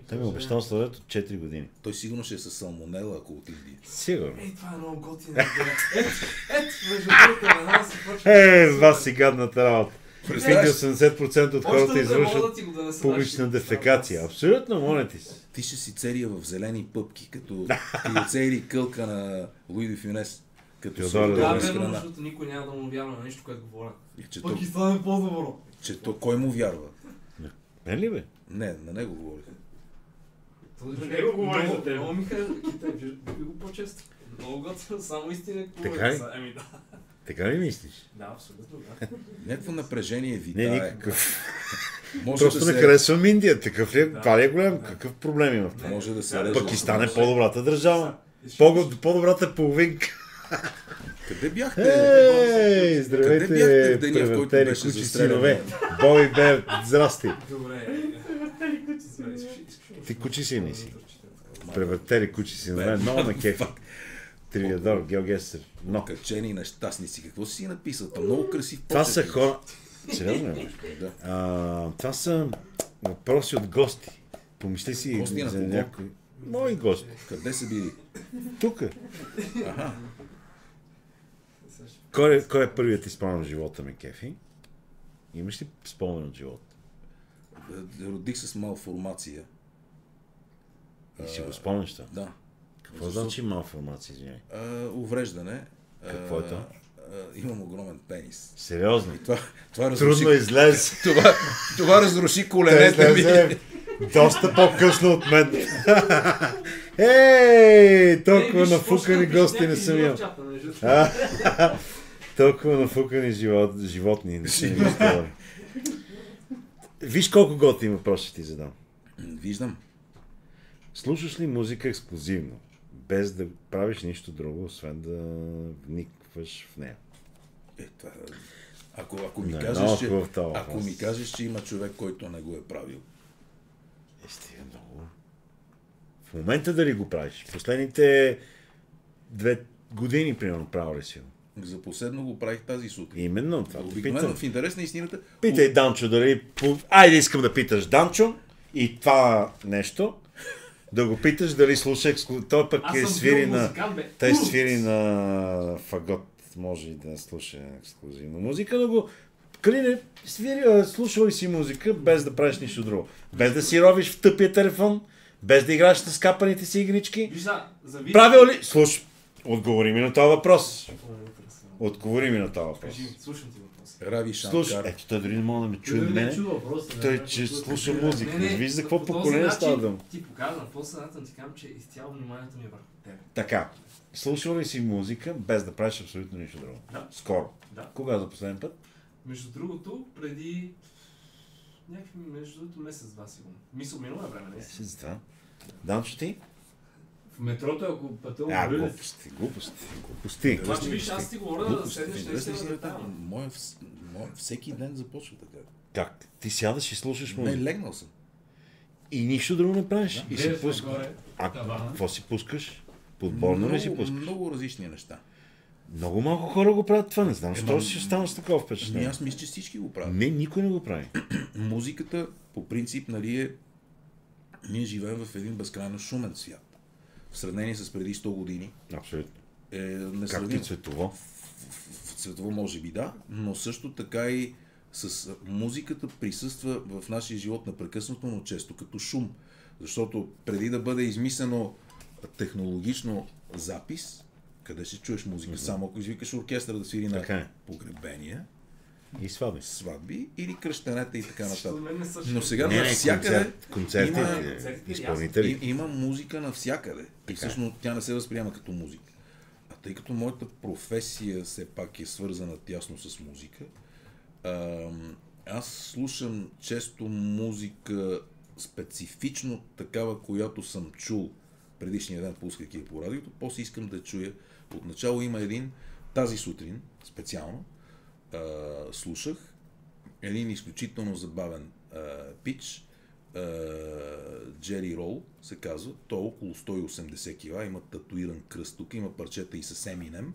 Той ми е обещал сладолет от 4 години. Той сигурно ще е с салмонела, ако отиде. Сигурно. Ей, това е много готина идея. Ето, ето, между другото, се почва. Е, вас си гадната работа. Представяш? Стига 80% от хората извършват публична дефекация. Абсолютно, моля ти се. Ти ще си целия в зелени пъпки, като [LAUGHS] или кълка на Луи де Фюнес. Като солидарна Да, защото никой няма да му вярва на нищо, което говоря. И Че, то, Пакистан е по-добро. че то, кой му вярва? Не ли бе? Не, на него говорих. За него говори за теб. Много ми харесва Китай, виждам го по-често. Много готино, само истина Така ли? Еми да. Така ли мислиш? Да, абсолютно, да. Някакво напрежение Не, витае. никакъв. Може Просто да не се, харесвам Индия. Такъв ли е? Да. Това ли е голям? Какъв проблем има в това? може да се Да. Пакистан е по-добрата държава. По-добрата половинка. Къде бяхте? Ей, Къде здравейте, бяхте в деня, в който беше кучи синове. Бой Бер, здрасти. Добре. Ти кучи си не си. Превъртели кучи синове, много ме [LAUGHS] кефи. Триадор, Геогесер. Но. Качени нещастници. Какво си си написал? Там много красив Това са хора... Сериозно ли? Да. А, това са въпроси от гости. Помисли си Гости на за някой. Мои гости. Къде са били? Тук. Кой е, кой е първият ти спомен в живота ми, Кефи? Имаш ли спомен от живота? Родих се с малформация. И си го спомняш това? Да. Какво значи малформация, извиняй? А, увреждане. Какво е А, то? а, Имам огромен пенис. Сериозно? Това, това, разруши, Трудно излезе. [LAUGHS] това, това разруши Те коленете ми. доста по-късно от мен. [LAUGHS] Ей, толкова нафукани гости не съм имал. [LAUGHS] Толкова нафукани живот, животни не съм имал. Виж колко готи има въпрос ще ти задам. Виждам. Слушаш ли музика ексклюзивно, без да правиш нищо друго, освен да вникваш в нея? Е, това... Ако, ако, ми Не, кажеш, че, този ако ми кажеш, че има човек, който не го е правил. Е, стига много. В момента дали го правиш? Последните две години, примерно, правил ли си го? За последно го правих тази сутрин. Именно това. Обикновено питам. в интерес на истината. Питай Данчо дали... Айде искам да питаш Данчо и това нещо. Да го питаш дали слуша ексклю... Той пък е свири на... музикант. Той Урт! свири на фагот. Може и да слуша ексклюзивна музика, но го... Калине, свири, ли си музика, без да правиш нищо друго? Без да си ровиш в тъпия телефон? Без да играеш с капаните си игрички? Виж, да, зависи... Правил ли... Слуш, отговори ми на този въпрос. Интересно. Отговори ми на този въпрос. Кажи, слушам ти. Рави Слушай, Шанкар. ето той дори не мога да ме чуе Чуй мене. не чува въпроса. Той, да, че слуша музика. Не, не, Виж за какво поколение става дума. Ти показвам, после начин ти казвам, че изцяло вниманието ми е върху теб. Така, слушал ли си музика, без да правиш абсолютно нищо друго? Да. Скоро. Да. Кога за последен път? Между другото, преди някакви, между другото, месец-два сигурно. Мисъл, минало е време, не си. Месец, два. Данчо ти? Метрото, ако пътувам А, глупости, глупости, глупости. Обаче, виж, аз ти говоря да седнеш на наистина да вс- моя всеки ден започва така. Как? Ти сядаш и слушаш Не, музика. легнал съм. И нищо друго не правиш. И си пускаш. А какво си пускаш? Подборно ли си пускаш? много различни неща. Много малко хора го правят това. Не знам, защо си останал с такова Ами впечатление. аз мисля, че всички го правят. Не, никой не го прави. Музиката, по принцип, нали е... Ние живеем в един безкрайно шумен свят. В сравнение с преди 100 години Абсолютно. е Както и цветово. в цветово може би да, но също така и с музиката присъства в нашия живот непрекъснато, но често като шум. Защото преди да бъде измислено технологично запис, къде ще чуеш музика, само ако извикаш оркестър да свири Така на е. погребения, И сваби. сватби или кръщенета и така нататък. Но сега Не, не, навсякъде концерт, концерти, има- е, изпълнители. и, има музика навсякъде. И Така е. всъщност тя не се възприема като музика. А тъй като моята професия все пак е свързана тясно с музика, аз слушам често музика специфично такава, която съм чул предишния ден, пускайки я по радиото, после искам да я чуя. Отначало има един, тази сутрин специално, а, слушах един изключително забавен а, пич, Джери Рол се казва, той е около 180 кг, има татуиран кръст тук, има парчета и с Еминем.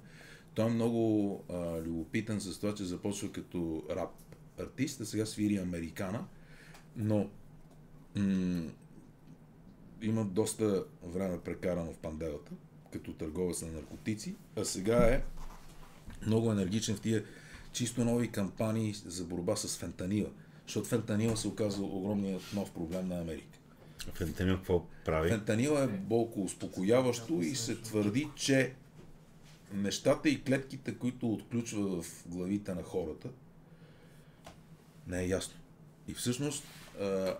Той е много а, любопитен с това, че започва като рап артист, а сега свири американа, но м- има доста време прекарано в панделата, като търговец на наркотици, а сега е много енергичен в тия чисто нови кампании за борба с фентанила. Защото фентанила се оказва огромният нов проблем на Америка. Фентанил какво прави? Фентанила е болко успокояващо и се твърди, че нещата и клетките, които отключва в главите на хората, не е ясно. И всъщност,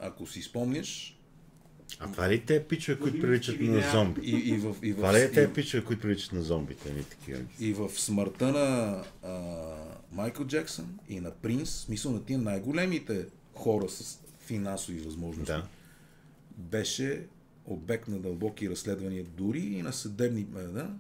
ако си спомняш, А това ли те пичове, които приличат на зомби? и, и в, и в, Това ли те пичове, които приличат на зомбите? Не такива. и в смъртта на а, Майкъл Джексън и на Принс, смисъл на тия най-големите хора с финансови възможности, Да. беше обект на дълбоки разследвания, дори и на съдебни... Да?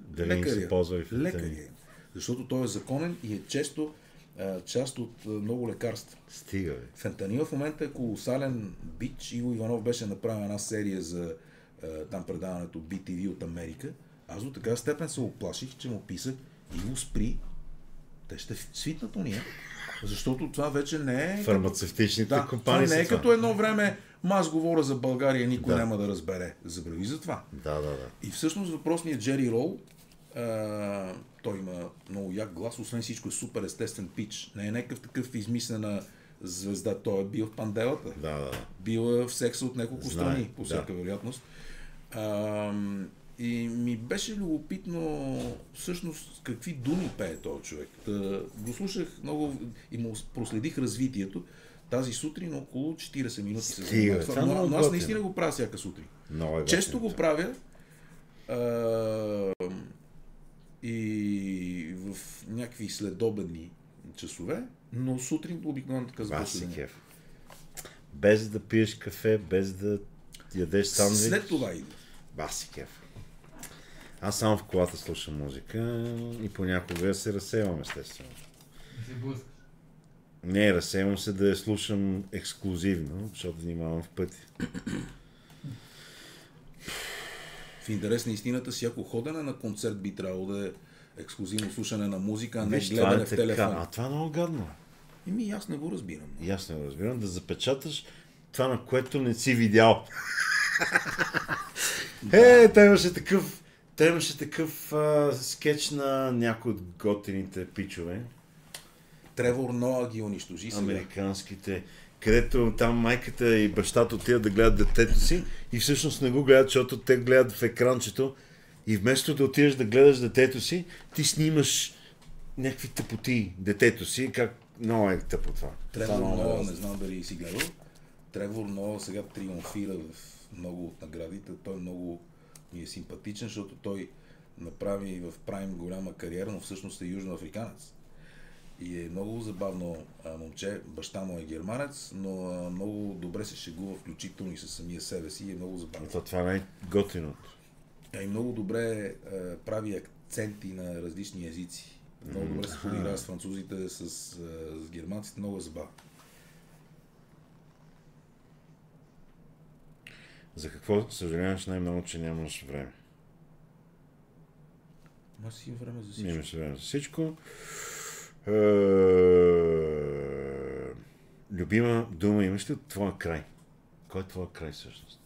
Дали не са ползвали фентанил? Лекари. Защото той е законен и е често а, част от а, много лекарства. Стига, бе. Фентанил в момента е колосален бич. Иво Иванов беше направил една серия за а, там предаването BTV от Америка. Аз до така степен се оплаших, че му писах Иво спри. Те ще свитнат уния. Защото това вече не е... Фармацевтичните Да, това компании не е това. като едно време, ма аз говоря за България, никой Да. няма да разбере. Забрави за това. Да, да, да. И всъщност въпросният Джери Рол, а, той има много як глас, освен всичко е супер естествен пич. Не е някакъв такъв измислена звезда, той е бил в панделата. Да, да, да. Бил е в секса от няколко Знае, страни, по да. всяка вероятност. А, и ми беше любопитно всъщност какви думи пее този човек. Та, го слушах много и му проследих развитието. Тази сутрин около 40 минути се Стига, занимавах бе, с това. Но, но аз наистина го правя всяка сутрин. Много е Често го правя а, и в някакви следобедни часове, но сутрин обикновено така кеф. Без да пиеш кафе, без да ядеш сандвич. След това идва. Бас си кеф. Аз само в колата слушам музика и понякога се разсевам, естествено. се блъскаш. Не, разсевам се да я слушам ексклюзивно, защото внимавам в пъти. В интерес на истината, всяко ходене на концерт би трябвало да е ексклюзивно слушане на музика, а не Виж, това гледане е в така. телефон. А това е много гадно. Еми, аз не го разбирам. И аз не го разбирам. Да запечаташ това, на което не си видял. [LAUGHS] Е, той имаше такъв, той имаше такъв а, скетч на някой от готините пичове, Тревор Ноа ги унищожи сега. американските, където там майката и бащата отиват да гледат детето си и всъщност не го гледат, защото те гледат в екранчето и вместо да отидеш да гледаш детето си, ти снимаш някакви тъпоти детето си, как много е тъпо това. Тревор Ноа, не знам дали си гледал. Тревор Ноа сега триумфира в много от наградите. Той е много ми е симпатичен, защото той направи в Прайм голяма кариера, но всъщност е южноафриканец. И е много забавно а, момче. Баща му е германец, но а, много добре се шегува, включително и със самия себе си. И е много забавно. Ето, това е най-готиното. А и много добре а, прави акценти на различни езици. Много добре се подиграва с французите, с, с германците. Много е забавно. За какво съжаляваш най-много, че нямаш време? Аз си време за всичко. имаш време за всичко. Е, Любима дума имаш ли от твоя край? Кой е твоя край всъщност?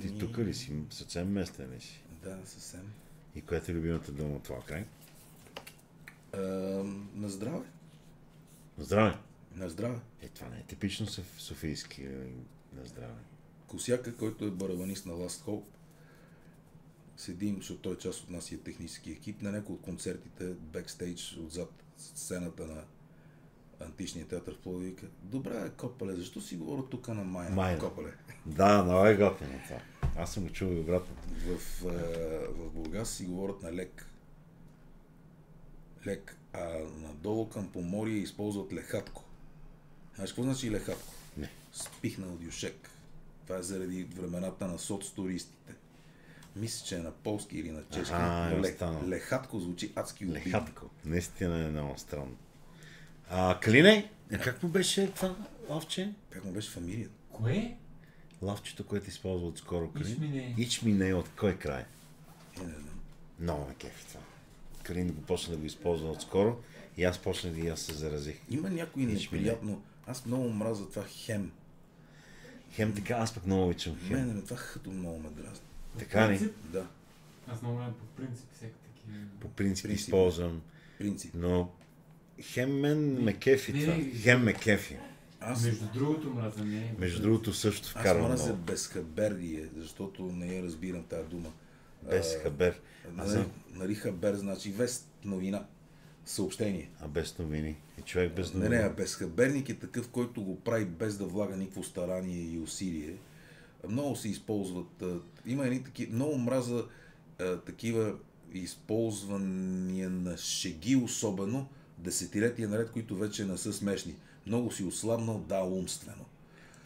Ти Еми, тук ли си? Съвсем местен ли си? Да, съвсем. И коя е любимата дума от твоя край? А, на здраве. На здраве! На здраве. Е, това не е типично соф- софийски е, на здраве. Косяка, който е барабанист на Last Hope, седим, защото той е част от нас и е технически екип, на някои от концертите, бекстейдж, отзад сцената на античния театър в Пловдив, вика, добре, Копале, защо си говоря тук на Майна? Майна. Копале. Да, много е готино това. Аз съм го чул и обратно. В, а, в Бургас си говорят на лек. Лек. А надолу към Поморие използват лехатко. Знаеш какво значи лехатко? Не. Спихнал дюшек. Това е заради времената на соцтуристите. Мисля, че е на полски или на чешки. Аха, е но ле- останало. лехатко звучи адски обидно. Лехатко. Наистина е много странно. А, Калине, а как му беше това лавче? Как му беше фамилията? Кое? Лавчето, което използва отскоро Калин? Ичмине. Ичмине от кой край? Е, не знам. Много ме кефи това. Калин го почна да го използва отскоро и аз почнах да и аз се заразих. Има някой неприятно. Аз много мразя това хем. Хем така, аз пък много обичам хем. Мене това хъто много ме дразни. Така ли? Да, Аз много по принцип всеки такива. По принцип, Принцип. използвам, принцип. но хем мен ме кефи Не, това. не. Хем ме кефи. Аз Между другото мраза не е. Между другото също Аз вкарвам мразя много. безхаберие, защото не я разбирам тази дума. Без хабер. Аз Нали, нали хабер значи вест, новина, съобщение. А без новини. И човек без Не, новини. не, а безхаберник е такъв, който го прави без да влага никакво старание и усилие. Много се използват. Има едни такива, много мраза такива използвания на шеги особено, десетилетия наред, които вече не са смешни. Много си ослабнал, да, умствено.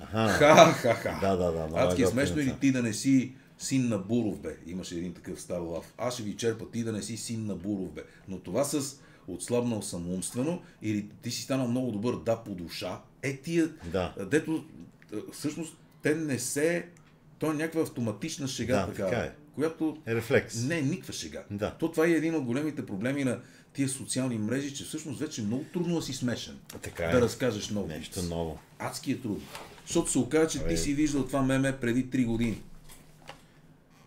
Аха. Ха-ха-ха. Да, да, да. Адски е смешно или ти да не си син на Буров, бе. Имаше един такъв стар лав. Аз ще ви черпа ти да не си син на Буров, бе. Но това с отслабнал съм умствено или ти си станал много добър да по душа, е тия, Да. дето всъщност те не се... То е някаква автоматична шега, Да, такава, така е. която Е рефлекс. не е никаква шега. Да. То това е един от големите проблеми на тия социални мрежи, че всъщност вече е много трудно да си смешен. Така е. Да разкажеш нов Нещо ново. Адски е трудно. Защото се оказа, че Абе. ти си виждал това меме преди 3 години.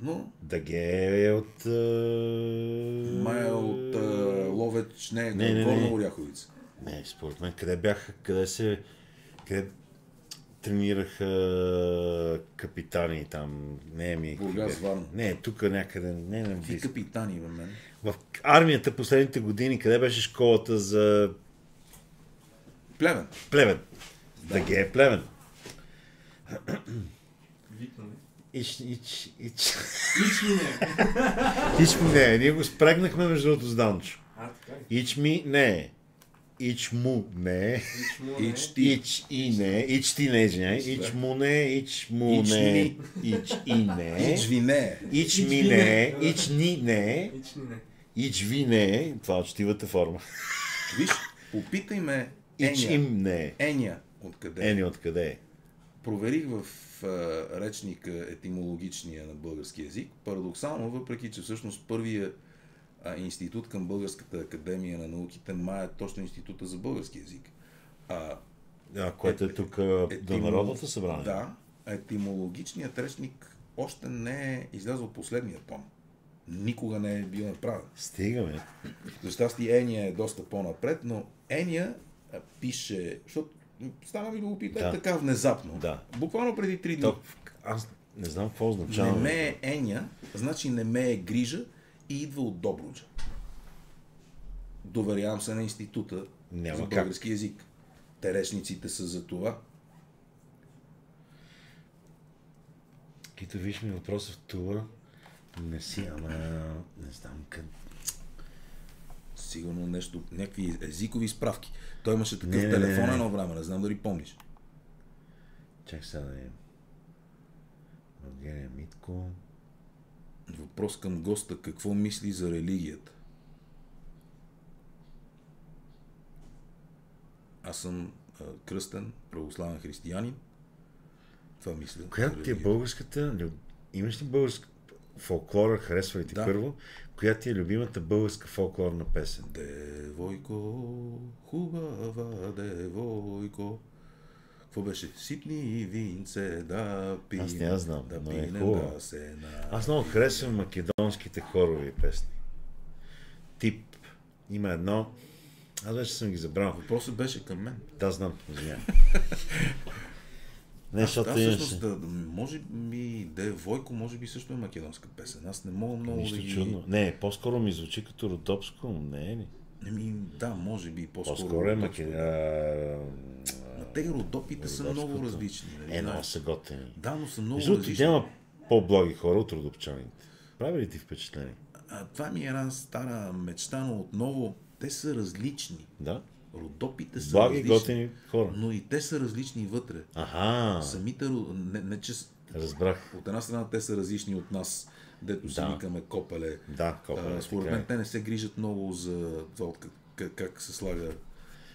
Но Да ги е от... е, Мая от а, Ловеч, не, Не, не, Горна не. Оряховица. Не, според мен, къде бяха, къде се... Къде тренираха капитани там, не е ми... Бургас, Варна. Не, тук някъде, не, не Какви капитани, бе, мен? В армията последните години, къде беше школата за Плевен. плевен? Да, ги е плевен. Ич, ич, ич. Ичмине. Ич ми не, ние го спрегнахме между другото с Данчо. А, така ли? Ич ми не. Ич му не. Не. Ич ти. Ич и не. Ич ти не, извиняй. Ич му не. Ич му не. Ич и не. Ичвине. Ич Ич ми ви не. не. Ич ни не. Ични не. Ич ви не. Това е учтивата форма. Виж, попитай ме Ич Еня. им не. Еня. Откъде? Ени откъде е? Проверих в а, речника етимологичния на български язик. Парадоксално, въпреки че всъщност първия а, институт към Българската академия на науките май е точно института за български язик. А, А, което е тук до Народното събрание. Да, етимологичният речник още не е излязъл последния том. Никога не е бил направен. Стигаме. За щастие Ения е доста по-напред, но Ения пише, защото стана ми любопитно Да. така внезапно. Да. Буквално преди три дни. То, аз не знам какво означава. Не ме е Еня, значи не ме е грижа и идва от Добруджа. Доверявам се на института Няма за как. български язик. Терешниците са за това. Кито виж ми въпроса в тура. Не си, ама не знам къде. Сигурно нещо, някакви езикови справки. Той имаше такъв Не, телефон не, не. едно време, не знам дали помниш. Чак сега да видим. Евгения Митко. Въпрос към госта. Какво мисли за религията? Аз съм а, кръстен, православен християнин. Това мисля. Коя ти е българската? Имаш ли българска фолклора, харесва ли ти Да. първо? Коя ти е любимата българска фолклорна песен? Девойко, хубава девойко. Какво беше? Сипни винце да пинем. Аз не я знам, да но е хубаво. да се на... Аз много харесвам македонските хорови песни. Тип. Има едно. Аз вече съм ги забрал. Въпросът беше към мен. Да, знам. Извинявай. [LAUGHS] Не, Аз, защото аз всъщност, да, може би, Девойко, може би също е македонска песен. Аз не мога много Нищо да ги... чудно. Не, по-скоро ми звучи като родопско, не е ли? Еми, да, може би по-скоро. По-скоро е родопско. македон. Ма те родопите са много различни. Нали? Е, много са готини. Да, но са много Между различни. няма по-блоги хора от родопчаните. Прави ли ти впечатление? А, това ми е една стара мечта, но отново те са различни. Да? Родопите са Благи, различни. готини хора. Но и те са различни вътре. Аха, Самите, не, не че разбрах. от една страна те са различни от нас, дето си Да. викаме копеле. Да, копеле, а, според мен те не се грижат много за това, как, как, се слага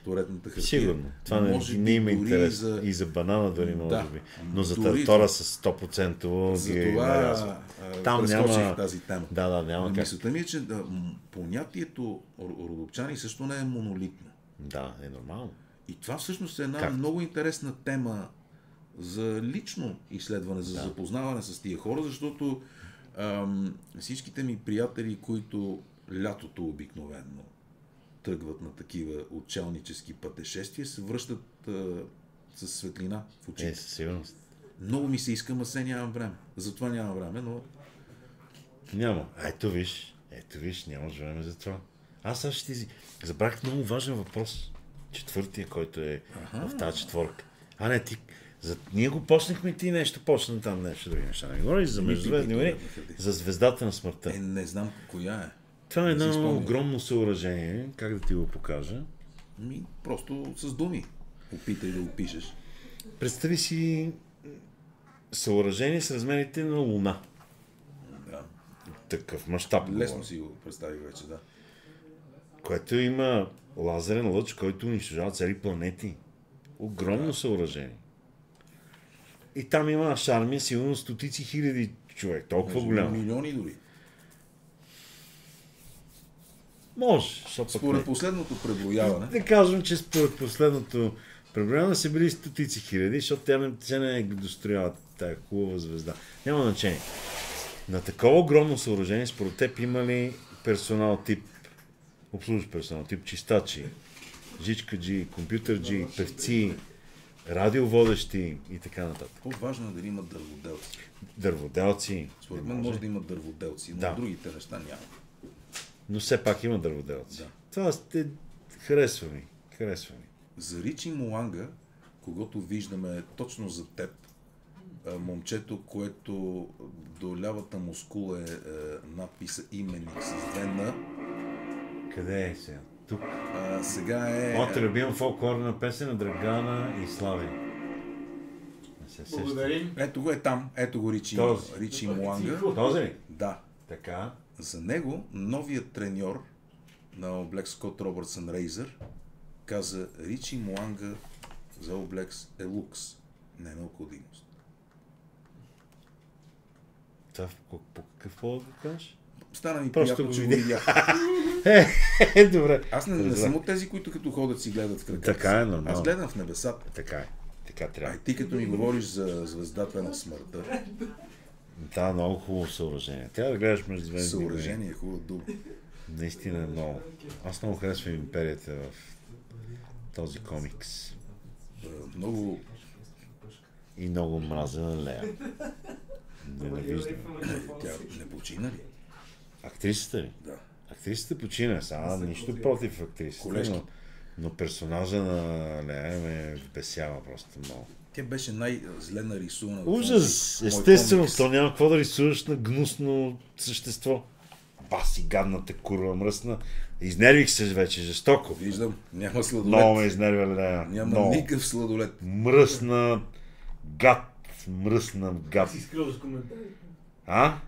туалетната хартия. Сигурно. Това не, Може не има интерес. За, И за банана дори може Да. би. Но за тартора с 100% за ги това а, Там няма- тази тема. Да, да, няма Но как. мисълта ми е, че да, понятието ро- родопчани също не е монолитно. Да, е нормално. И това всъщност е една Как? много интересна тема за лично изследване, за Да. запознаване с тия хора, защото ам, всичките ми приятели, които лятото обикновенно тръгват на такива учалнически пътешествия, се връщат а, с светлина в очите. Е, със сигурност. Много ми се иска, ма се нямам време. Затова нямам време, но Няма. А, Ето виж. Ето виж, нямаш време за това. Аз сега ще ти... Забрах много важен въпрос. Четвъртия, който е в тази четворка. А не, ти... За... Ние го почнахме и ти нещо почна там нещо други неща. Не говориш за междузвездни войни, за звездата на смъртта. е, не знам коя е. Това е едно огромно съоръжение. Как да ти го покажа? Ми, просто с думи. Опитай да опишеш. Представи си съоръжение с размерите на Луна. Да. Такъв мащаб. Лесно говоря. си го представих вече, да. Което има лазерен лъч, който унищожава цели планети. Огромно съоръжение. И там има армия, сигурно стотици хиляди човек. Толкова Може голямо. Милиони дори. Може, Според не. последното преброяване, Не казвам, че според последното преброяване са били стотици хиляди, защото тя не, тя не е достроява тая хубава звезда. Няма значение. На такова огромно съоръжение, според теб има ли персонал тип, обслужващ персонал тип чистачи, жичкаджи, компютърджи, певци, радиоводещи и така нататък. по-важно е дали има дърводелци. Дърводелци. Според мен може да има дърводелци, но Да. другите неща няма. Но все пак има дърводелци. Да. Това сте... харесва ми. Харесва ми. За Ричи Муанга, когато виждаме точно за теб, момчето, което до лявата мускула е, е надписа именник с две на, Къде е сега? Тук. а, сега е... Моята любима фолклорна песен на Драгана и Слави. Се. Благодарим. Ето го е там, ето го Ричи, Този. Ричи Муанга. Този ли? Да. Така. За него новият треньор на Blacks Скот Робъртсън Рейзър каза Ричи Муанга за Blacks е лукс. Не е необходимост. Това по, по какъв повод го кажеш? Стана ми Просто приятно, че го видях. видях. [LAUGHS] Е, добре. Аз не, не съм от тези, които като ходят си гледат в краката. Така е, нормално. Аз гледам в небесата. Така е. Така А трябва. и ти като ми говориш за звездата на смъртта, е много хубаво съоръжение. Трябва да гледаш между две съоръжение е хубава дума. Наистина е много. Аз много харесвам империята в този комикс. Е, Много И много мразя на Лея. Ненавиждам. тя не почина ли? Актрисата ли? Да. Актрисата почина. Сега нищо против актрисата. Колежки. Но, но персонажа на Лея ме вбесява просто много. Тя беше най-зле нарисувана. Ужас! този Естествено, то няма какво да рисуваш на гнусно същество. Баси, гадната курва, мръсна. Изнервих се вече жестоко. Виждам, няма сладолет. Много ме изнервя Лея. Няма Много. никакъв сладолет. Мръсна гад. Мръсна гад. си скриваш коментари? А?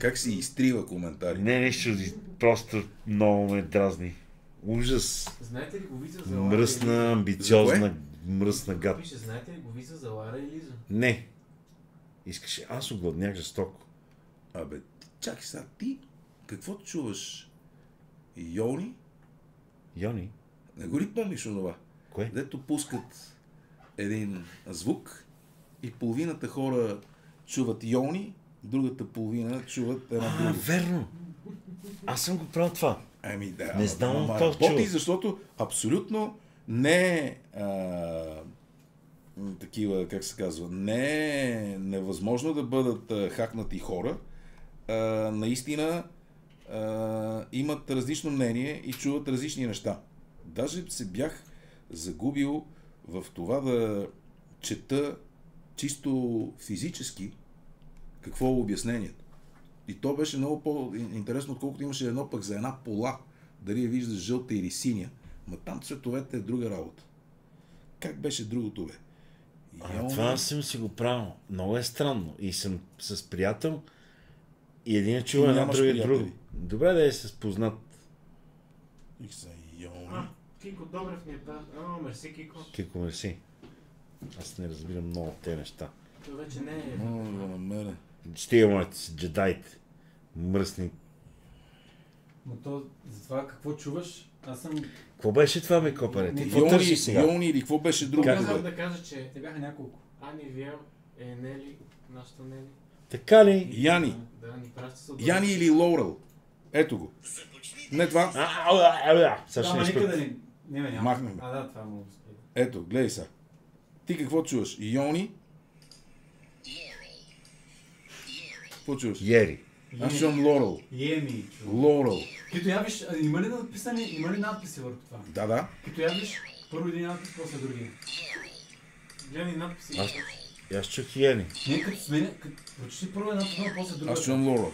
Как си изтрива коментари? Не, нещо, просто много ме дразни. Ужас. Знаете ли го виза за Лара Мръсна, амбициозна, мръсна гад. Пише, знаете ли го виза за Лара и Лиза? Не. Искаше, аз огладнях жестоко. Абе, чакай сега, ти какво чуваш? Йони? Йони? Не го ли помниш онова? Кое? Дето пускат един звук и половината хора чуват Йони, другата половина чуват една А, друга. верно. Аз съм го правил това. Ами да, Не знам ама то работи, защото абсолютно не е а, такива, как се казва, не е невъзможно да бъдат а, хакнати хора. А, наистина а, имат различно мнение и чуват различни неща. Даже се бях загубил в това да чета чисто физически какво е обяснението. И то беше много по-интересно, отколкото имаше едно пък за една пола. Дали я виждаш жълта или синя. Ма там цветовете е друга работа. Как беше другото, бе? А, Йони- това съм си го правил. Много е странно. И съм с приятел и един е чува една друга друго. Добре да е с познат. И са Йони. А, Кико Добрев ни е. А, мерси, Кико. Кико мерси. Аз не разбирам много от тези неща. Той вече не е. Мога да намеря. Моите си джедаите. Мръсни. Но то, за това какво чуваш, аз съм... Какво беше това, бе, копаре? Ти какво Йони, търсиш сега? Йони или какво беше казах бе? да кажа, че Те бяха няколко. Ани Виел е Нели, нашата Нели. Така ли? Яни. Да, ни праща Яни или Лоурел. Ето го. Не това. А, а, а, а, а. Сега ще Ама не не... Махнем. А, да, това да спра. Ето, гледай сега. Ти какво чуваш? Йони? Какво чуваш? Ери. Аз чувам Лорел. Еми, чу. Лорел. Като я виж, а, има ли написани, има ли надписи върху това? Да, да. Като я виж, първо един надпис, после другия. Гледай надписи. Аз- И Аз чух Ери. Не, като сменя, като прочети първо една дума, после другия. Аз чувам Лорел.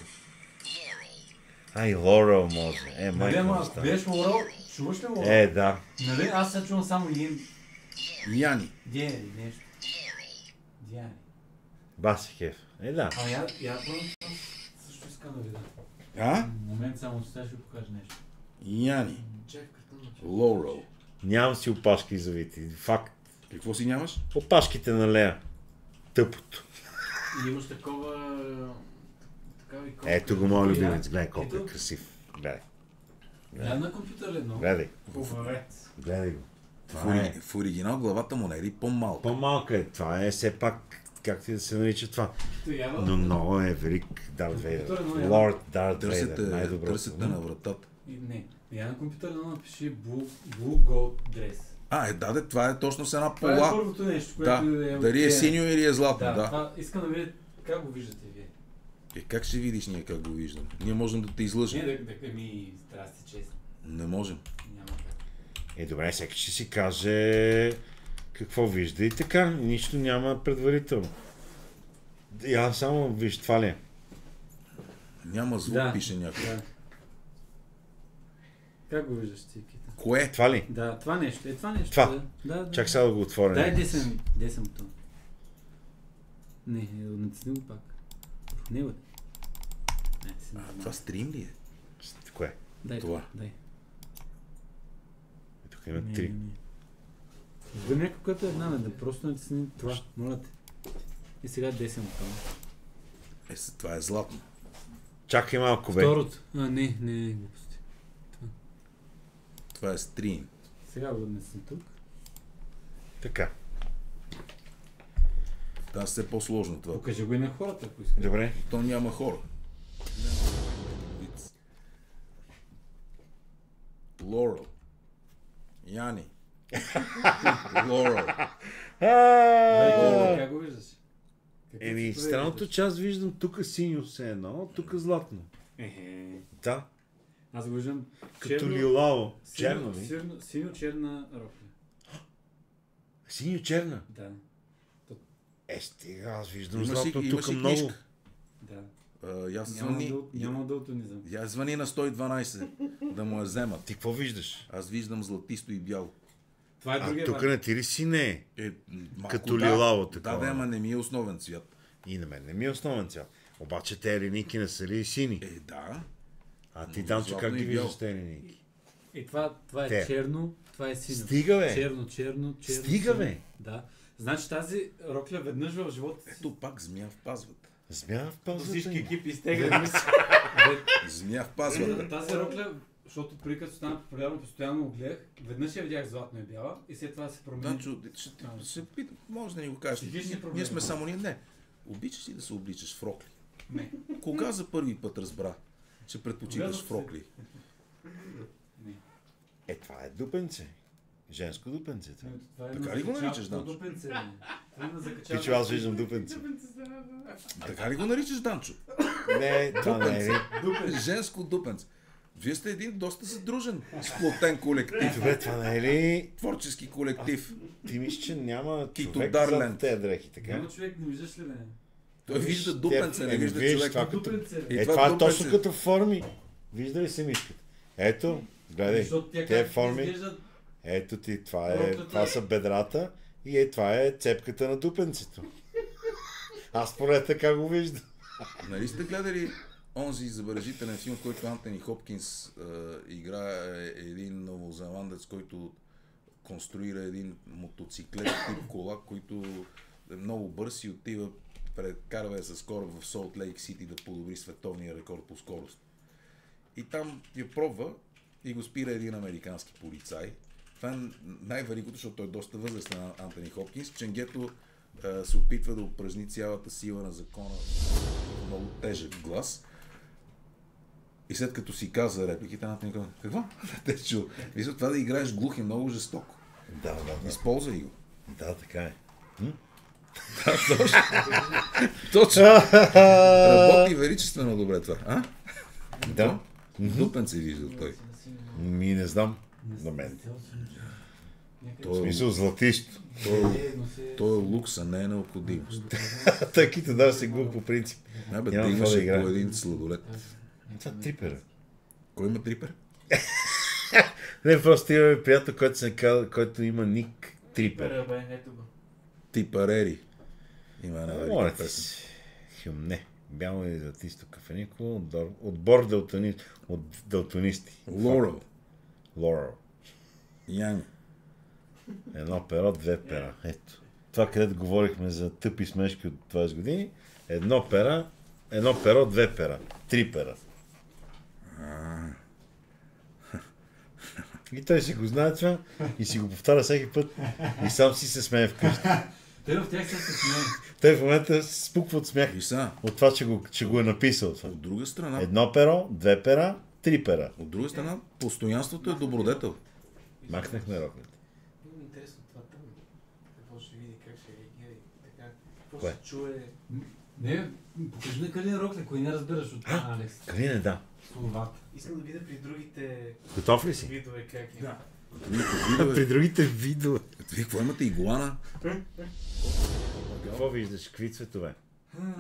Ай, Лорел може. Е, Нали, майка ама му ако става. гледаш Лорел, чуваш ли Лорел? Е, да. Нали, аз сега чувам само Ем... Яни. Диери, нещо. Диари. Баси хеф. Е, да. А я, я също искам да видя. А? Момент само, че сега ще ви покажа нещо. Яни. Лорел. Нямам си опашки завити. Факт. Какво си нямаш? Опашките на Лея. Тъпото. И имаш такова... Такава икона. Ето го, моят любимец. Гледай колко е красив. Гледай. Гледай на компютър ли едно? Гледай. Гледай го. В, Това е. в оригинал главата му не е ли по-малка? По-малка е. Това е все пак, как ти да се нарича това. Но много е велик Дарт Вейдер. Я- Лорд Дарт Вейдер. Най-добро. търсите на вратата. Не, я на компютъра едно напиши Blue, Blue Gold Dress. А, е, да, де, това е точно с една Това е пола. първото нещо, Да, което е... дали е е- синьо или е златно, Да, да. Това, искам да видя как го виждате вие. Е, как ще видиш ние как го виждаме? Ние можем да те излъжем. Не, да, да, ми, трябва да сте честни. Не можем. Няма как. Е, добре, всеки ще си каже какво вижда и така. Нищо няма предварително. Я само виж това ли е. Няма звук, Да. пише някой. Да. Как го виждаш ти, Кита? Кое? Това ли? Да, това нещо. Е, това нещо. Това. Да, да. да. Чак сега да го отворя. Дай, де съм, де съм то. Не, е, натисни го пак. Не, бе. А, това стрим ли е? Кое? Дай това. Дай. Тук има Не, три. не, не. Избери някой, който е една, не, да просто натисни това. Моля те. И сега 10 му там. Е, това е златно. Чакай малко, бе. Второто. А, не, не, не, глупости. Това е стрин. Сега го отнесем тук. Така. Това е все по-сложно това. Покажи го и на хората, ако искаш. Добре. То няма хора. Лорел. Яни. [LAUGHS] Лорел. Как го виждаш? Еми, странното, че аз виждам тук синьо все едно, тук златно. Ехе. Да. Аз го виждам Като синьо- Черно Синьо-черна рокля. Синьо-черна. Да, Е, стига, аз виждам Има златно тук много. книжка. да. Я Няма, звъни, няма дълтонизъм. я звъни на 112 да му я вземат. Ти какво виждаш? Аз виждам златисто и бяло. Това е А другия тук вариант. не ти ли сине? Е, малко Като да, лилаво Да, такова. да, ама не ми е основен цвят. И на мен не ми е основен цял. Обаче те линейки не са ли сини? Е, да. А ти но там, че златно как ги виждаш те линейки? И това, това е Те. черно, това е синьо. Стига, бе! Черно, черно, черно. Стига, бе! Да. Значи тази рокля веднъж в живота си. Ето пак змия впазват. Змя в пазата Всички екипи изтегляме си. Змия впазват. Тази рокля, защото при като стана популярно, постоянно го гледах, веднъж я видях златно и бяла и след това се промени. Данчо, ще, А. ще се питам, може да ни го кажеш. Ние, ние сме само ние. Не. Обичаш ли да се обличаш в рокли? Не. Кога за първи път разбра, че предпочиташ в рокли? Не. Е, това е дупенце. Женско дупенце. това. Това е Така ли го наричаш, на Данчо? Дупенце. е на закачал- Пичо, аз виждам дупенце. Така ли го наричаш, Данчо? Не, това не е. Женско дупенце. Вие сте един доста задружен, сплотен колектив. Добре, това не е ли? Творчески колектив. Ти мислиш, че няма Кито човек Дарленд. зад тези дрехи, така? Няма човек, не виждаш ли бе? Той вижда дупенце, не Е, вижда виж, човек. това като- Дупенце. бе. И Е, това това е дупенце. точно като форми. Вижда ли се мишката? Ето, гледай. Те форми. изглеждат Ето ти, това, е, това е- са бедрата и е, това е цепката на дупенцето. Аз поне така го виждам. Нали сте гледали онзи забележителен филм, в който Антони Хопкинс е, играе един новозеландец, който конструира един мотоциклет тип кола, който е много бърз и отива прекарва с кораб в Солт Лейк Сити да подобри световния рекорд по скорост. И там я пробва и го спира един американски полицай. Това е най-великото, защото той е доста възрастен Ан- Антони Хопкинс. Ченгето се опитва да упражни цялата сила на закона много тежък глас. И след като си каза репликите, Антони казва, какво? [LAUGHS] Те чу. Мисля, това да играеш глух е много жестоко. Да, да, да. Използвай го. Да, така е. [LAUGHS] Точно. Работи величествено добре това. А? Да. Дупен се вижда той. Ми не знам. На мен. Той, е- смисъл златищо. той, е- той е лукс, а не е необходимост. [LAUGHS] Таките да се глух по принцип. Не бе, да какво имаше да по един сладолет. Това е трипера. Кой има трипер? [LAUGHS] Не, просто имаме приятел, който, се казва, който има ник Трипер. Типарери. Има една велика Моля ти песен. си. Хюм, не. Бяло и златисто кафенико, отбор, отбор далтони, от далтонисти. Лорел. Лорел. Янг. Едно перо, две пера. Ето. Това, където говорихме за тъпи смешки от 20 години, едно пера, едно перо, две пера. Три пера. И той си го знае това и си го повтаря всеки път и сам си се смее вкъщи. Те в тях се смеят. Той в момента се спуква от смях И са, от това, че го, че го е написал. Това. от друга страна, Едно перо, две пера, три пера. от друга страна, постоянството е добродетел. Махнахме. Много интересно това там. Какво ще види, как ще реагира и така. Какво ще чуе. Не, покажи на Калин Рокля, кой не разбираш от Алекс. Калине, да. Словата. Искам да видя при другите Готов ли си? видове как е. Да. [LAUGHS] Видове, другите видове. Вие какво имате игуана? Какво виждаш? Какви цветове?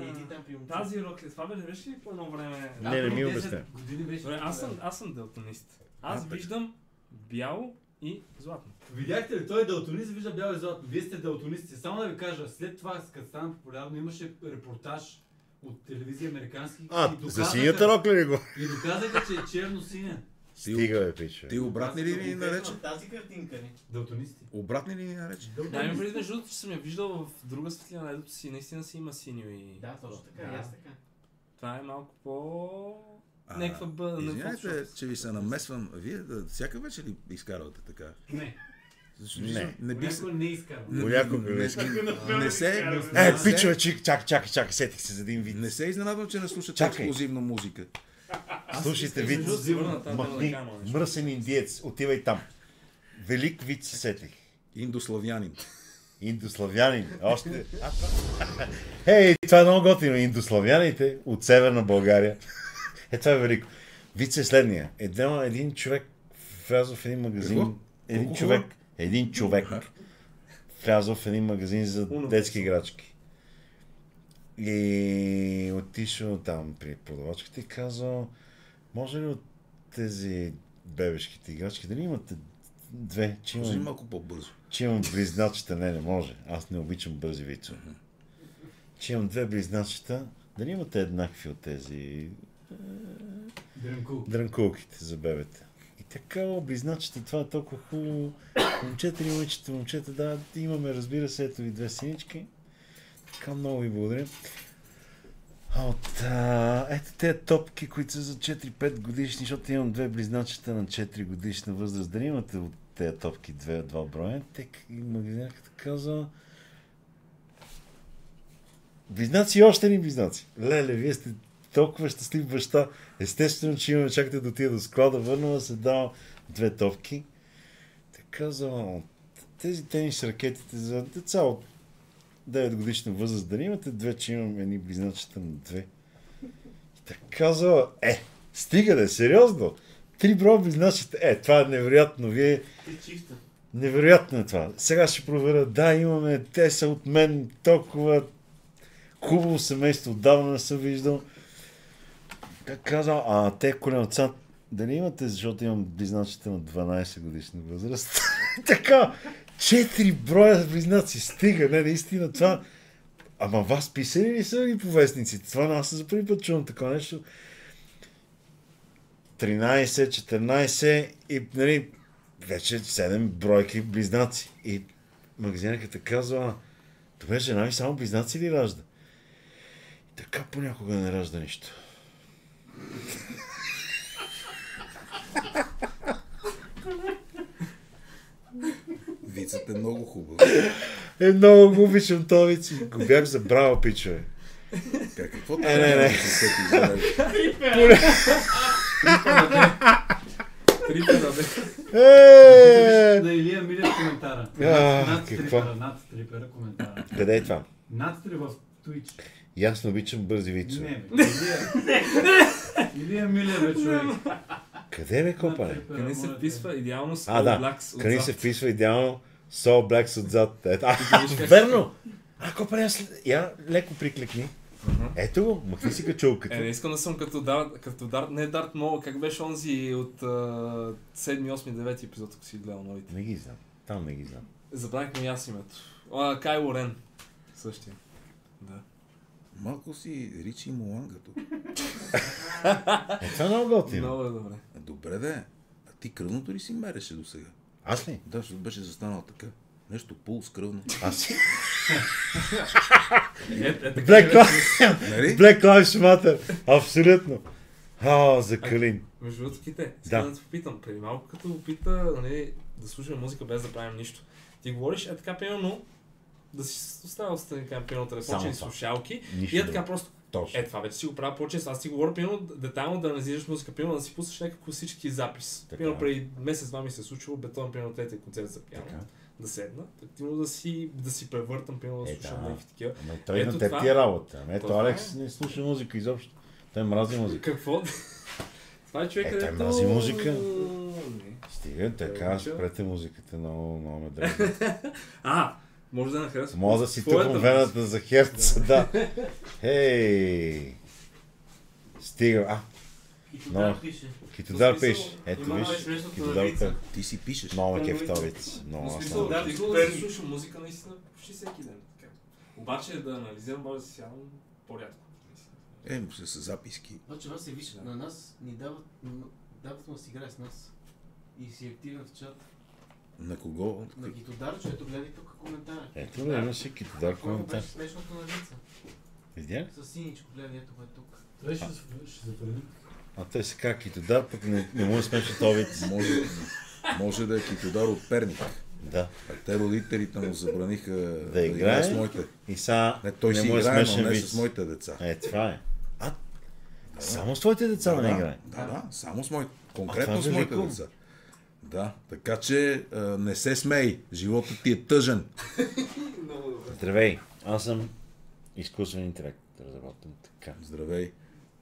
Иди там при. Тази рокля, това бе не беше ли по едно време? Не, не ми 10 обясня. Аз съм, аз съм делтонист. Аз виждам бяло и златно. Видяхте ли, той е далтонист, вижда бяло и златно. Вие сте далтонисти. Само да ви кажа, след това, като стана популярно, имаше репортаж от телевизия американски. А, и за синята рокля ли го? И доказаха, че е черно-синя. Стига, бе, пичове. Ти обратни ли ни нарече? Тази картинка ли? Дълтонисти. Обратни ли ни нарече? Да, ми преди между другото, че съм я виждал в друга светлина на едото си, наистина си има синьо и... Да, точно така, аз така. Това е малко по... А, Някаква бъ... Извинявайте, че ви се намесвам. Вие всяка вечер ли изкарвате така? Не. Защото Не. не би се... Не изкарвам. Понякога не, не. не, се... Е, пичове, чик, чакай, чакай, чакай, сетих се за един вид. Не се изненадвам, че не слушате ексклюзивна музика. Слушайте, Между вид, мръсен индиец, отивай там. Велик вид се сетих. Индославянин. Индославянин. Още. Ей, това е много готино. Индославяните от Северна България. Е, това е велико. Вид е следния. Едно, един човек влязъл в един магазин. Един човек. Един човек. Влязъл в един магазин за детски играчки. И отишъл там при продавачката и казал, може ли от тези бебешките играчки, дали имате две, че имам, малко по-бързо. че имам близначета, не, не може, аз не обичам бързи вицове. Че имам две близначета, дали имате еднакви от тези Дрънку. дрънкулките за бебета. Така, о, близначета, това е толкова хубаво. Момчета и момичета, момчета, да, имаме, разбира се, ето ви две синички. Така, много ви благодаря. От, а, ето тези топки, които са за 4-5 годишни, защото имам две близначета на 4 годишна възраст. Дали имате от тези топки две, два броя? Те магазинарката каза... Близнаци и още ни близнаци. Леле, вие сте толкова щастлив баща. Естествено, че имаме чакате да отида до склада, върнала се дава две топки. Те каза, от тези тенис ракетите за деца от 9 годишна възраст, дали имате две, че имам едни близначета на две. И така каза, е, стига да е, сериозно. Три броя близначета. Е, това е невероятно. Вие чифта. Невероятно е това. Сега ще проверя. Да, имаме. Те са от мен толкова хубаво семейство. Отдавна не съм виждал. Как казал, а те коленца, дали имате, защото имам близначите на 12 годишна възраст. [LAUGHS] така, четири броя близнаци. Стига, не, наистина това. Ама вас писали ли са ли по вестниците? Това аз за първи път чувам такова нещо. 13, 14 и нали, вече 7 бройки близнаци. И магазинката казва, добре, жена ми само близнаци ли ражда? И така понякога не ражда нищо. Вицът е много хубав. Е, много го обичам този вици. Го бях забравил, пичове. Как, какво Е, не, не. да се сети за него? Три пера, бе. Е! На Илия Милев коментара. Над три какво? пера, над три пера коментара. Къде е това? Над в Twitch. И аз не обичам бързи вицове. Не. [LAUGHS] Илия. Илия Милев бе, човек. Къде бе, копане? Къде се вписва идеално с А, да. All Blacks Къде се вписва идеално Soul Blacks отзад. Ето, а, как верно! А, копане, аз... Я леко прикликни. Ето го, махни си качулката. Е, не искам да съм като Дарт, като Дарт, не Дарт Мол, как беше онзи от 7, 8, 9 епизод, ако си гледал новите. Не ги знам. Там не ги знам. Забравих ми и аз името. А, Кайло Рен. Същия. Да. Малко си Ричи Моланга тук. Е, това е много готино. Много е добре. А, Добре де. А ти кръвното ли си мереше до сега? Аз ли? Да, защото беше застанал така. Нещо пулс кръвно. Аз си. [LAUGHS] Е, е, Black е, Lives, Нали? Black Lives Matter. Абсолютно. А, за Калин. Между другото, Ките, Да. да те попитам. Преди малко като опита нали, да слушаме музика без да правим нищо. Ти говориш е така, примерно, да си така, примерно, Само телефончени това. слушалки. Нищо И е така просто, Точно. е това вече си го правя по-често. Аз ти говоря, примерно, детайлно да анализираш музика, примерно да си пуснеш някакъв класически запис. Така. Примерно преди месец-два ми се е случило бетон, примерно третия концерт за пиано. Така. Да седна, активно да си, да си превъртам, примерно да Е, слушам да. някакви такива. И той Ето на теб ти е работа. Ето Това Алекс е. не слуша музика изобщо. Той мрази музика. Какво? [LAUGHS] Това е човек, Е, той мрази музика. Не. Стига, така, обича. спрете музиката, много, много ме дразни. [LAUGHS] А, може да не харесва. Мога да си тъпам вената за херца, да. Хей! Стига. А, Но-. Китодар пише. Ето виж, Китодар пише. Ти си пишеш. Много ме кеф този виц. Много аз много да, стига да си слушам музика наистина почти всеки ден. Обаче да анализирам, може да си сядам по-рядко. Е, с записки. Обаче вас се виж, на нас ни дават м, Дадат му да си играе с нас. И си активен в чата. На кого? На Гитодар, че ето гледай тук коментара. Ето да има си китодар коментар. беше смешното на лица? Видя ли? С синичко, гледай, ето го е тук. Той ще, ще. А той се казва китодар, пък не, не му е смешно този вид. Може, може да е китодар от Перник. Да. А те родителите му забраниха да, играе. играе с моите. И сега Не, той не си му е играе, но не вид. с моите деца. Е, това е. А, само с твоите деца да, не играе. Да, да, само с моите. Конкретно с моите велико. деца. Да, така че а, не се смей. Животът ти е тъжен. [LAUGHS] Добре. Здравей, аз съм изкуствен интелект. Разработвам така. Здравей.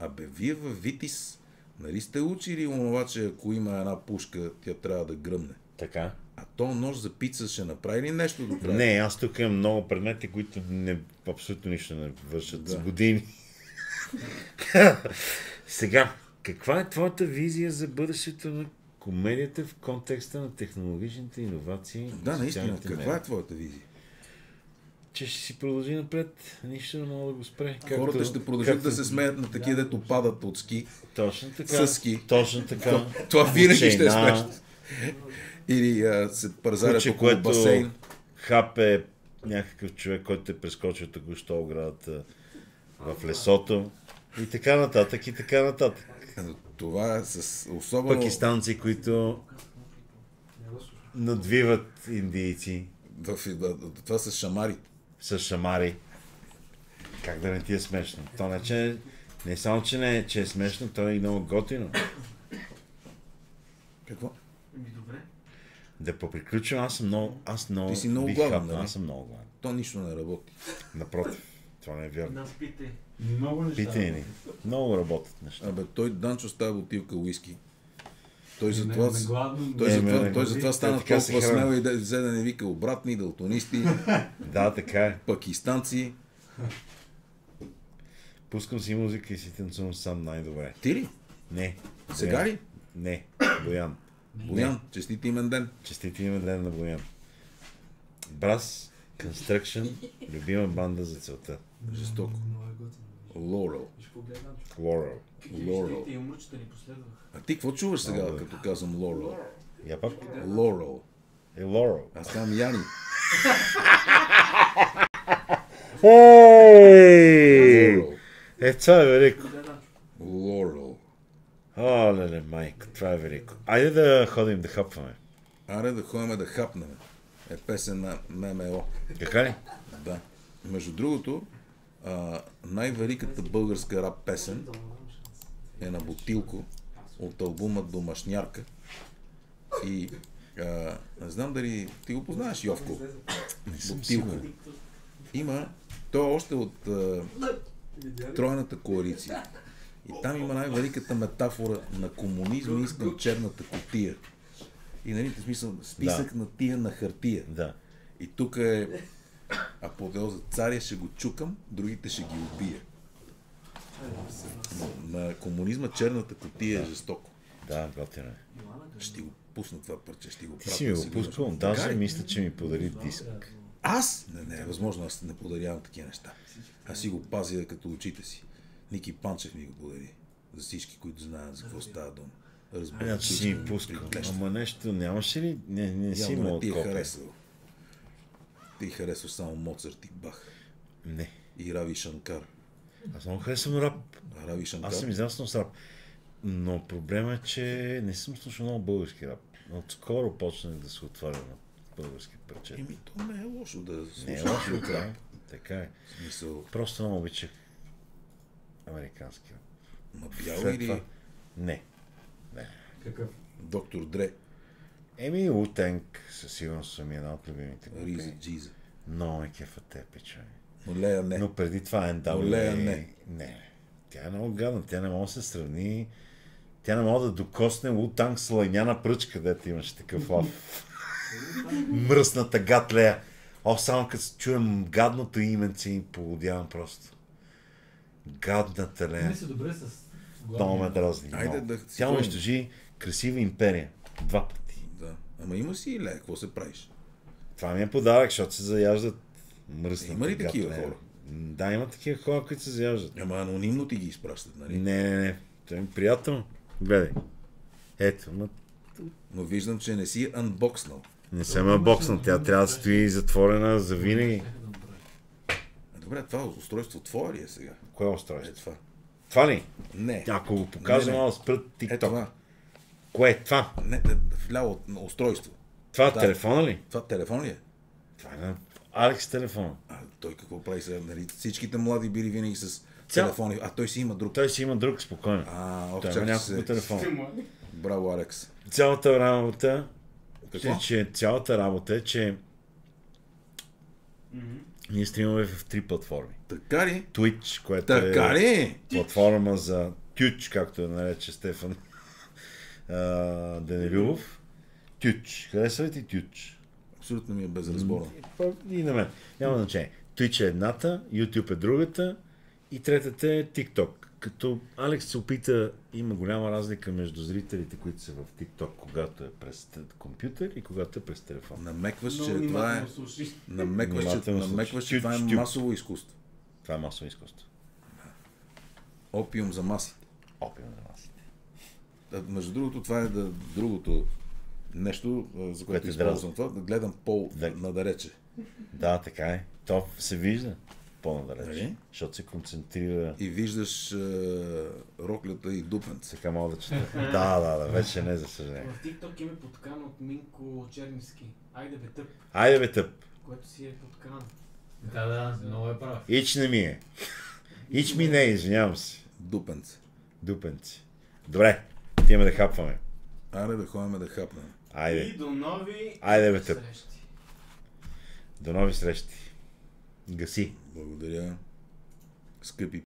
Абе, вие във Витис, нали сте учили онова, че ако има една пушка, тя трябва да гръмне? Така. А то нож за пица ще направи ли нещо до края? Не, аз тук имам много предмети, които не, абсолютно нищо не вършат с Да. години. [LAUGHS] Сега, каква е твоята визия за бъдещето на комедията в контекста на технологичните иновации? Да, наистина. Каква медии? е твоята визия? Че ще си продължи напред, нищо не мога да го спре. Хората ще продължат да се смеят на такива, дето падат от ски. Точно така. С ски. Точно така. Това винаги ще е смешно. Или а, се пързарят Куче, около което басейн. хапе някакъв човек, който е прескочил току-що оградата в лесото. И така нататък, и така нататък. Това е с особено... Пакистанци, които надвиват индийци да, да, това с шамари. с шамари. Как да не ти е смешно? То не, че, не само, че не е, че е смешно, то е и много готино. Какво? Ми добре. Да поприключим, аз съм много, аз много Ти си много бих гладен, хапнал, нали? Аз съм много гладен. То нищо не работи. Напротив, това не е вярно. Нас питай. Много неща. Питай ни. Много работят неща. Абе, той Данчо става бутилка уиски. Той не, гладно, той не, не. той затова стана Те така се толкова смел и да, взе да не вика обратни, далтонисти, [LAUGHS] Да, така е. пакистанци. Пускам си музика и си танцувам сам най-добре. Ти ли? Не. Сега ли? Не. Боян. Боян, честит имен ден. Честити име ден на Боян. Брас Construction, любима банда за целта. Жестоко. Много е готино. Лорел. Лорел. Лорел. А ти какво чуваш сега, Лорел. като казвам Лорел? Я пак. Лорел. Е Лорел. Аз казвам Яни. Ей! Е, това е велико. Лорел. О, леле, майко, това е велико. Айде да ходим да хапваме. Аре да ходим да хапнем. Е песен на ММО. Така ли? Да. Между другото, най-великата българска рап песен е на Бутилко от албума Домашнярка. И а, не знам дали ти го познаваш, Йовко. Бутилко. Има, той е още от а? Тройната коалиция. И там има най-великата метафора на комунизма, искам черната котия. И нали, в смисъл, списък Да. на тия на хартия. Да. И тук е апотеоза. Царя ще го чукам, другите ще ги убия. На комунизма черната котия е жестоко. Да, готино е. Ще го пусна това парче, ще го Ти пратя си ми го Така даже ли? мисля, че ми подари диск. Аз? Не, не е възможно, аз не подарявам такива неща. Аз си го пазя като очите си. Ники Панчев ми го подари. За всички, които знаят за какво става дума. Разбира Значи си ми пускал. Ама нещо нямаше ли? Не, не си имал е копия. Ти харесваш само Моцарт и Бах. Не. И Рави Шанкар. Аз много харесвам рап. А Рави Шанкар? Аз съм израснал с рап. Но проблема е, че не съм слушал много български рап. Отскоро почнах да се отваря на български парчета. Еми, то не е лошо да Не е слушаш лошо, така. е. Така е. В Смисъл, Просто много обичах американски рап. ма бял След или това- Не. Какъв? Доктор Дре, Еми, Утенг със сигурност съм една от любимите Риза групи. Джиза. Много ме кефа те, пича. Но Лея не. Но преди това NWA... Лея не. Не. Тя е много гадна. Тя не може да се сравни... Тя не може да докосне Лутанг с лайняна пръчка, дето имаше такъв лав. Мръсната гад Лея. О, само като чуем гадното именце и полудявам просто. Гадната Лея. Не си добре с Много ме дразни. Айде да Тя унищожи красива империя. Два пъти. Ама има си и Лея, какво се правиш? Това ми е подарък, защото се заяждат мръсната Има ли такива Лея. хора? Да, има такива хора, които се заяждат. Ама анонимно ти ги изпращат, нали? Не, не, не. Той ми е приятел. Гледай. Ето, ма, Но виждам, че не си анбокснал. не съм я бокснал. Тя трябва да стои затворена за винаги. Добре, това устройство твое ли е сега? Кое Е устройство? това. Това ли? Не. Ако го покажа, Не, не. да спрат Е TikTok. това. Кое е това? Не, вляво на устройство. Това Да. телефона ли? Това телефон ли е? Това е на Алекс телефон. А той какво прави сега? Нали? Всичките млади били винаги с Цял- телефони. А той си има друг. Той си има друг спокойно. А, ох, Той има няколко се. телефона. Браво, Алекс. Цялата работа, Какво? е, че цялата работа е, че ние стримаме в три платформи. Така ли? Twitch, което Така е ли? платформа за тюч, както я нарече Стефан а, Денелюбов. Тюч. Къде са ти тюч? Абсолютно ми е безразборно. И на мен. Няма значение. Twitch е едната, YouTube е другата и третата е TikTok. Като Алекс се опита, има голяма разлика между зрителите, които са в TikTok, когато е през компютър и когато е през телефон. Намекваш, че това е... Намекваш, че, намекваш, че това е масово изкуство. Това е масово изкуство. Опиум за масите. Опиум на масите. А, Между другото, това е да, другото нещо, а, за което Което е използвам това, да гледам пол Да. надалече. Да, така е. То се вижда по-надалеч. Нали? Защото се концентрира. И виждаш а, роклята и дупенце. Сега мога да чета. да, да, да, вече не, за съжаление. В TikTok има подкан от Минко Черниски. Айде бе тъп, Айде бе тъп. което си е подкан. Да, да, много е прав. Ич не ми е. Ич ми не е, извинявам се. Дупенце. Дупенци. Добре, отиваме да хапваме. Аре да ходим да хапнем. И Айде. до нови Айде бе тъп. срещи. До нови срещи. Гаси. Благодаря, скъпи